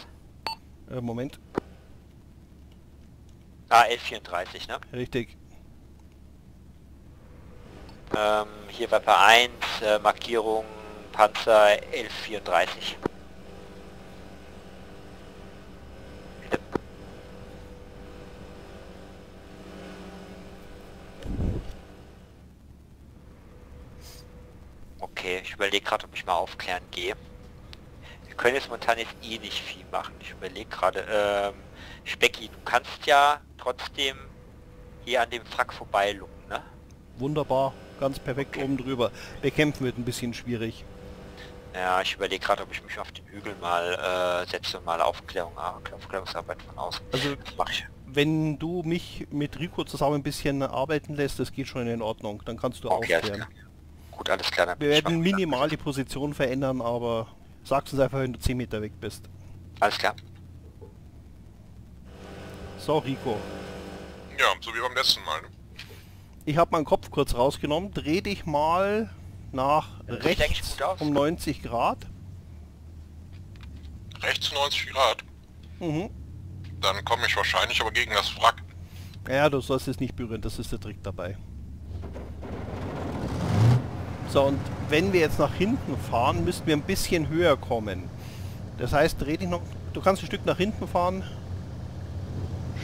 Äh, Moment. Ah, 1134, ne? Richtig. Ähm, hier Viper 1, äh, Markierung Panzer 1134. Bitte. Okay, ich überlege gerade, ob ich mal aufklären gehe. Wir können jetzt momentan jetzt eh nicht viel machen. Ich überlege gerade, ähm, Specki, du kannst ja trotzdem hier an dem Frack vorbeilucken, ne? Wunderbar. Ganz perfekt oben drüber. Bekämpfen wird ein bisschen schwierig. Ja, ich überlege gerade, ob ich mich auf den Hügel mal äh, setze und mal Aufklärung, äh, Aufklärungsarbeit von außen. Also, mache ich. Wenn du mich mit Rico zusammen ein bisschen arbeiten lässt, das geht schon in Ordnung. Dann kannst du Okay, alles aufklären. Gut, alles klar. Dann Wir werden mal- minimal die Position verändern, aber sag's uns einfach, wenn du 10 Meter weg bist. Alles klar. So, Rico. Ja, so wie beim letzten Mal. Ich habe meinen Kopf kurz rausgenommen. Dreh dich mal nach Das rechts gut aus. um 90 Grad. Rechts 90 Grad. Mhm. Dann komme ich wahrscheinlich aber gegen das Wrack. Ja, du sollst es nicht berühren, das ist der Trick dabei. So, und wenn wir jetzt nach hinten fahren, müssten wir ein bisschen höher kommen. Das heißt, dreh dich noch... Du kannst ein Stück nach hinten fahren.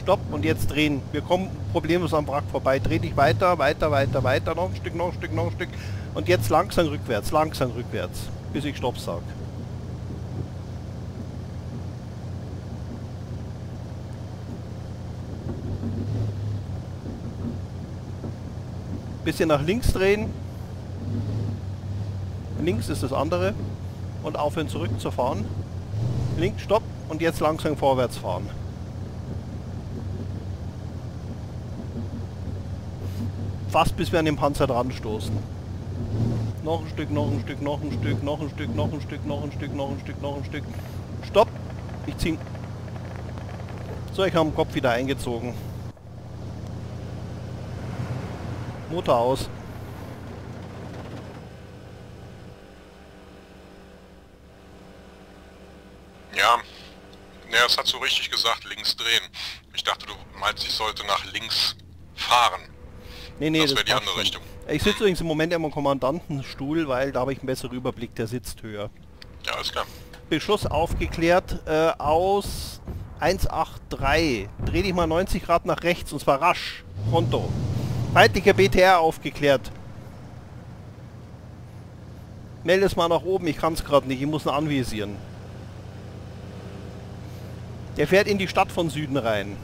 Stopp und jetzt drehen. Wir kommen problemlos am Wrack vorbei. Dreh dich weiter, weiter, weiter, weiter. Noch ein Stück, noch ein Stück, noch ein Stück. Und jetzt langsam rückwärts, langsam rückwärts. Bis ich Stopp sag. Bisschen nach links drehen. Links ist das andere. Und aufhören zurückzufahren. Links, stopp. Und jetzt langsam vorwärts fahren. Fast bis wir an den Panzer dran stoßen. Noch ein Stück, noch ein Stück, noch ein Stück, noch ein Stück, noch ein Stück, noch ein Stück, noch ein Stück, noch ein Stück. Stopp! Ich zieh. So, ich habe den Kopf wieder eingezogen. Motor aus. Ja, ne, das hat so richtig gesagt, links drehen. Ich dachte, du meinst, ich sollte nach links fahren. Nee, nee, das das wäre die andere schon. Richtung. Ich sitze übrigens im Moment immer im Kommandantenstuhl, weil da habe ich einen besseren Überblick, der sitzt höher. Ja, alles klar. Beschuss aufgeklärt äh, aus 183. Dreh dich mal 90 Grad nach rechts und zwar rasch. Pronto. Feindlicher BTR aufgeklärt. Melde es mal nach oben, ich kann es gerade nicht, ich muss ihn anvisieren. Der fährt in die Stadt von Süden rein.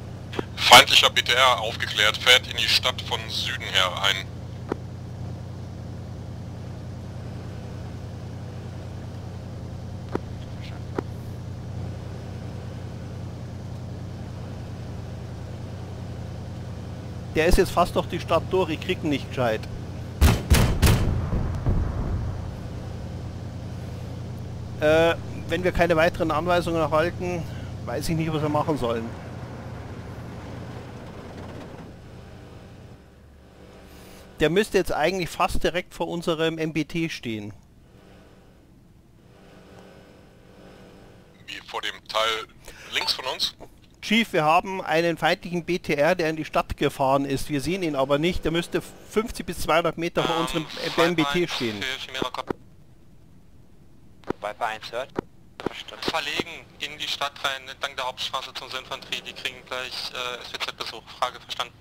Feindlicher BTR aufgeklärt, fährt in die Stadt von Süden her ein. Der ist jetzt fast durch die Stadt durch, ich krieg ihn nicht gescheit. Äh, wenn wir keine weiteren Anweisungen erhalten, weiß ich nicht, was wir machen sollen. Der müsste jetzt eigentlich fast direkt vor unserem MBT stehen. Wie vor dem Teil links von uns. Chief, wir haben einen feindlichen BTR, der in die Stadt gefahren ist. Wir sehen ihn aber nicht. Der müsste 50 bis 200 Meter vor unserem Ähm, MBT stehen. Viper 1 hört. Verlegen in die Stadt rein, entlang der Hauptstraße zur Infanterie. Die kriegen gleich äh, SWZ-Besuch. Frage verstanden.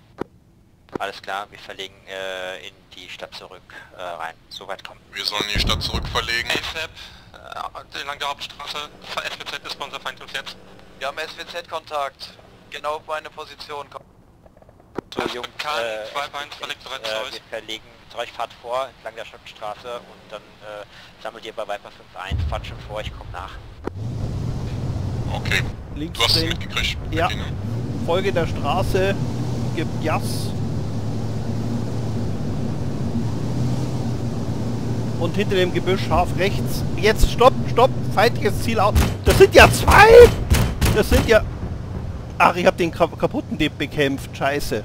Alles klar, wir verlegen äh, in die Stadt zurück äh, rein. Soweit kommen. Wir sollen die Stadt zurück verlegen. ASAP, äh, entlang der Hauptstraße. SWZ ist bei unser Feind uns jetzt. Wir haben SWZ-Kontakt. Genau auf meine Position. So Jungs, Kann, äh, Viper 1 verlegt bereits äh, wir verlegen, euch fahrt vor entlang der Stadtstraße und dann äh, sammelt ihr bei Viper 5-1, fahrt schon vor, ich komme nach. Okay. Links Du hast es mitgekriegt. Ja. Beginne. Folge der Straße, gibt Jas. Und hinter dem Gebüsch scharf rechts. Jetzt stopp, stopp, feindliches Ziel aus. Das sind ja zwei! Das sind ja... Ach, ich habe den ka- kaputten Dip bekämpft. Scheiße.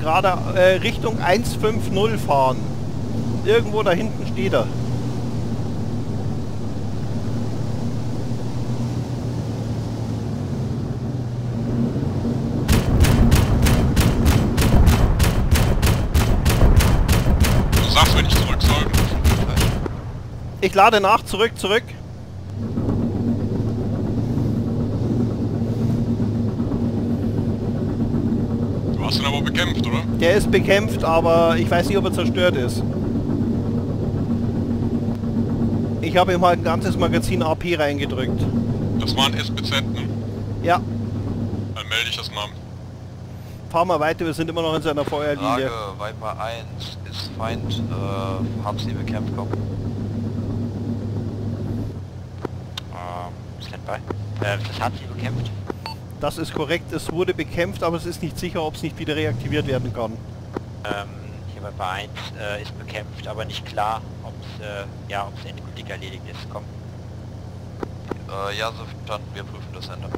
Gerade äh, Richtung 150 fahren. Irgendwo da hinten steht er. Lade nach, zurück, zurück. Du hast ihn aber bekämpft, oder? Der ist bekämpft, aber ich weiß nicht, ob er zerstört ist. Ich habe ihm halt ein ganzes Magazin AP reingedrückt. Das war ein SBZ, ne? Ja, Dann melde ich das mal. fahr mal weiter, wir sind immer noch in seiner Feuerlinie. Frage, Viper 1 ist Feind, äh, haben sie bekämpft, komm. Ähm, Standby. Äh, das hat sie bekämpft. Das ist korrekt, es wurde bekämpft, aber es ist nicht sicher, ob es nicht wieder reaktiviert werden kann. Ähm, hier Viper 1 äh, ist bekämpft, aber nicht klar, ob es äh, ja, ob es endgültig erledigt ist. Komm. Äh, ja, so verstanden, wir prüfen das Ende.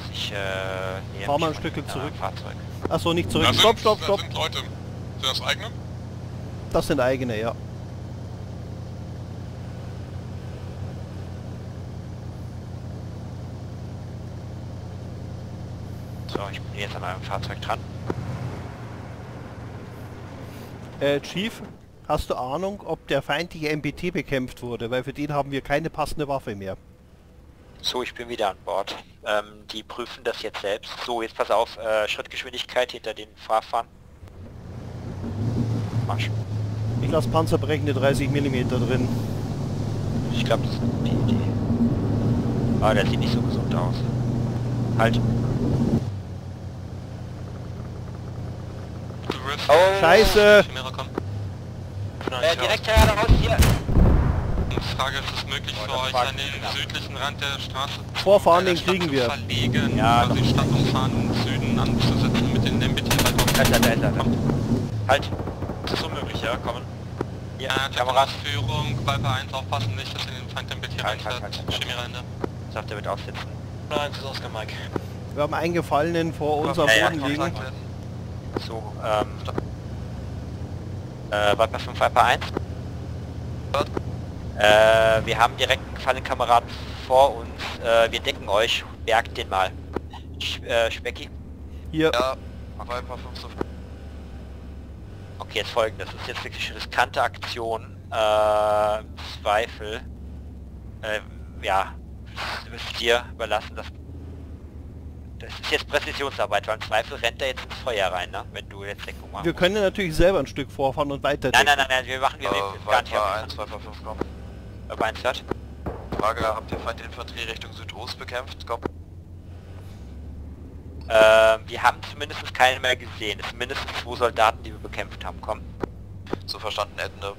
Jungs, ich äh, Fahr mal ein Stückchen mit zurück. Fahrzeug. Achso, nicht zurück. Sind, Stopp, stopp, stopp. sind Leute. Sind das eigene? Das sind eigene, ja. So, ich bin jetzt an einem Fahrzeug dran. Äh, Chief, hast du Ahnung, ob der feindliche MBT bekämpft wurde? Weil für den haben wir keine passende Waffe mehr. So, ich bin wieder an Bord. Ähm, die prüfen das jetzt selbst. So, jetzt pass auf, äh, Schrittgeschwindigkeit hinter den Fahrfahren. Marsch. Ich lasse panzerbrechende 30 mm drin. Ich glaube, das ist eine gute Idee. Aber der sieht nicht so gesund aus. Halt. Oh, Scheiße! Äh, direkt geradeaus hier. Frage, ist es möglich für euch, an den südlichen Rand der Straße Vorfahren, den der kriegen zu wir. verlegen, Ja, quasi Stadt umfahren und Süden anzusetzen mit den MBT weiter Halt, halt, halt, halt. Halt. Das ist unmöglich, ja, kommen. Ja, Ja, Kameras. Führung, Viper 1 aufpassen, nicht, dass ihr den Feind MBT reinfährt. halt, halt. Chemiereinde. Sagt er wird aufsitzen. Nein, ist Oscar Mike. Wir haben einen Gefallenen vor unserem Ja, ja, Boden liegen. So, ähm... Äh, Viper 5, Viper 1. Äh, wir haben direkt einen gefallenen Kameraden vor uns. Äh, wir decken euch. Bergt den mal. Sch äh, Specki. Hier, Ja, Viper 5 zu Okay, jetzt folgendes. Das ist jetzt wirklich eine riskante Aktion. Äh, Zweifel. Äh, ja. Müsst ihr überlassen, das... Das ist jetzt Präzisionsarbeit, weil im Zweifel rennt er jetzt ins Feuer rein, ne? Wenn du jetzt Deckung machst. wir können natürlich selber ein Stück vorfahren und weiter Nein, nein, nein, nein, wir machen wir äh, wir- gar nicht Viper auf- 1, Viper 5 kommen. Viper 1 hört. Frage, habt ihr Feindinfanterie Richtung Südost bekämpft? Komm. Ähm, wir haben zumindest keine mehr gesehen. Es sind mindestens zwei Soldaten, die wir bekämpft haben. Komm. So verstanden, Edne.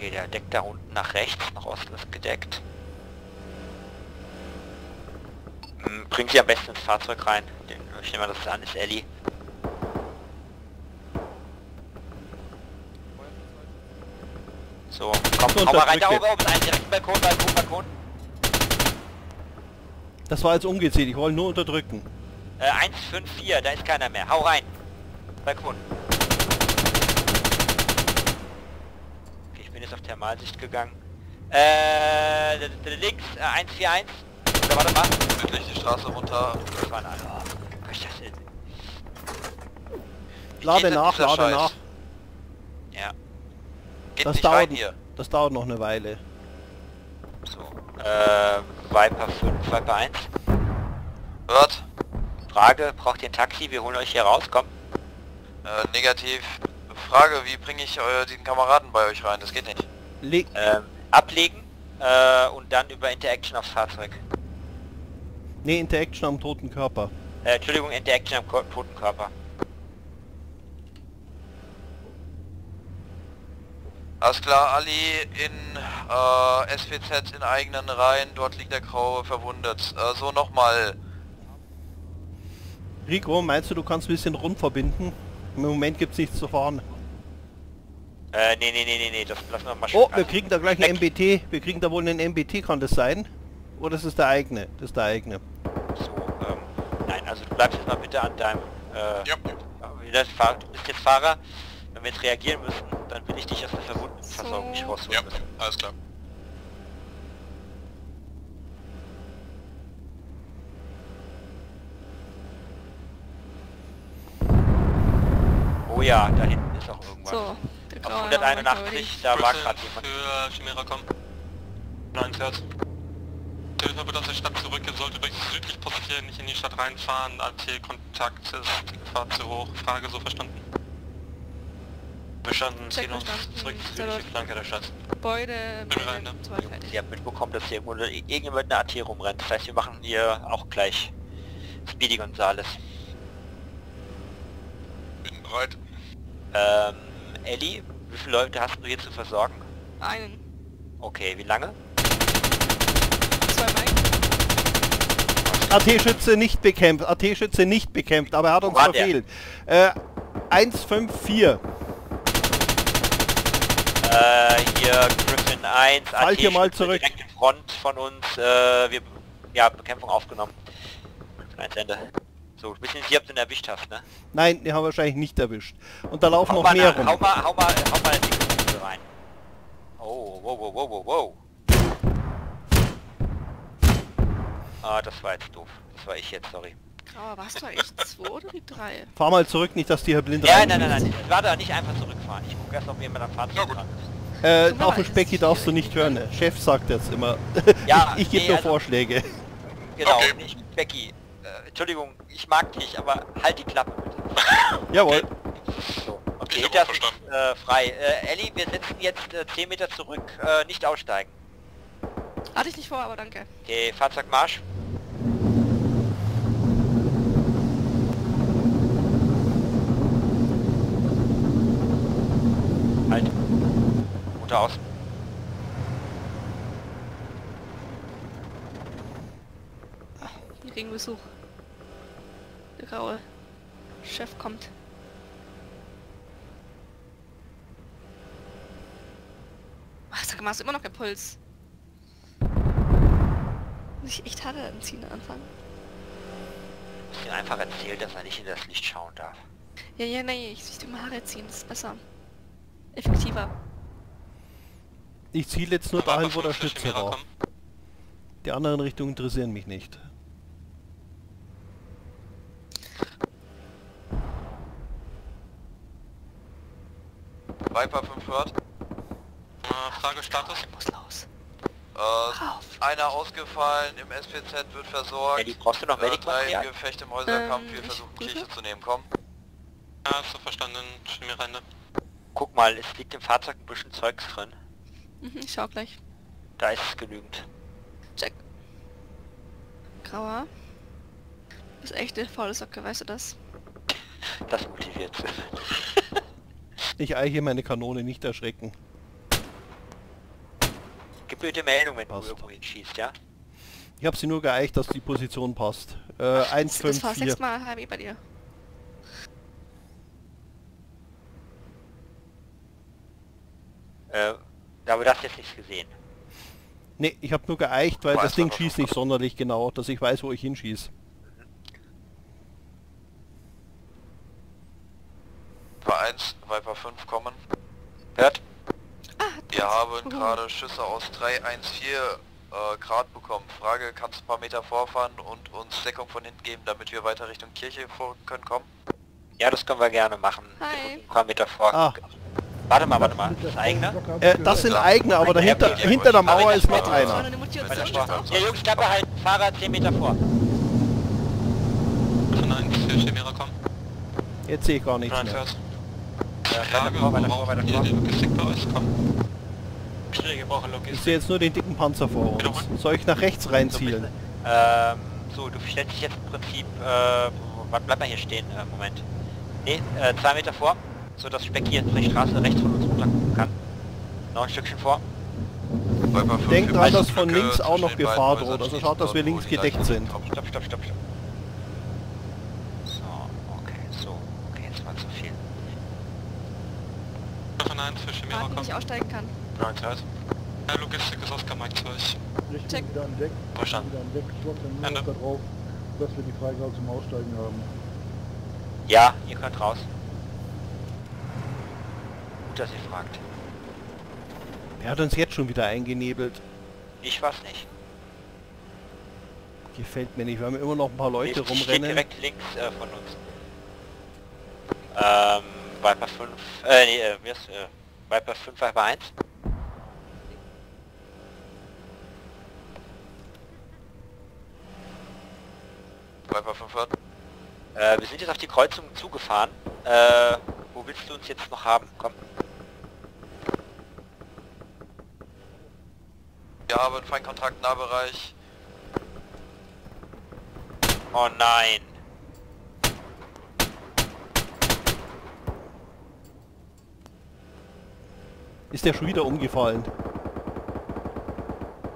Okay, der deckt da unten nach rechts, nach Osten ist gedeckt. Hm, Bringt sie am besten ins Fahrzeug rein. Den, ich nehme mal, das an ist Ellie. So, komm, hau mal rein, da oben, oben, einen direkten Balkon, Balkon, Balkon. Das war jetzt umgezählt, ich wollte nur unterdrücken. Äh, 154, da ist keiner mehr. Hau rein. Balkon. Okay, ich bin jetzt auf Thermalsicht gegangen. Äh, links, äh, 141. Oder warte mal. Südlich die Straße runter. Das war ein Alter. Was ist das denn? Wie Lade nach, lade Scheiß? nach. Ja, Geht Das nicht dauert- rein hier. Das dauert noch eine Weile. so. Äh, Viper 5, Viper 1. Hört? Frage, braucht ihr ein Taxi? Wir holen euch hier raus, komm. Äh, negativ. Frage, wie bringe ich äh, den Kameraden bei euch rein? Das geht nicht. Leg Ähm, ablegen äh, und dann über Interaction aufs Fahrzeug. nee, Interaction am toten Körper. Äh, Entschuldigung, Interaction am Ko- toten Körper. Alles klar, Ali in äh, SWZ in eigenen Reihen. Dort liegt der Graue verwundet. Äh, so nochmal. Rico, meinst du, du kannst ein bisschen rund verbinden? Im Moment gibt's nichts zu fahren. Äh, nee, nee, nee, nee, nee, das lassen wir mal Oh, wir kriegen da gleich einen MBT. Wir kriegen da wohl einen MBT, kann das sein? Oder ist es der eigene? Das ist der eigene. So, ähm, nein, also du bleibst jetzt mal bitte an deinem, äh, Ja. wie das Fahr du bist jetzt Fahrer. Wenn wir jetzt reagieren müssen, dann will ich dich aus der Verwundenversorgung nicht rausholen Ja, müssen. alles klar. Oh ja, da hinten ist auch irgendwas. So, Auf graue 181, da war gerade jemand. Für Chimera kommen. 9 Hertz. Hilfe wird aus der Stadt zurück, ihr solltet euch südlich positionieren, nicht in die Stadt reinfahren. AT-Kontakt ist die Gefahr zu hoch. Frage so verstanden. Verstanden, Check ziehen uns zurück zur südliche. Flanke der Stadt. Gebäude, rein, ne? habt mitbekommen, dass hier irgendwo irgendjemand mit einer AT rumrennt. Das heißt, wir machen hier auch gleich Speedy Gonzales. Bin bereit. Ähm, Ellie, wie viele Leute hast du hier zu versorgen? Einen, Okay, wie lange? zwei Mike. AT-Schütze nicht bekämpft. AT-Schütze nicht bekämpft, aber er hat Wo uns war der? verfehlt. Äh, 154. Äh, hier Griffin 1, Halt hier mal zurück. Direkt in Front von uns, äh, wir, ja, Bekämpfung aufgenommen. Griffin 1 Ende. So, ein bisschen sie habt den erwischt hast, ne? Nein, den haben wir wahrscheinlich nicht erwischt. Und da laufen Hau noch mal, mehr rum. hau mal, hau mal, hau mal die Griffe rein. Oh, wow, wow, wow, wow, wow. Ah, das war jetzt doof. Das war ich jetzt, sorry. Grauer, warst du eigentlich zwei oder die drei? Fahr mal zurück, nicht, dass die hier blind Ja, rein- nein, nein, nein, warte, nicht einfach zurückfahren. Ich gucke erst, ob jemand am Fahrzeug dran ist. Äh, auf dem. Specki darfst du nicht hören. Der Chef sagt jetzt immer. Ja, ich ich gebe nee, nur also- Vorschläge. Genau, Okay. ich, Becky, äh, Entschuldigung, ich mag dich, aber halt die Klappe bitte. Jawohl. So, okay, das ist verstanden. äh, frei. Äh, Ellie, wir setzen jetzt äh, 10 Meter zurück, äh, nicht aussteigen. Hatte ich nicht vor, aber danke. Okay, Fahrzeugmarsch. Halt. Motor aus. Kriegen Besuch. Graue Chef kommt. Ach, sag mal, hast du immer noch kein Puls? Muss ich echt Haare anziehen anfangen? Ich muss ihm einfach erzählen, dass er nicht in das Licht schauen darf. Ja, ja, nee, ich möchte immer Haare ziehen, das ist besser. Effektiver. Ich ziele jetzt nur dahin, wo der Schütze war. Die anderen Richtungen interessieren mich nicht. Viper 5 hört. Äh, Frage Status. Ich muss los. Äh, einer ausgefallen, im SPZ wird versorgt. Ellie, brauchst du noch Äh, drei im Medikmaterial? Gefecht im Häuserkampf, Ähm, wir versuchen. Kirche zu nehmen, komm. Ja, so verstanden. Chimera Ende. guck mal, es liegt im Fahrzeug ein bisschen Zeugs drin. Mhm, ich schau gleich. Da ist es genügend. Check. Grauer. Du bist echt eine faule Socke, weißt du das? Das motiviert. Ich eiche meine Kanone nicht erschrecken. Gib bitte Meldung, wenn Passt. du irgendwo hinschießt, ja? Ich habe sie nur geeicht, dass die Position passt. Äh, 1, Das 5, war 4. sechsmal HMI bei dir. Äh, aber du hast jetzt nichts gesehen. Ne, ich habe nur geeicht, weil Weiß das Ding schießt nicht sonderlich genau, dass ich weiß, wo ich hinschieß. Viper 1, Viper 5 kommen. Hört? Wir haben gerade Schüsse aus 314 äh, Grad bekommen. Frage, kannst du ein paar Meter vorfahren und uns Deckung von hinten geben, damit wir weiter Richtung Kirche vor können kommen? Ja, das können wir gerne machen. Hi. Ein paar Meter vor. Ah. Warte mal, warte mal. Das ist eigener? Äh, das sind eigene, aber dahinter, hinter der Mauer ist noch einer. Ja, Jungs, Klappe halten. Fahrer 10 Meter vor. 1 für Chimera kommen. Jetzt sehe ich gar nichts mehr. Hört. Ja, weiter Frage, vor, weiter vor, worauf weiter ihr vor. die Logistik bei euch kommt. Schnell, wir brauchen Ich sehe jetzt nur den dicken Panzer vor uns. Soll ich nach rechts reinzielen? Ähm, so, du stellst dich jetzt im Prinzip, äh, wann bleib mal hier stehen, äh, Moment. Ne, äh, zwei Meter vor, so dass Speck hier von der Straße rechts von uns runter gucken kann. Noch ein Stückchen vor. Viper 5, Denkt dran, dass von links auch noch Gefahr droht. Also schaut, dass wir links die gedeckt sind. Stopp, stopp, stopp, stopp. 9 für Chemira kommen. ich aussteigen kann. Ja, klar. Ja, Logistik ist Oscar Mike 2. Ich Check. wieder an Deck. Verstanden. Deck. Ich warte nur Ende. darauf, dass wir die Freigabe zum Aussteigen haben. Ja, ihr könnt raus. Gut, dass ihr fragt. Er hat uns jetzt schon wieder eingenebelt. Ich weiß nicht. Gefällt mir nicht. Wir haben immer noch ein paar Leute ich rumrennen. direkt links äh, von uns. Ähm... Viper 5, äh, nee, äh, wie ist, äh, Viper 5, Viper 1. Viper 5 hört. Äh, wir sind jetzt auf die Kreuzung zugefahren. Äh, wo willst du uns jetzt noch haben? Komm. Wir haben Feindkontakt Nahbereich. Oh nein. Ist der schon wieder umgefallen?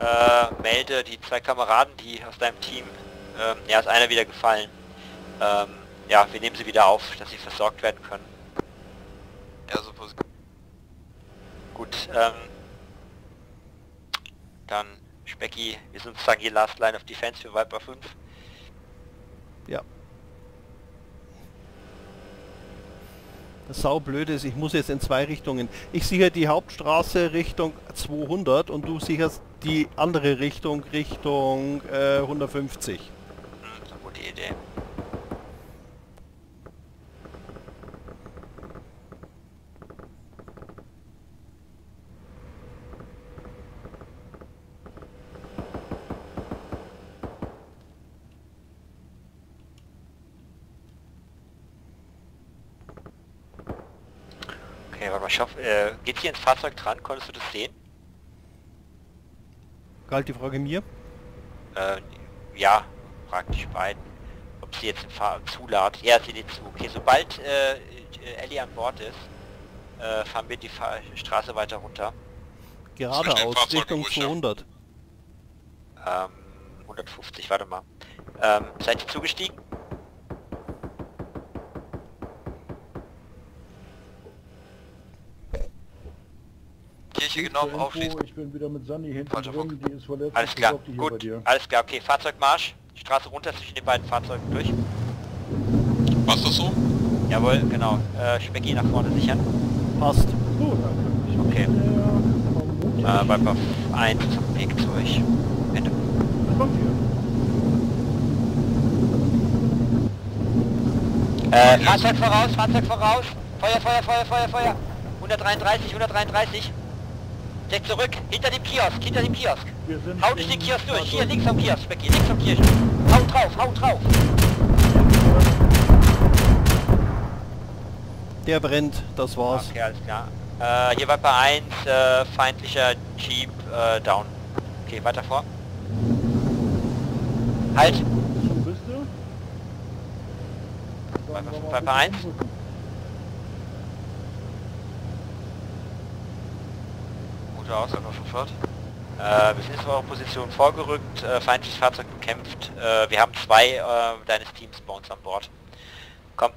Äh, melde die zwei Kameraden, die aus deinem Team, ähm, ja, ist einer wieder gefallen. Ähm, ja, wir nehmen sie wieder auf, dass sie versorgt werden können. Ja, so. Gut, ähm, dann Specki, wir sind sozusagen die Last Line of Defense für Viper 5. Ja. Das saublöde ist, ich muss jetzt in zwei Richtungen. Ich sichere die Hauptstraße Richtung 200 und du sicherst die andere Richtung Richtung äh, 150. Hm, gute Idee. Okay, warte mal, ich hoffe, äh, geht sie ins Fahrzeug dran? Konntest du das sehen? Galt die Frage mir? Äh, ja, praktisch beiden. Ob sie jetzt im Fahr zuladet. Ja, sie lädt zu. Okay, sobald äh, äh, Ellie an Bord ist, äh, fahren wir die Fahr Straße weiter runter. Geradeaus Richtung 200. Ähm, 150, warte mal. Ähm, seid ihr zugestiegen? Kirche genommen, aufschließen. Ich bin wieder mit Sanni hinten Falscher drin, die ist verletzt. Alles klar, bei gut, alles klar, okay, Fahrzeugmarsch, Straße runter zwischen den beiden Fahrzeugen durch. Was das so? Jawohl, genau, äh, Specki nach vorne sichern. Passt. Könnte ich Okay. der Äh, Viper 1 ist auf dem Weg zu euch. Ende. kommt hier. Äh, Fahrzeug voraus, Fahrzeug voraus. Feuer, Feuer, Feuer, Feuer, Feuer. 133, 133. Deck zurück, hinter dem Kiosk, hinter dem Kiosk. Wir sind Hau durch den Kiosk durch, hier links am Kiosk, Becky, links am Kiosk. Hau drauf, hau drauf. Der brennt, das war's. Okay, alles klar. Äh, hier Viper 1, äh, feindlicher Jeep, äh, down. Okay, weiter vor. Halt! Schon bist du? Viper, Viper 1. rücken. Gute Aussage von Fahrt. Äh, wir sind jetzt auf eure Position vorgerückt, äh, feindliches Fahrzeug bekämpft. Äh, wir haben zwei äh, deines Teams bei uns an Bord. Komm,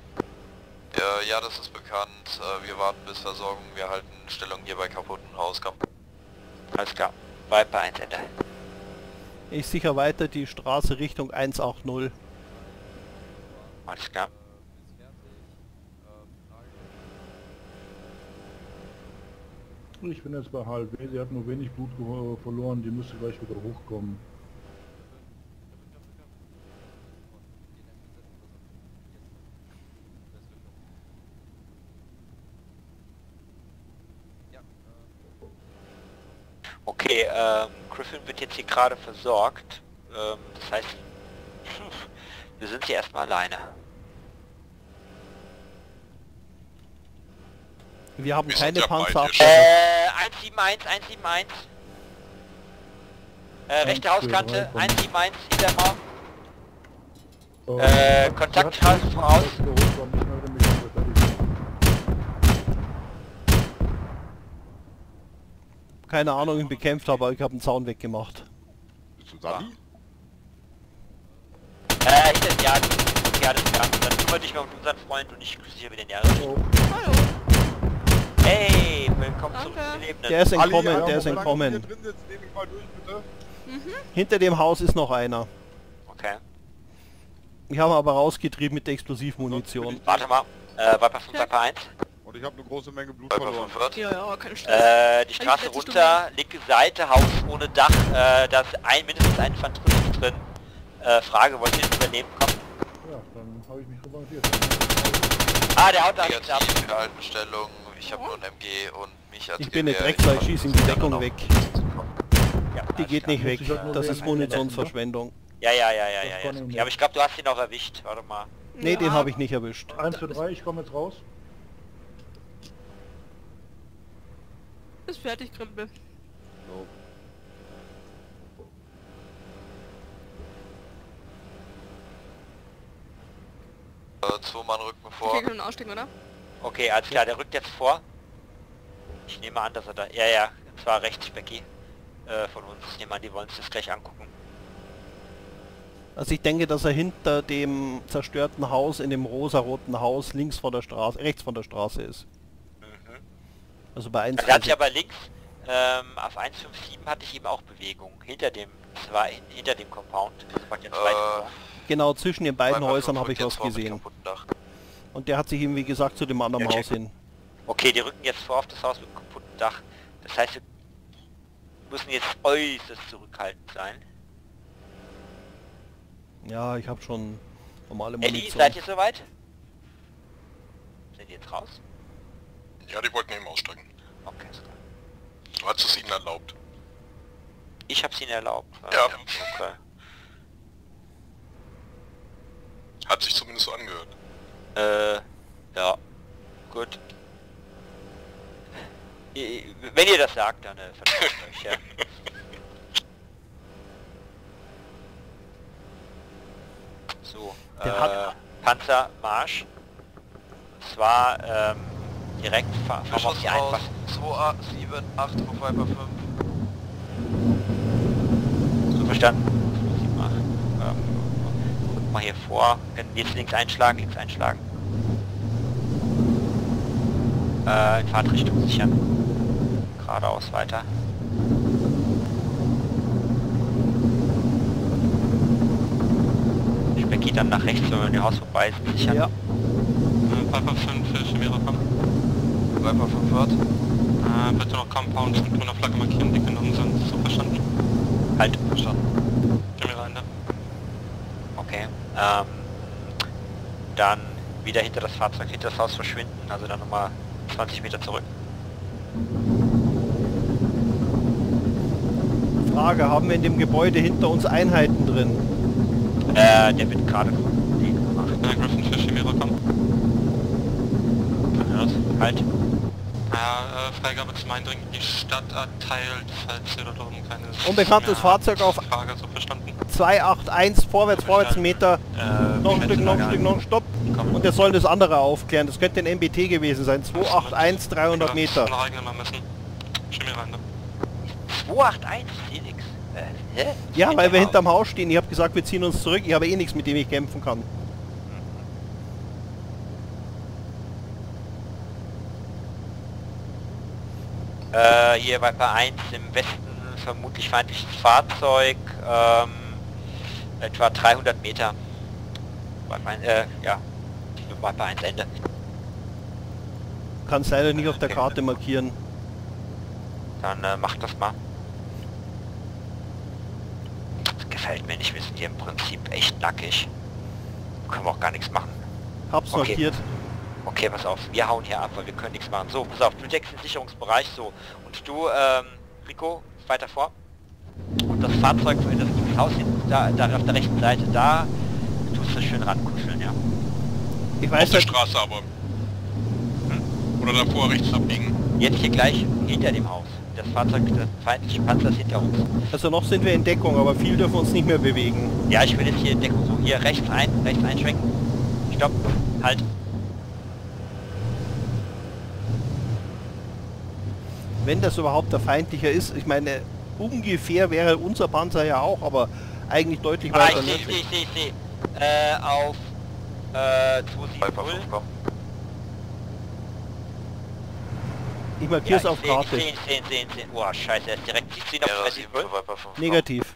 Äh, ja, das ist bekannt. Äh, wir warten bis Versorgung. Wir halten Stellung hier bei kaputten Haus. Komm. alles klar. Viper 1 Ende. Ich sicher weiter die Straße Richtung 180. Alles klar. Ich bin jetzt bei HLW, sie hat nur wenig Blut verloren, die müsste gleich wieder hochkommen. Okay, ähm, Griffin wird jetzt hier gerade versorgt. Ähm, das heißt, wir sind hier erstmal alleine. Wir haben Wir keine ja Panzer. Äh, 171, 171. Äh, rechte Hauskante, drei, komm. 171, hinter Mauer. Äh, Äh, Kontakt raus, voraus. Keine Ahnung, ihn bekämpft habe, aber ich habe einen Zaun weggemacht. Bist du Sally? Äh, hinter dem Jahr, ja, das klar. Dann kümmere dich mal um unseren Freund und ich grüße hier wieder den Jahr. Hallo. Hey, willkommen zurück Danke. zu den Lebenden. Der ist Ali, entkommen, ja, der ist entkommen. drin sitzt, durch, bitte. Hinter dem Haus ist noch einer. Okay. Ich habe aber rausgetrieben mit der Explosivmunition. Warte mal. Äh, Viper 5, Viper 1. Und ich habe eine große Menge Blut Viper verloren. von Fahrt. Ja, ja, keine Stress. Äh, die Straße runter, linke Seite, Haus ohne Dach, äh, da ist ein, mindestens ein Infanterist drin. Äh, Frage, wollt ihr das übernehmen? Komm. Ja, dann habe ich mich revanchiert. Ah, der haut da ab. Wir halten Stellung. Ich habe nur ein MG und mich als Ich bin eine. Drecksau, schieße in die Deckung weg. Ja, Die geht nicht weg. halt Das ist Munitionsverschwendung. Ja, ja, ja, ja, ja. ja, nicht. Aber ich glaube, du hast ihn noch erwischt. Warte mal. Nee, Ja. den habe ich nicht erwischt. 1 für 3, ich komme jetzt raus. Ist fertig, Krempel. Äh, zwei Mann rücken Wir vor. können aussteigen, oder? Okay, alles klar, der rückt jetzt vor. Ich nehme an, dass er da... Ja, ja, und zwar rechts, Becky. Äh, von uns. Ich nehme an, die wollen sich das gleich angucken. Also ich denke, dass er hinter dem zerstörten Haus in dem rosa-roten Haus links von der Straße, rechts von der Straße ist. Mhm. Also bei 1 Da hatte ich aber links, ähm, auf 157 hatte ich eben auch Bewegung. Hinter dem, zwei, hinter dem Compound. Äh. Genau zwischen den beiden Häusern habe ich was gesehen. Dach. Und der hat sich eben wie gesagt zu dem anderen Ja, Haus hin. Okay, die rücken jetzt vor auf das Haus mit kaputtem Dach. Das heißt, wir müssen jetzt äußerst zurückhaltend sein. Ja, ich habe schon normale Ellie, Munition. seid ihr soweit? Sind die jetzt raus? Ja, die wollten eben aussteigen. Okay, ist klar. Du hast es ihnen erlaubt. Ich hab's ihnen erlaubt. Ja. Okay. Hat sich zumindest so angehört. Äh, ja. Gut. Wenn ihr das sagt, dann äh, vertraue ich euch, ja. So, äh, Panzer, Marsch. Und zwar, ähm, direkt fahren wir auf die einfach. 2, 7, 8 auf Viper 5. So verstanden. Ähm, guck mal hier vor. Können Jetzt links einschlagen, links einschlagen. Äh, in Fahrtrichtung sichern. Geradeaus weiter. Speck geht dann nach rechts, wenn wir dem Haus vorbei sind, sichern. Ja. Äh, Viper 5 für Chimera kommen. Viper 5 Fahrt. Äh, bitte noch Compounds mit grüner Flagge markieren, die genommen sind. So verstanden. Halt. Verstanden. Chimera Ende. Okay. Ähm, dann wieder hinter das Fahrzeug, hinter das Haus verschwinden, also dann nochmal 20 Meter zurück. Frage, haben wir in dem Gebäude hinter uns Einheiten drin? Äh, der wird gerade von gemacht. Griffin für Chimera kommen. Ja. Halt. Ja, äh, Freigabe zum Eindringen in die Stadt erteilt, falls ihr dort oben keine... Unbekanntes Fahrzeug auf Frage so verstanden. 281 vorwärts, vorwärts Meter. Äh, Noch ein Stück, noch ein Stück, noch ein Stopp. Und der soll das andere aufklären. Das könnte ein MBT gewesen sein. 281, 300 Meter. Nach eigenem Ermessen. Schimmel rein, ne? 281, Felix. Äh, hä? Ja, weil wir Hinterm hinterm Haus stehen. Ich habe gesagt, wir ziehen uns zurück. Ich habe eh nichts, mit dem ich kämpfen kann. Äh, hier Viper 1 im Westen vermutlich feindliches Fahrzeug, ähm, etwa 300 Meter. Viper 1, äh, ja, Viper 1 Ende. Kann es leider nicht auf der Karte markieren. Dann äh, macht das mal. Das gefällt mir nicht, wir sind hier im Prinzip echt nackig. Können wir auch gar nichts machen. Hab's Okay. markiert. Okay, pass auf, wir hauen hier ab, weil wir können nichts machen. So, pass auf, du deckst den Sicherungsbereich so. Und du, ähm, Rico, weiter vor. Und das Fahrzeug, das Haus hinten, da, da auf der rechten Seite, da tust du schön rankuscheln, ja. Ich Auf weiß der halt, Straße aber. Oder davor rechts abbiegen. Jetzt hier gleich hinter dem Haus. Das Fahrzeug, das feindliche Panzer ist hinter uns. also noch sind wir in Deckung, aber viel dürfen wir uns nicht mehr bewegen. Ja, ich will jetzt hier in Deckung so. Hier rechts ein, rechts einschwenken. Stopp. Halt. Wenn das überhaupt der feindliche ist, ich meine, ungefähr wäre unser Panzer ja auch, aber eigentlich deutlich Ah, weiter ich sehe, ich sehe, ich sehe, ich sehe. Äh, auf äh, 270. Ich markiere es Ja, auf sehe, Karte. Ich sehe, ich sehe, ich sehe, ich sehe. Boah, scheiße, er ist direkt. Ich sehe noch Ja, 270. 7 für Viper 5. Negativ.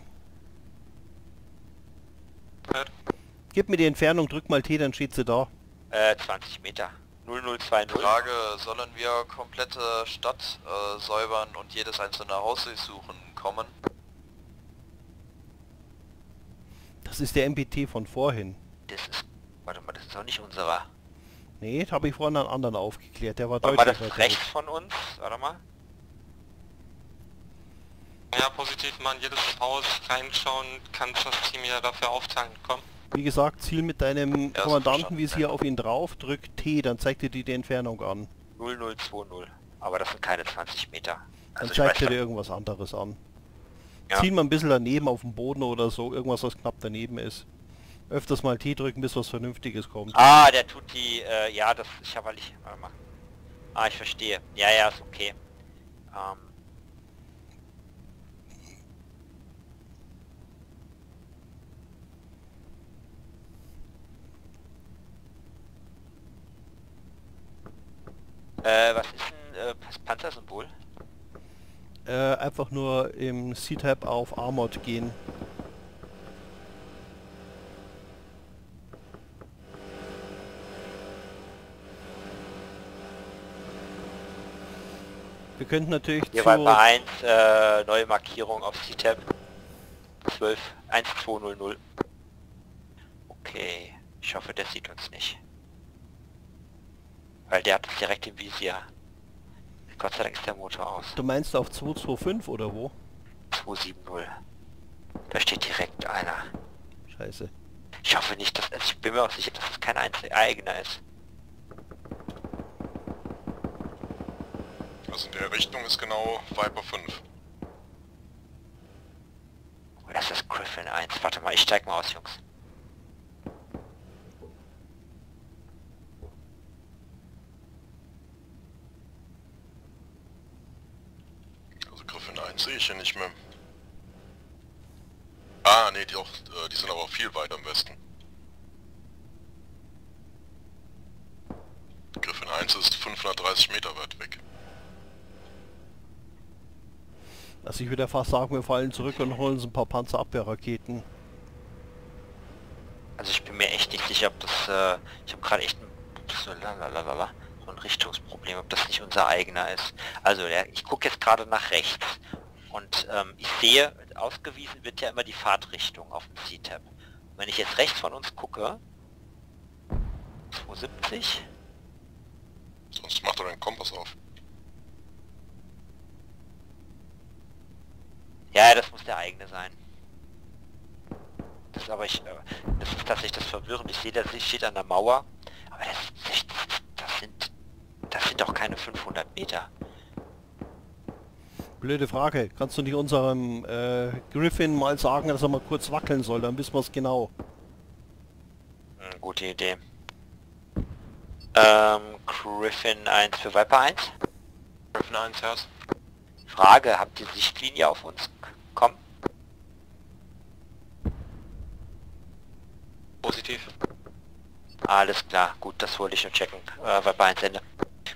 Gib mir die Entfernung, drück mal T, dann steht sie da. Äh, 20 Meter. 0020. Frage, sollen wir komplette Stadt äh, säubern und jedes einzelne Haus durchsuchen kommen? Das ist der MPT von vorhin. Das ist. Warte mal, das ist doch nicht unserer. Nee, das habe ich vorhin einen anderen aufgeklärt. Der war Warte deutlich das ist weiter rechts von uns. Warte mal. Ja, positiv mal in jedes Haus reinschauen, kannst das Team ja dafür aufteilen. Komm. Wie gesagt, ziel mit deinem Ja, Kommandanten verstanden, Visier ja. auf ihn drauf, drück T, dann zeigt er dir die Entfernung an. 0020. Aber das sind keine 20 Meter. Dann Also ich zeigt er dir irgendwas anderes an. Ja. Ziel mal ein bisschen daneben auf dem Boden oder so, irgendwas was knapp daneben ist. Öfters mal T drücken, bis was Vernünftiges kommt. Ah, der tut die, äh, ja, das, ich habe nicht, warte mal. Ah, ich verstehe. Ja, ja, ist okay. Ähm, äh, was ist ein äh, Panzersymbol? Äh, einfach nur im C-Tab auf Armored gehen. Wir könnten natürlich Hier zu... bei 1, äh, neue Markierung auf C-Tab. 12, 1200. Okay, ich hoffe, der sieht uns nicht. Weil der hat es direkt im Visier. Gott sei Dank ist der Motor aus. Du meinst auf 225 oder wo? 270. Da steht direkt einer. Scheiße. Ich hoffe nicht, dass... Also ich bin mir auch sicher, dass es kein einzelner eigener ist. Also in der Richtung ist genau Viper 5. Oder ist das Griffin 1? Warte mal, ich steig mal aus, Jungs. Also Griffin 1 sehe ich hier nicht mehr. Ah, nee, die, auch, äh, die sind aber viel weiter im Westen. Griffin 1 ist 530 Meter weit weg. Also ich würde ja fast sagen, wir fallen zurück und holen uns ein paar Panzerabwehrraketen. Also ich bin mir echt nicht sicher, ob das... Äh, ich habe gerade echt ein, so, lalalala, so ein Richtungsproblem, ob das nicht unser eigener ist. Also der, ich gucke jetzt gerade nach rechts und ähm, ich sehe, ausgewiesen wird ja immer die Fahrtrichtung auf dem C-Tab. Wenn ich jetzt rechts von uns gucke, 270, Sonst macht er den Kompass auf. Ja, das muss der eigene sein. Das ist aber ich, äh, das ist tatsächlich das Verwirrende. Ich sehe, das steht an der Mauer, aber das, das, das sind, das sind sind doch keine 500 Meter. Blöde Frage. Kannst du nicht unserem äh, Griffin mal sagen, dass er mal kurz wackeln soll? Dann wissen wir es genau. Hm, gute Idee. Ähm, Griffin 1 für Viper 1. Griffin 1, Herz. Frage, habt ihr Sichtlinie auf uns? Komm. Positiv. Alles klar, gut, das wollte ich nur checken. Äh, Viper 1 Ende.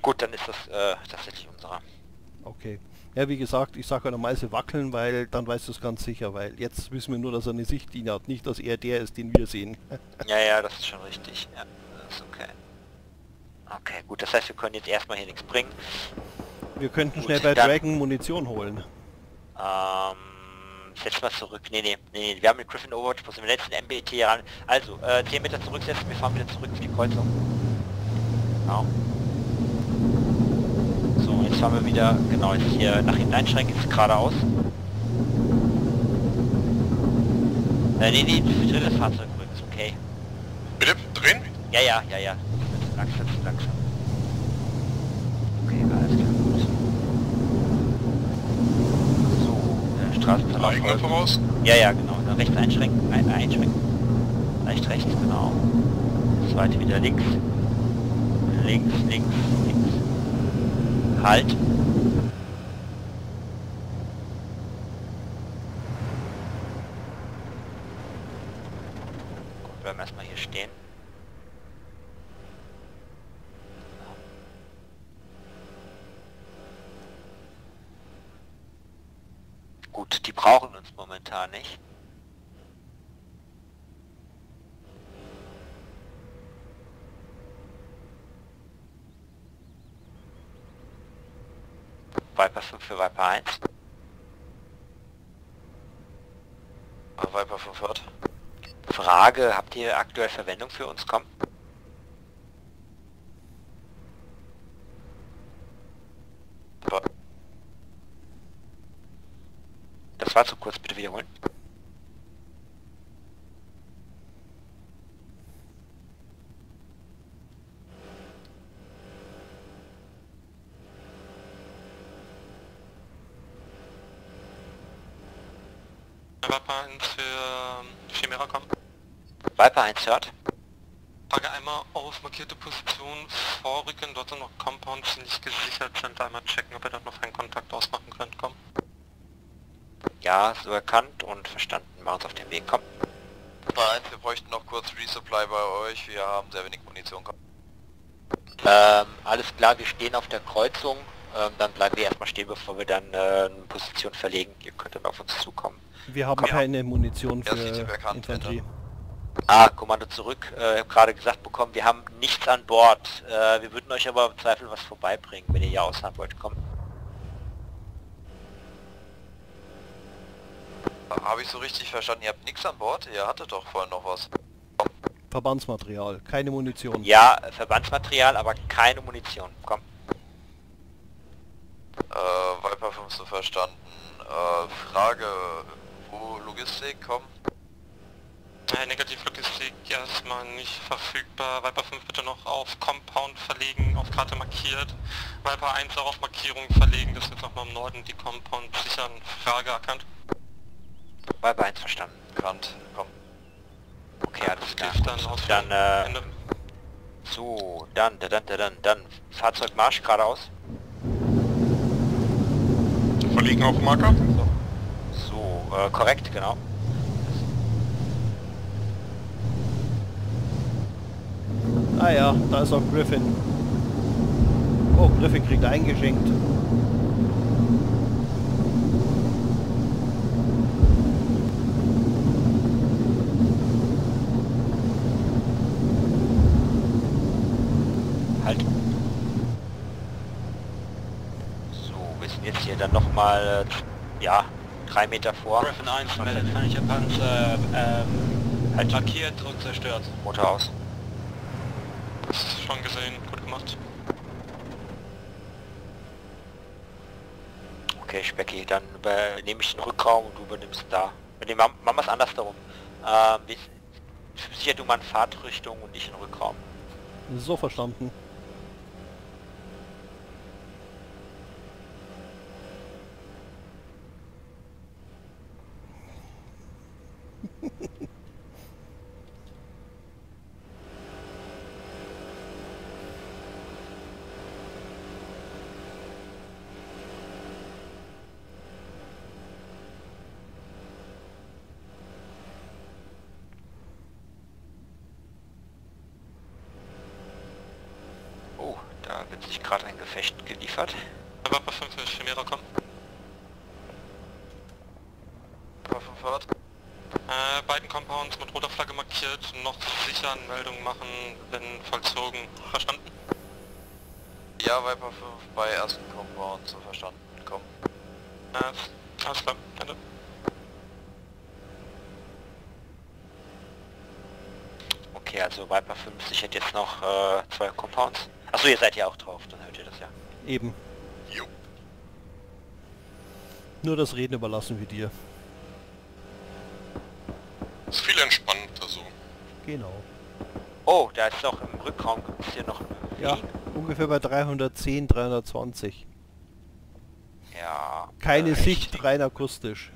Gut, dann ist das äh, tatsächlich unserer. Okay. Ja, wie gesagt, ich sage normalerweise wackeln, weil dann weißt du es ganz sicher, weil jetzt wissen wir nur, dass er eine Sichtlinie hat, nicht, dass er der ist, den wir sehen. Ja, ja, das ist schon richtig. Ja, das ist okay. Okay, gut, das heißt, wir können jetzt erstmal hier nichts bringen. Wir könnten Gut, schnell bei Dragon Munition holen. Ähm, setz mal zurück. Nee, nee, nee, nee, wir haben mit Griffin Overwatch muss im letzten MBT ran. Also, äh, 10 Meter zurücksetzen, wir fahren wieder zurück auf die Kreuzung. Genau. So, jetzt fahren wir wieder, genau, jetzt hier nach hinten einschränken, jetzt geradeaus. Äh, nee, nee, dreh das Fahrzeug ist okay. Bitte? Drehen? Ja, ja, ja, ja. Zu langsam, zu langsam. Okay, alles klar, gut. So, äh, Straßenverlauf. Folgen. voraus? Ja, ja, genau. Dann rechts einschränken, ein, einschränken. Leicht rechts, genau. Zweite wieder links. Links, links, links. Halt. Gut, bleiben erstmal hier stehen. Gut, die brauchen uns momentan nicht. Viper 5 für Viper 1. Äh, Viper 5 hört. Frage, habt ihr aktuell Verwendung für uns? Komm. Das war zu kurz, bitte wiederholen. Viper 1 für Chimera kommen. Viper 1 hört. Frage einmal auf markierte Position vorrücken, dort sind noch Compounds, die nicht gesichert sind. Einmal checken, ob ihr dort noch einen Kontakt ausmachen könnt. Komm. Ja, so erkannt und verstanden. Machen uns auf den Weg. Komm. Bei 1, wir bräuchten noch kurz Resupply bei euch. Wir haben sehr wenig Munition. Komm. Ähm, alles klar, wir stehen auf der Kreuzung. Ähm, dann bleiben wir erstmal stehen, bevor wir dann äh, eine Position verlegen. Ihr könnt dann auf uns zukommen. Wir haben Komm. keine Munition Ja, sind für erkannt, Infanterie. Ah, Kommando zurück. Äh, ich habe gerade gesagt bekommen, wir haben nichts an Bord. Äh, wir würden euch aber im Zweifel was vorbeibringen, wenn ihr hier ausfahren wollt. Komm. Habe ich so richtig verstanden, ihr habt nichts an Bord? Ihr hattet doch vorhin noch was. Verbandsmaterial, keine Munition. Ja, äh, Verbandsmaterial, aber keine Munition. Komm. Äh, Viper 5 so verstanden. Äh, Frage, wo Logistik, komm. Äh, Negativlogistik erstmal nicht verfügbar. Viper 5 bitte noch auf Compound verlegen, auf Karte markiert. Viper 1 auch auf Markierung verlegen, dass wir jetzt nochmal im Norden die Compound sichern. Frage erkannt. Viper 1 verstanden. Bekannt, komm. Okay, alles klar. Dann Dann, äh, so, dann, dann, dann, dann, dann. Fahrzeugmarsch geradeaus. Verlegen auf Marker? So, äh, korrekt, genau. Ah ja, da ist auch Griffin. Oh, Griffin kriegt eingeschenkt. Halt. So, hier dann nochmal, äh, ja, drei Meter vor. Griffin 1 meldet feindlicher Panzer, ähm, Halt. markiert und zerstört. Motor aus. Schon gesehen, gut gemacht. Okay, Specki, dann übernehme ich den Rückraum und du übernimmst da. Nee, machen wir es andersherum. Ähm, sicher du mal in Fahrtrichtung und ich in Rückraum. So verstanden. Oh, da wird sich gerade ein Gefecht geliefert. Ja, Viper 5 bei ersten Compound, so verstanden. Komm. Äh, alles klar, Ende. Okay, also Viper 5 sichert jetzt noch äh, zwei Compounds. Achso, ihr seid ja auch drauf, dann hört ihr das ja. Eben. Nur das Reden überlassen wir dir. Ist viel entspannter so. Genau. Oh, da ist noch im Rückraum gibt es hier noch Ja, ungefähr bei 310, 320. Ja. Keine äh, Sicht, rein akustisch.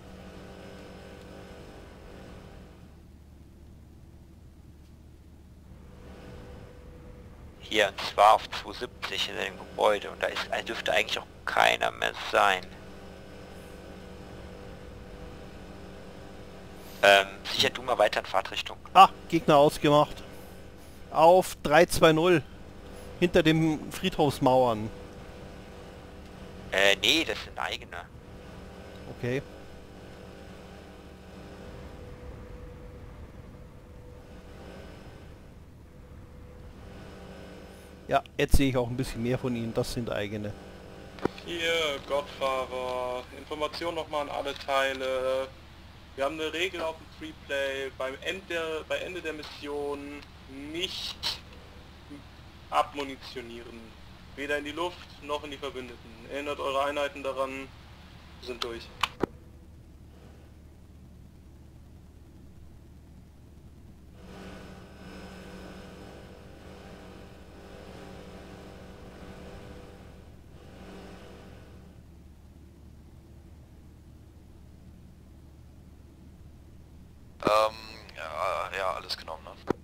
Hier, und zwar auf 270 in dem Gebäude und da ist, da dürfte eigentlich auch keiner mehr sein. Ähm, sicher du mal weiter in Fahrtrichtung. Ah, Gegner ausgemacht. Auf 320. Hinter dem Friedhofsmauern. Äh, nee, das sind eigene. Okay. Ja, jetzt sehe ich auch ein bisschen mehr von ihnen. Das sind eigene. Hier, Godfather. Information nochmal an alle Teile. Wir haben eine Regel auf dem Freeplay. Beim Ende bei Ende der Mission nicht abmunitionieren. Weder in die Luft noch in die Verbündeten. Erinnert eure Einheiten daran. Wir sind durch. Ähm, ja, ja, alles genommen, ne?